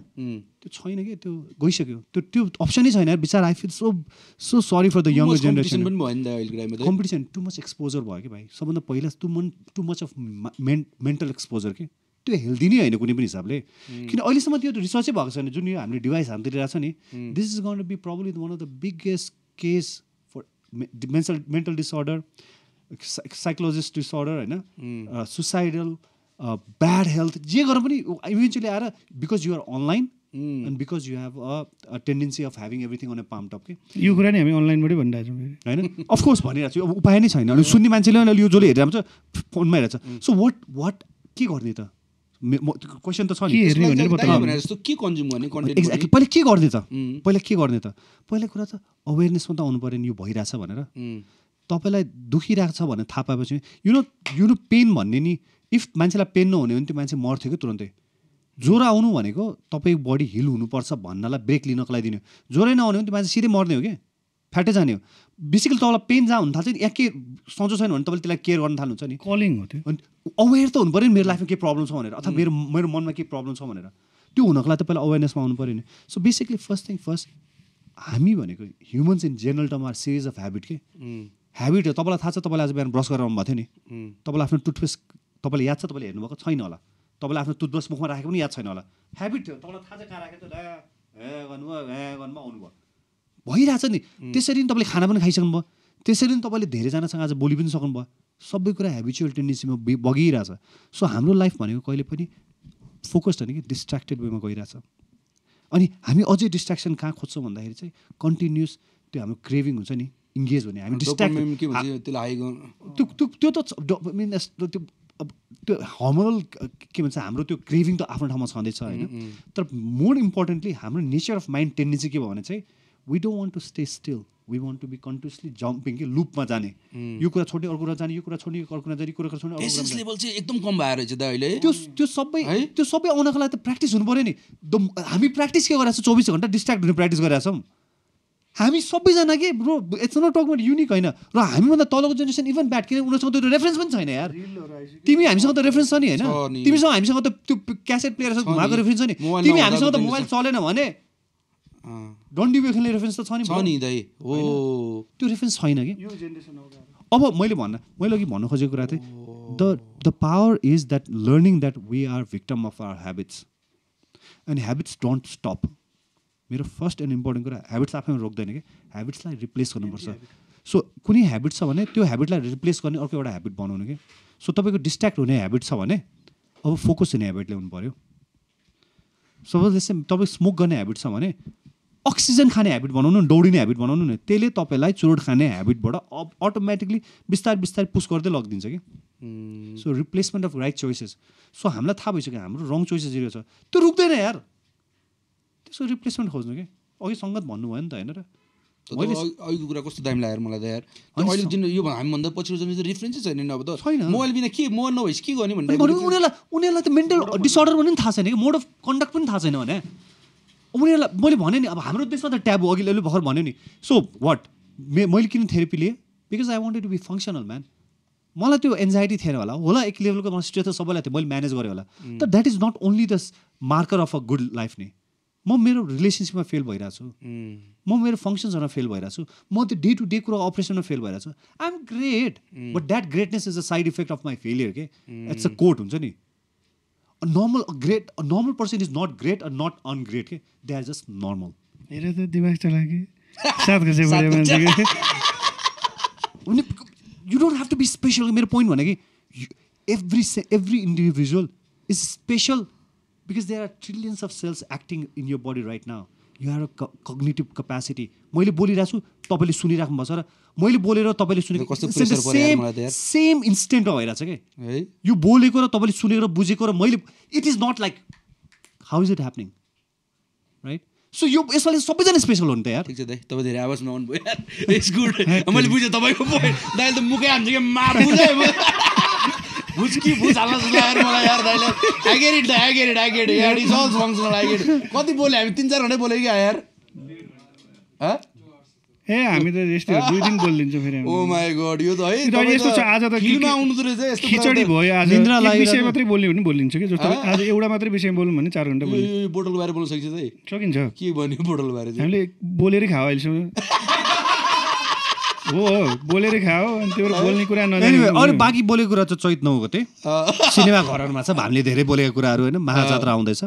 त्यो छैन कि? त्यो गइसक्यो। त्यो त्यो अप्सनै छैन। बिचार I feel so so sorry for the younger generation पनि भयो नि त कम्पिटिसन टु मच एक्सपोजर भयो कि भाइ? सबभन्दा पहिला टु मन too much of men mental exposure कि? त्यो हेल्दी नै होइन कुनै पनि हिसाबले। किन अहिलेसम्म त्यो रिसर्चै भएको छैन। जुन यो हामीले डिभाइस हाम्रोतिर छ नि this is gonna be problem one of the biggest case for mental mental disorder psychologist disorder होइन? सुसाइडल ब्याड हेल्थ जे गरेर पनि इभेन्चुली आएर because you're online and because you have a tendency of having everything on a palm top के यो कुरा नि हामी अनलाइनबाटै भनिरहेको छौँ। होइन? अफकोर्स भनिरहेको छु। अब उपाय नै छैन। अनि सुन्ने मान्छेले अहिले यो जसले हेरिरहेको छ फोनमा हेरेको छ। सो वाट वाट के गर्ने त? क्वेसन त छ के नि एक्ज्याक्टली पहिला के गर्ने त? उम्. पहिला के गर्ने त? पहिला कुरा त अवेरनेसमा त आउनु पऱ्यो नि यो भइरहेछ भनेर। तपाईँलाई दुखिरहेको छ भनेर थाहा पाएपछि you know you know pain भन्ने नि इफ मान्छेलाई पेन नहुने भने त्यो मान्छे मर्थ्यो कि तुरन्तै? ज्वरो आउनु भनेको तपाईँको बडी हिल हुनुपर्छ भन्नलाई ब्रेक लिनको लागि दिने। ज्वरै नआउने भने त्यो मान्छे सिधै मर्ने हो कि? फ्याटै जाने हो। बेसिकली तपाईँलाई पेन जहाँ हुन थाल्छ नि या के सन्चो छैन भने तपाईँले त्यसलाई केयर गर्न थाल्नुहुन्छ नि। कलिङ हो त्यो। अनि अवेर त हुनु पऱ्यो नि मेरो लाइफमा केही प्रब्लम छ भनेर अथवा मेरो मेरो मनमा केही प्रब्लम छ भनेर। त्यो हुनको लागि त पहिला अवेरनेसमा आउनु पऱ्यो नि। So basically first thing first हामी भनेको humans in general term are series of habit के? ह्याबिट हो तपाईँलाई थाहा छ तपाईँले आज बिहान ब्रस गरेर आउनु भएको थियो नि। तपाईँलाई आफ्नो टुथपेस्ट तपाईँलाई याद छ? तपाईँले हेर्नुभएको छैन होला। तपाईँलाई आफ्नो टुथब्रस मुखमा राखेको पनि याद छैन होला। ह्याबिट थियो। तपाईँलाई थाहा छ कहाँ राखेको थियो? हे गर्नुभयो हे गर्नुभयो आउनुभयो। भइरहेछ नि। त्यसरी नै तपाईँले खाना पनि खाइसक्नुभयो। त्यसरी नै तपाईँले धेरैजनासँग आज बोली पनि सक्नुभयो। सबै कुरा हेबिचुअल टेन्डेन्सीमा बगिरहेछ। सो हाम्रो लाइफ भनेको कहिले पनि फोकस्ड होइन कि डिस्ट्र्याक्टेड वेमा गइरहेछ। अनि हामी अझै डिस्ट्र्याक्सन कहाँ खोज्छौँ भन्दाखेरि चाहिँ कन्टिन्युस त्यो हाम्रो क्रेभिङ हुन्छ नि। इङ्गेज हुने। हामी गर्नु। त्यो त्यो त यस्तो त्यो अब त्यो हर्मोनल के भन्छ हाम्रो त्यो क्रेभिङ त आफ्नो ठाउँमा छँदैछ होइन? तर मोर इम्पोर्टेन्टली हाम्रो नेचर अफ माइन्ड टेन्डेन्सी के भयो भने चाहिँ we don't want to stay still we want to be continuously jumping कि लुपमा जाने। यो कुरा छोड्ने अर्को कुरा जाने यो कुरा छोड्ने अर्को कुरा जाने यो कुरा छोड्ने अर्को। लेभल चाहिँ एकदम कम भएर दा अहिले। त्यो त्यो सबै? त्यो सबै आउनको लागि त प्र्याक्टिस हुनु पऱ्यो नि। हामी प्र्याक्टिस के गरिरहेको छौँ? चौबिस घन्टा डिस्ट्र्याक्ट हुने प्र्याक्टिस गरिरहेको छौँ। हामी सबैजना के bro it's not talk unique होइन। र हामीभन्दा तलको जेनेरेसन इभन ब्याड किन उनीहरूसँग त्यो रेफरेन्स पनि छैन यार। तिमी हामीसँग त रेफरेन्स छ नि होइन। तिमीसँग हामीसँग त त्यो क्यासेट प्लेयर छ घुमाएको। रेफरेन्स छ नि। मोबाइल तिमी हामीसँग त मोबाइल। चलेन भने अँ, डन्डी खेल्ने रेफरेन्स त छ नि छ bro। नि दाइ। हो। त्यो रेफरेन्स छैन कि? यो जेनेरेसन हो अब मैले भन्न मैले अघि भन्नु खोजेको कुरा चाहिँ the the power is that learning that we are victim of our habits अनि ह्याबिट्स डोन्ट स्टप मेरो फर्स्ट एन्ड इम्पोर्टेन्ट कुरा ह्याबिट्स आफैमा रोक्दैन कि? ह्याबिट्सलाई रिप्लेस गर्नुपर्छ। सो कुनै ह्याबिट छ भने त्यो ह्याबिटलाई रिप्लेस गर्ने अर्को एउटा ह्याबिट बनाउनु कि? सो तपाईँको डिस्ट्र्याक्ट हुने ह्याबिट छ भने अब फोकस हुने ह्याबिट ल्याउनु पऱ्यो सपोज जस्तै तपाईँ स्मोक गर्ने ह्याबिट छ भने अक्सिजन खाने ह्याबिट बनाउनु दौडिने ह्याबिट बनाउनु न त्यसले तपाईँलाई चुरोट खाने ह्याबिटबाट अटोमेटिकली बिस्तारै बिस्तारै पुस गर्दै लगिदिन्छ कि? So replacement of right choices so हामीलाई थाहा भइसक्यो हाम्रो रङ चोइसेस जिरो छ। त्यो रुक्दैन यार। त्यसको रिप्लेसमेन्ट खोज्नु कि? अघि सङ्गत भन्नुभयो नि त होइन र? मैले- अघिको कुरा कस्तो दामी लाग्यो मलाई त यार। अहिले जुन यो हामीभन्दा पछिको जेनेरेसन रिफरेन्सै छैन नि अब त। छैन। मोबाइल बिना के मोबाइल नभएपछि के गर्ने भन्दा उनीहरूलाई उनीहरूलाई त मेन्टल डिसअर्डर पनि थाहा छैन कि? मोड अफ कन्डक्ट पनि थाहा छैन भने। उनीहरूलाई मैले भने नि अब हाम्रो देशमा त ट्याबु अघि अहिले भर्खर भन्यो नि। सो वाट मे मैले किन थेरेपी लिएँ? Because I wanted to be functional man मलाई त्यो एन्जाइटी थिएन होला। होला एक लेभलको मलाई स्ट्रेस त सबैलाई थियो। मैले म्यानेज गरेँ होला। तर that is not only the marker of a good life नि। म मेरो रिलेसनसिपमा फेल भइरहेको छु। म मेरो फङ्सन्सहरूमा फेल भइरहेको छु। म त्यो डे टु डे कुरा अपरेसनमा फेल भइरहेको छु। I am great but that greatness is a side effect of my failure के इट्स अ कोट हुन्छ नि। Normal great normal person is not great a not ungreat के दे आर जस्ट नर्मल हेर त दिमाग चला कि सात गजे पऱ्यो मान्छे कि you don't have to be special मेरो पोइन्ट भने कि every every individual is special because there are trillions of cells acting in your body right now you are a cognitive capacity मैले बोलिरहेको छु तपाईँले सुनिराख्नु भएको छ र मैले बोलेर तपाईँले सुनेको सेम। सेम इन्स्टेन्टमा भइरहेको छ कि? यो बोलेको र तपाईँले सुनेको र बुझेको र मैले it is not like how is it happening right so यो यसपालि सबैजना स्पेसल हो नि त यार। ठिक छ दाइ। तपाईँ धेरै आवाज नआउनु भयो इट्स गुड मैले बुझेँ तपाईँको दाइले त मुखै हान्छ कि मार बुझेँ बुझ कि बुझ हाल्न जस्तो लाग्यो यार मलाई यार दाइले I get it the I get it I get यार it's all functional I get कति बोल्यो हामी तिन चार घन्टै बोल्यो क्या यार? हँ? ए हामी त यस्तो दुई दिन बोलिदिन्छौँ फेरि हामी। ओ माई गड यो त है यो त तपाईँ यस्तो छ आज त फिल्ममा आउनु त रहेछ यस्तो खिचडी भयो आज। निन्द्रा एक विषय मात्रै बोल्ने भने बोलिदिन्छु कि जस्तो। आज एउटा मात्रै विषय बोल्नु भने चार घन्टा यो- बोल्नु बोटल बारे बोल्न सकिन्छ है? सकिन्छ। के भन्यो बोटल बारे चाहिँ? हामीले बोलेरै खाऊ अहिलेसम्म। [LAUGHS] हो बोलेरै खाऊ अनि त्यो बोल्ने कुरा नजाने अरू बाँकी बोलेको कुरा चाहिँ चैत नौ गते सिनेमा घरहरूमा छ हामीले धेरै बोलेको कुराहरू होइन महाजात्रा आउँदैछ।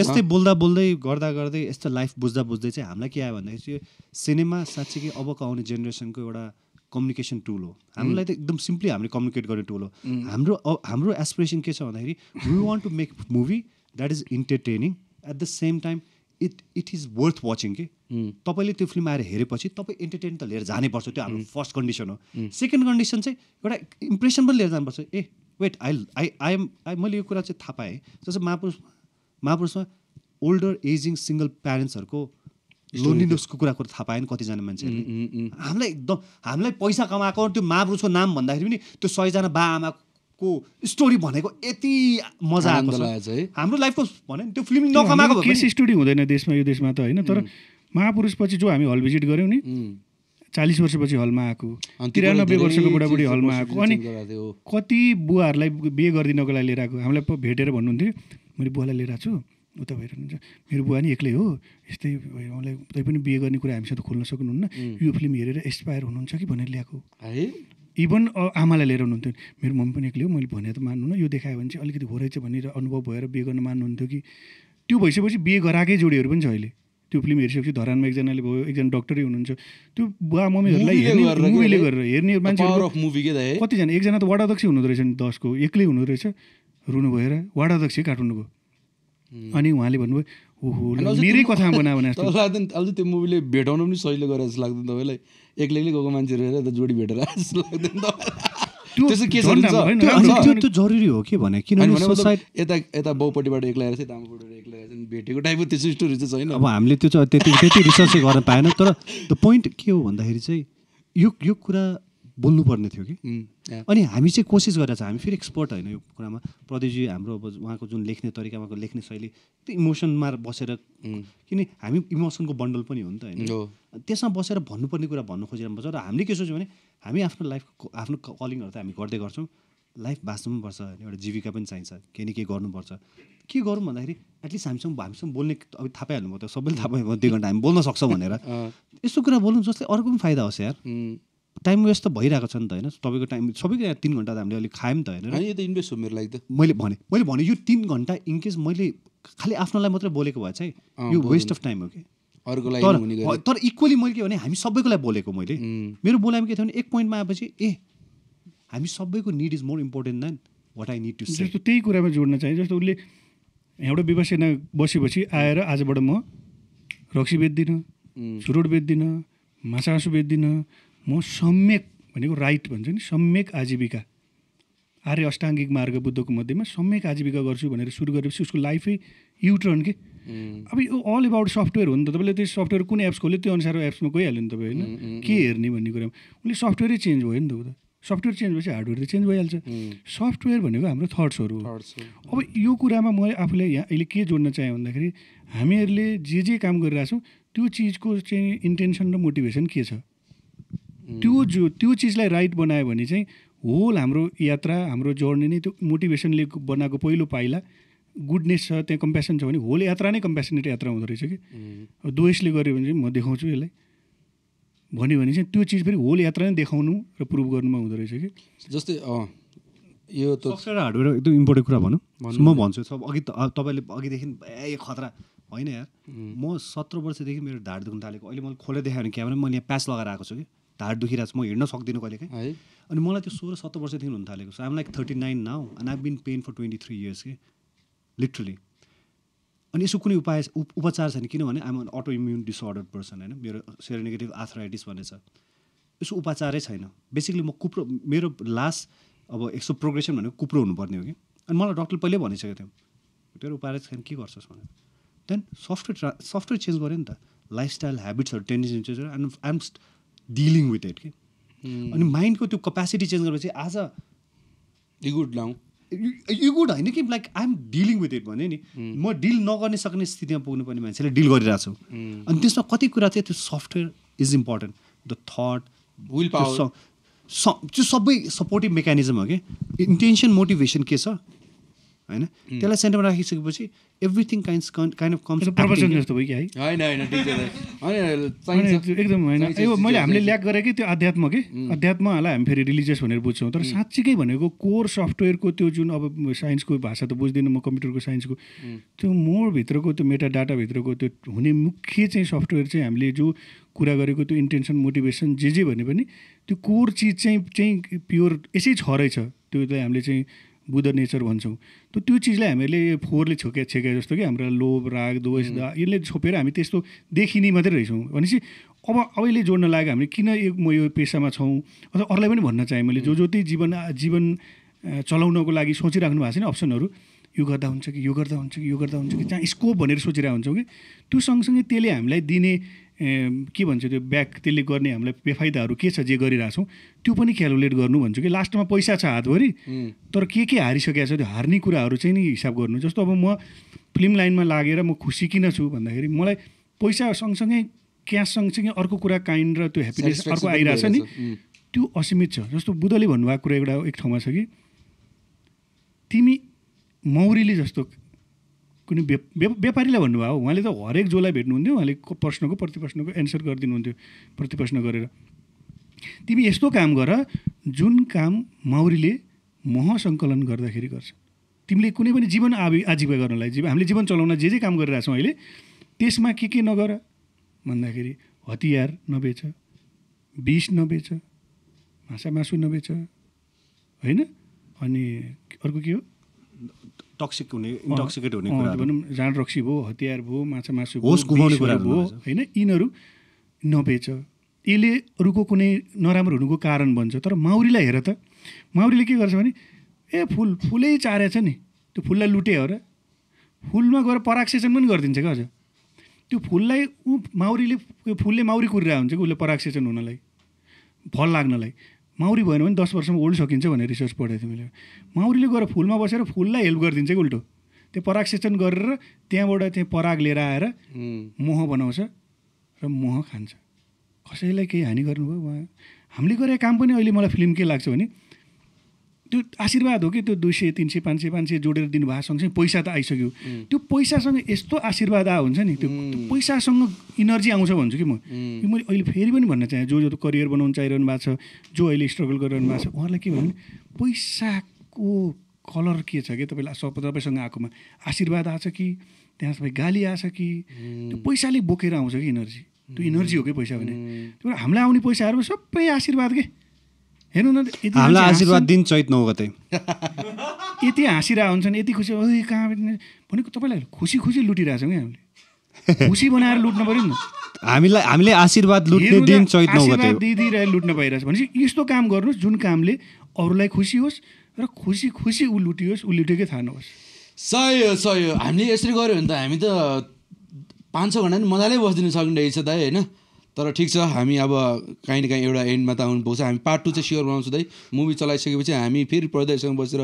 यस्तै बोल्दा बोल्दै गर्दा गर्दै यस्तो लाइफ बुझ्दा बुझ्दै चाहिँ हामीलाई के आयो भन्दाखेरि चाहिँ सिनेमा साँच्चीकै अबको आउने जेनेरेसनको एउटा कम्युनिकेसन टुल हो। हामीलाई त एकदम सिम्पली हामीले कम्युनिकेट गर्ने टुल हो। हाम्रो अ- हाम्रो एसपिरेसन के छ भन्दाखेरि we want to make movie that is entertaining at the same time it it is worth watching कि तपाईँले त्यो फिल्म आएर हेरेपछि तपाईँ इन्टरटेन त लिएर जानै पर्छ त्यो हाम्रो फर्स्ट कन्डिसन हो। सेकेन्ड कन्डिसन चाहिँ एउटा इम्प्रेसन पनि लिएर जानुपर्छ। ए wait I I I am I मैले यो कुरा चाहिँ थाहा पाएँ। जस्तो महापुरुष महापुरुषमा ओल्डर एजिङ सिङ्गल प्यारेन्ट्सहरूको लोनलिनेसको कुरा कुरा थाहा पाएन कतिजना मान्छेहरूले। हामीलाई एकदम हामीलाई पैसा कमाएको त्यो महापुरुषको नाम भन्दाखेरि पनि त्यो सयजना बा आमाको स्टोरी भनेको यति मजा आएको छ। हाम्रो लाइफको भने त्यो फिल्म नकमाएको स्टडी हुँदैन देशमा यो देशमा त होइन तर महापुरुषपछि जो हामी हल भिजिट गऱ्यौँ नि चालिस वर्षपछि हलमा आएको तिरानब्बे वर्षको बुढाबुढी हलमा आएको। अनि। कति बुवाहरूलाई बिहे गरिदिनको लागि लिएर आएको? हामीलाई भेटेर भन्नुहुन्थ्यो मैले बुवालाई लिएर आएको छु। उता भएर मेरो बुवा नि एक्लै हो। यस्तै भयो, मलाई तै पनि बिहे गर्ने कुरा हामीसँग खोल्न सक्नुहुन्न। यो फिल्म हेरेर एक्सपायर हुनुहुन्छ कि भनेर ल्याएको? है? इभन आमालाई लिएर हुनुहुन्थ्यो। मेरो मम्मी पनि एक्लै हो। मैले भने त मान्नु न यो देखायो भने चाहिँ अलिकति हो रहेछ भनेर अनुभव भएर बिहे गर्न मान्नुहुन्थ्यो कि? त्यो भइसकेपछि बिहे गराएकै जोडीहरू पनि छ अहिले। त्यो फिल्म हेरिसकेपछि धरानमा एकजनाले भयो एकजना डक्टरै हुनुहुन्छ। त्यो बुवा मम्मीहरूलाई मुभीले? गरेर हेर्ने है कतिजना एकजना त वाडाध्यक्ष हुनुहुँदो रहेछ नि दसको एक्लै हुनुहुँदो रहेछ रुनु भएर वाडाध्यक्ष काट्नुभयो अनि उहाँले भन्नुभयो ओहो मेरै कथामा बनायो भने जस्तो। लाग्दैन अझै त्यो मुभीले भेटाउनु पनि सजिलो गरेर जस्तो लाग्दैन तपाईँलाई। एक्लै गएको मान्छेहरू हेरेर त जोडी भेटेर जस्तो लाग्दैन त्यो जरुरी हो कि भने? किनभने यता यता बाउपट्टिबाट एक्लै आएर एक्लै भेटेको टाइपको त्यस्तो स्टोरी चाहिँ छैन। अब हामीले त्यो चाहिँ त्यति त्यति रिसर्च गर्न पाएन तर द पोइन्ट के हो भन्दाखेरि चाहिँ यो यो कुरा बोल्नुपर्ने थियो कि। अनि हामी चाहिँ कोसिस गरेर हामी फेरि एक्सपर्ट होइन यो कुरामा। प्रदीपजी हाम्रो अब उहाँको जुन लेख्ने तरिका उहाँको लेख्ने शैली त्यो इमोसनमा बसेर किन हामी इमोसनको बन्डल पनि हो नि त होइन। त्यसमा बसेर भन्नुपर्ने कुरा भन्नु खोजिरहनु पर्छ र हामीले के सोच्यौँ भने हामी आफ्नो लाइफको आफ्नो कलिङहरू त हामी गर्दै गर्छौँ। लाइफ बाँच्नु पनि पर्छ होइन एउटा जीविका पनि चाहिन्छ। केही न केही गर्नुपर्छ के गरौँ भन्दाखेरि एटलिस्ट हामीसँग हामीसँग बोल्ने अब थाहा पाइहाल्नु भयो। त सबैले थाहा पायो दुई घन्टा हामी बोल्न सक्छौँ भनेर। [LAUGHS] यस्तो कुरा बोल्नु जसले अर्को पनि फाइदा होस् यार। टाइम वेस्ट त भइरहेको छ नि त होइन। तपाईँको टाइम सबैको यहाँ तिन घन्टा त हामीले अलिक खायौँ त होइन। यो त इन्भेस्ट हो मेरो लागि त। मैले भने मैले भने यो तिन घन्टा इनकेस मैले खालि आफ्नोलाई मात्रै बोलेको भए चाहिँ यो। वेस्ट अफ टाइम हो कि? अर्को लागि तर हुने गरी। तर इक्वली मैले के भने हामी सबैको लागि बोलेको मैले। मेरो बोलाइमा के थियो भने एक पोइन्टमा आएपछि ए हामी सबैको need is more important than what I need to say जस्तो त्यही कुरामा जोड्न चाहिँ जस्तो उसले एउटा विवासेना बसेपछि आएर आजबाट म रक्सी बेच्दिनँ चुरोट बेच्दिनँ माछा मासु बेच्दिनँ म सम्यक भनेको राइट भन्छ नि सम्यक आजीविका। आर्य अष्टाङ्गिक मार्ग बुद्धको मध्येमा सम्यक आजीविका गर्छु भनेर सुरु गरेपछि उसको लाइफै युटर्न के? अब यो अल एबाउट सफ्टवेयर हो नि त। तपाईँले त्यो सफ्टवेयर कुन एप्स खोल्यो त्यो अनुसार एप्समा गइहाल्यो नि तपाईँ होइन? के हेर्ने भन्ने कुरामा उसले सफ्टवेयरै चेन्ज भयो नि त ऊ त। सफ्टवेयर चेन्ज भएपछि हार्डवेयर त चेन्ज भइहाल्छ। सफ्टवेयर भनेको हाम्रो थट्सहरू हो। अब यो कुरामा म आफूलाई यहाँ अहिले के जोड्न चाहेँ भन्दाखेरि हामीहरूले जे जे काम गरिरहेछौँ त्यो चिजको चाहिँ इन्टेन्सन र मोटिभेसन के छ? त्यो जो त्यो चिजलाई राइट बनायो भने चाहिँ होल हाम्रो यात्रा हाम्रो जर्नी नै त्यो मोटिभेसनले बनाएको पहिलो पाइला गुडनेस छ त्यहाँ कम्पेसन छ भने होल यात्रा नै कम्पेसनेट यात्रा हुँदो रहेछ कि? अब द्वेषले गऱ्यो भने चाहिँ म देखाउँछु यसलाई। भन्यो भने चाहिँ त्यो चिज फेरि होल यात्रा नै देखाउनु र प्रुभ गर्नुमा हुँदो रहेछ कि? जस्तै अँ यो त हार्डवेयर एकदम इम्पोर्टेन्ट कुरा भनौँ म भन्छु सब अघि तपाईँले अघिदेखि ए खतरा। होइन यार। म सत्र वर्षदेखि मेरो ढाड दुख्न थालेको। अहिले मैले खोलेर देखाएँ भने क्यामेरा मैले यहाँ प्याच लगाएर आएको छु कि? ढाड दुखिरहेको छ म हिँड्न सक्दिनँ कहिले काहीँ। है। अनि मलाई त्यो सोह्र सत्र वर्षदेखि हुन थालेको छ। आम like thirty nine now and I been pain for twenty three years कि? लिटरली अनि यसो कुनै उपाय उप- उपचार छैन किनभने I'm on auto immune disorder person होइन? मेरो सेरो नेगेटिभ आर्थराइटिस भन्ने छ। यसो उपचारै छैन। बेसिकली म कुप्रो मेरो लास्ट अब यसो प्रोग्रेसन भनेको कुप्रो हुनुपर्ने हो कि? अनि मलाई डक्टर पहिल्यै भनिसकेको थियो। तेरो उपाय छैन के गर्छस् भनेर। देन सफ्टवेयर ट्रा सफ्टवेयर चेन्ज गरेँ नि त। लाइफस्टाइल हेबिट्सहरू टेन्डेन्सी चेन्ज गरेँ and I'm dealing with it कि अनि माइन्डको त्यो कपेसिटी चेन्ज गरेपछि आज गुड लाउँ। यो गुड होइन कि like I'm dealing with it भने नि। म डिल नगर्ने सक्ने स्थितिमा पुग्नुपर्ने मान्छेले डिल गरिरहेको छु। अनि त्यसमा कति कुरा चाहिँ त्यो software is important the thought power. त्यो सबै सपोर्टिभ मेकानिजम हो कि। इन्टेन्सन मोटिभेसन के छ? होइन? त्यसलाई सेन्टरमा राखिसकेपछि everything kind kind of comes प्रवचन जस्तो भयो कि है? होइन होइन एकदम होइन। मैले हामीले। ल्याक गरेँ कि त्यो अध्यात्म के? अध्यात्मलाई हामी फेरि रिलिजियस भनेर बुझ्छौँ। तर साँच्चीकै भनेको कोर सफ्टवेयरको त्यो जुन अब साइन्सको भाषा त बुझ्दिनँ म कम्प्युटरको साइन्सको त्यो मोडभित्रको त्यो मेटा डाटाभित्रको त्यो हुने मुख्य चाहिँ सफ्टवेयर चाहिँ हामीले जो कुरा गरेको त्यो इन्टेन्सन मोटिभेसन जे जे भने पनि त्यो कोर चिज चाहिँ चाहिँ प्योर यसै छ रहेछ। त्यो चाहिँ हामीले चाहिँ बुद्ध नेचर भन्छौँ। त त्यो चिजलाई हामीले फोहोरले छोके छेके जस्तो कि हाम्रो लोभ राग द्वेष दा यसले छोपेर हामी त्यस्तो देखिने मात्रै रहेछौँ। भनेपछि अब अहिले जोड्न लाग्यो हामीले किन यो म यो पेसामा छौँ? अथवा अरूलाई पनि भन्न चाहेँ मैले? जो जति जीवन जीवन चलाउनको लागि सोचिराख्नु भएको छ नि अप्सनहरू। यो गर्दा हुन्छ कि यो गर्दा हुन्छ कि यो गर्दा हुन्छ कि जहाँ स्कोप भनेर सोचिरहेको हुन्छौँ कि त्यो सँगसँगै त्यसले हामीलाई दिने के भन्छ त्यो ब्याक त्यसले गर्ने हामीलाई बेफाइदाहरू के छ जे गरिरहेछौँ त्यो पनि क्यालकुलेट गर्नु भन्छु कि लास्टमा पैसा छ हातभरि। तर के के हारिसकेको छ त्यो हार्ने कुराहरू चाहिँ नि हिसाब गर्नु। जस्तो अब म फिल्म लाइनमा लागेर म खुसी किन छु भन्दाखेरि मलाई पैसा सँगसँगै क्यास सँगसँगै अर्को कुरा काइन्ड र त्यो ह्याप्पिनेस अर्को आइरहेछ नि. त्यो असीमित छ। जस्तो बुद्धले भन्नुभएको कुरा एउटा एक ठाउँमा छ कि तिमी मौरीले जस्तो कुनै व्या व्या- व्यापारीलाई भन्नुभयो उहाँले त हरेक जोलाई भेट्नुहुन्थ्यो उहाँले प्रश्नको प्रति प्रश्नको एन्सर गरिदिनुहुन्थ्यो प्रति प्रश्न गरेर। तिमी यस्तो काम गर जुन काम मौरीले मह सङ्कलन गर्दाखेरि गर्छ। तिमीले कुनै पनि जीवन आवि आजीविका गर्नलाई जीवन हामीले जीवन चलाउन जे जे काम गरिरहेछौँ अहिले त्यसमा के के नगर? भन्दाखेरि हतियार नबेच विष नबेच माछा मासु नबेच होइन? अनि अर्को के हो? टक्सिक हुने इन्टक्सिकेट हुने कुराहरू। भनौँ जाँड रक्सी भयो हतियार भयो माछा मासु होस विषहरू कुराहरू भयो। होइन यिनीहरू नबेच। यसले अरूको कुनै नराम्रो हुनुको कारण बन्छ। तर माउरीलाई हेर त। माउरीले के गर्छ भने ए फुल फुलै चारेछ नि। त्यो फुललाई लुटे हो र। फुलमा गएर परागसेचन पनि गरिदिन्छ क्या अझ त्यो फुललाई ऊ माउरीले फुलले माउरी कुरिरहेको हुन्छ कि उसले परागसेचन हुनलाई। फल लाग्नलाई। माउरी भएन भने दस वर्षमा ओल्ड सकिन्छ भनेर रिसर्च पढेको थिएँ मैले। माउरीले गएर फुलमा बसेर फुललाई हेल्प गरिदिन्छ कि उल्टो? त्यो परागसेचन गरेर त्यहाँबाट त्यहाँ पराग लिएर आएर. मह बनाउँछ र मह खान्छ। कसैलाई केही हानि गर्नुभयो? उहाँ हामीले गरेको काम पनि अहिले मलाई फिल्म के लाग्छ भने त्यो आशीर्वाद हो कि त्यो दुई सय तिन सय पाँच सय पाँच सय जोडेर दिनुभएको सँगसँगै पैसा त आइसक्यो। त्यो पैसासँग यस्तो आशीर्वाद आ हुन्छ नि त्यो पैसासँग इनर्जी आउँछ भन्छु कि म। यो मैले अहिले फेरि पनि भन्न चाहेँ जो जो करियर बनाउनु चाहिरहनु भएको छ जो अहिले स्ट्रगल गरिरहनु भएको छ उहाँहरूलाई के भन्नु? भने पैसाको कलर के छ कि तपाईँलाई सब तपाईँसँग आएकोमा? आशीर्वाद आछ कि त्यहाँ तपाईँ गाली आछ कि? त्यो पैसाले बोकेर आउँछ कि इनर्जी? त्यो इनर्जी हो कि पैसा भने? त्यो हामीलाई आउने पैसाहरू सबै आशीर्वाद के? हेर्नु न यति हामीलाई आशीर्वाद दिन चैत नौ गते। [LAUGHS] यति हाँसिरहेको हुन्छन् यति खुसी ओइ कहाँ भेट्ने?" भनेको तपाईँलाई खुसी खुसी लुटिरहेछौँ कि हामीले [LAUGHS] खुसी बनाएर लुट्नु पऱ्यो नि हामीलाई हामीले आशीर्वाद लुट्ने दिन चैत नौ गते दिइदिइरहेको लुट्न पाइरहेछ भनेपछि यस्तो काम गर्नुहोस् जुन कामले अरूलाई खुसी होस् र खुसी खुसी ऊ लुटियोस् ऊ लुटेकै थाहा नहोस् सही हो सही हो। हामीले यसरी गऱ्यो भने त हामी त पाँच छ घन्टा नि मजाले बसिदिनु सक्ने रहेछ दाइ होइन? तर ठिक छ हामी अब काहीँ न काहीँ एउटा एन्डमा त आउनु पाउँछ हामी पार्ट टू चाहिँ स्योर बनाउँछौँ दाइ मुभी चलाइसकेपछि हामी फेरि प्रदर्शसँग बसेर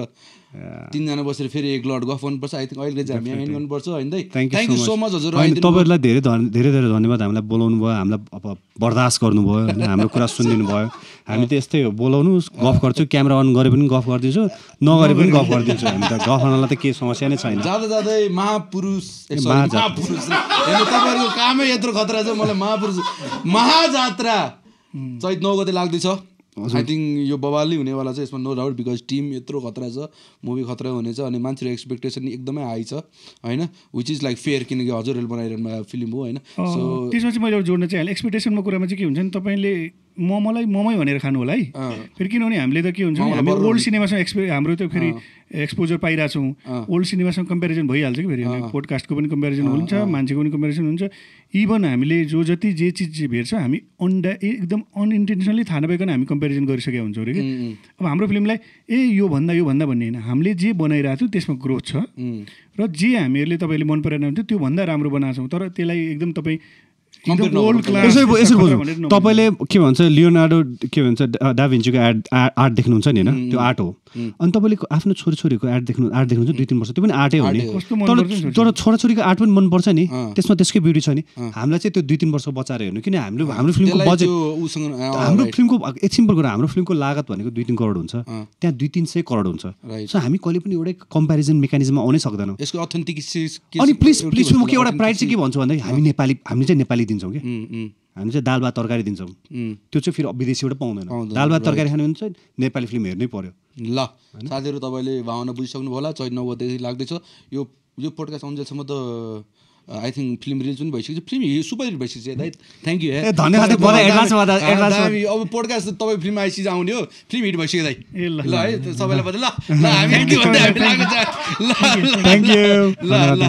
तिनजना बसेर फेरि एक लड गफ गर्नुपर्छ आई थिङ्क अहिले चाहिँ हामी एन्ड गर्नुपर्छ होइन थ्याङ्क यू सो मच हजुर। तपाईँहरूलाई धेरै धेरै धेरै धन्यवाद हामीलाई बोलाउनु भयो हामीलाई अब बर्दाश्त गर्नुभयो होइन [LAUGHS] हाम्रो कुरा सुनिदिनु भयो। हामी त यस्तै हो बोलाउनु गफ गर्छु क्यामेरा अन गरे पनि गफ गरिदिन्छु नगरे पनि गफ गरिदिन्छु हामी त गफ गर्नलाई त केही समस्या नै छैन। जाँदा जाँदै महापुरुष। महापुरुष। तपाईँहरूको कामै यत्रो खतरा छ मलाई महापुरुष महाजात्रा। चैत नौ गते लाग्दैछ। आई थिङ्क यो बवालै हुनेवाला छ यसमा नो डाउट बिकज टिम यत्रो खतरा छ मुभी खतरा हुनेछ अनि मान्छेहरूको एक्सपेक्टेसन एकदमै हाई छ होइन? विच इज लाइक फेयर किनकि हजुरहरूले बनाइरहनु भएको फिल्म हो होइन? सो त्यसमा चाहिँ मैले जोड्न चाहिँ एक्सपेक्टेसनको कुरामा चाहिँ के हुन्छ नि तपाईँले मोमोलाई मोमै भनेर खानु होला है। फेरि किनभने हामीले त के हुन्छ हामी ओल्ड सिनेमासँग एक्सपे हाम्रो त फेरि एक्सपोजर पाइरहेछौँ। ओल्ड सिनेमासँग कम्पेरिजन भइहाल्छ कि फेरि। पोडकास्टको पनि कम्पेरिजन हुन्छ मान्छेको पनि कम्पेरिजन हुन्छ। इभन हामीले जो जति जे चिज भेट्छ हामी अन्डा एकदम अनइन्टेन्सनली थाहा नपाइकन हामी कम्पेरिजन गरिसकेका हुन्छौँ अरे कि? अब हाम्रो फिल्मलाई ए यो भन्दा यो भन्दा भन्ने होइन। हामीले जे बनाइरहेको छौँ त्यसमा ग्रोथ छ। र जे हामीहरूले तपाईँले मन परेन भने त्यो भन्दा राम्रो बनाएको छौँ। तर त्यसलाई एकदम तपाईँ तपाईँले के भन्छ लियोनार्डो के भन्छ डाभिन्चीको एड आर्ट देख्नुहुन्छ नि होइन? त्यो आर्ट हो। अनि तपाईँले आफ्नो छोरीछोरीको एड देख्नु आर्ट देख्नुहुन्छ दुई तिन वर्ष। त्यो पनि आर्टै हो नि। तर तर छोराछोरीको आर्ट पनि मनपर्छ नि। त्यसमा त्यसकै ब्युटी छ नि। हामीलाई चाहिँ त्यो दुई तिन वर्ष बचाएर हेर्नु। किन हाम्रो हाम्रो फिल्मको बजेट त्यो उसँग अँ, हाम्रो. फिल्मको एक सिम्पल कुरा हाम्रो फिल्मको लागत भनेको दुई तिन करोड हुन्छ। त्यहाँ दुई तिन सय करोड हुन्छ. सो हामी कहिले पनि एउटै कम्पेरिजन मेकानिजममा आउनै सक्दैनौँ। अनि प्लिज प्लिज म के एउटा प्राइड चाहिँ के भन्छु भन्दाखेरि हामी नेपाली हामी चाहिँ नेपाली दिन्छौँ कि? हामी चाहिँ दाल भात तरकारी दिन्छौँ। त्यो चाहिँ फेरि विदेशीबाट पाउँदैन। दाल भात. तरकारी खानु भने चाहिँ नेपाली फिल्म हेर्नै पर्यो। ल साथीहरू तपाईँले भावना बुझिसक्नु भयो होला। चैत नौ गतेदेखि लाग्दैछ। यो यो पोडकास्ट अन्जेलसम्म त आई थिङ्क फिल्म रिलिज पनि भइसकेको छ फिल्म सुपर हिट भइसकेको छ दाइ थ्याङ्क यू अब पोडकास्ट तपाईँ फिल्म आइसिज आउने हो। फिल्म हिट भइसक्यो दाइ। ल, ल है सबैलाई बता ल ल हामी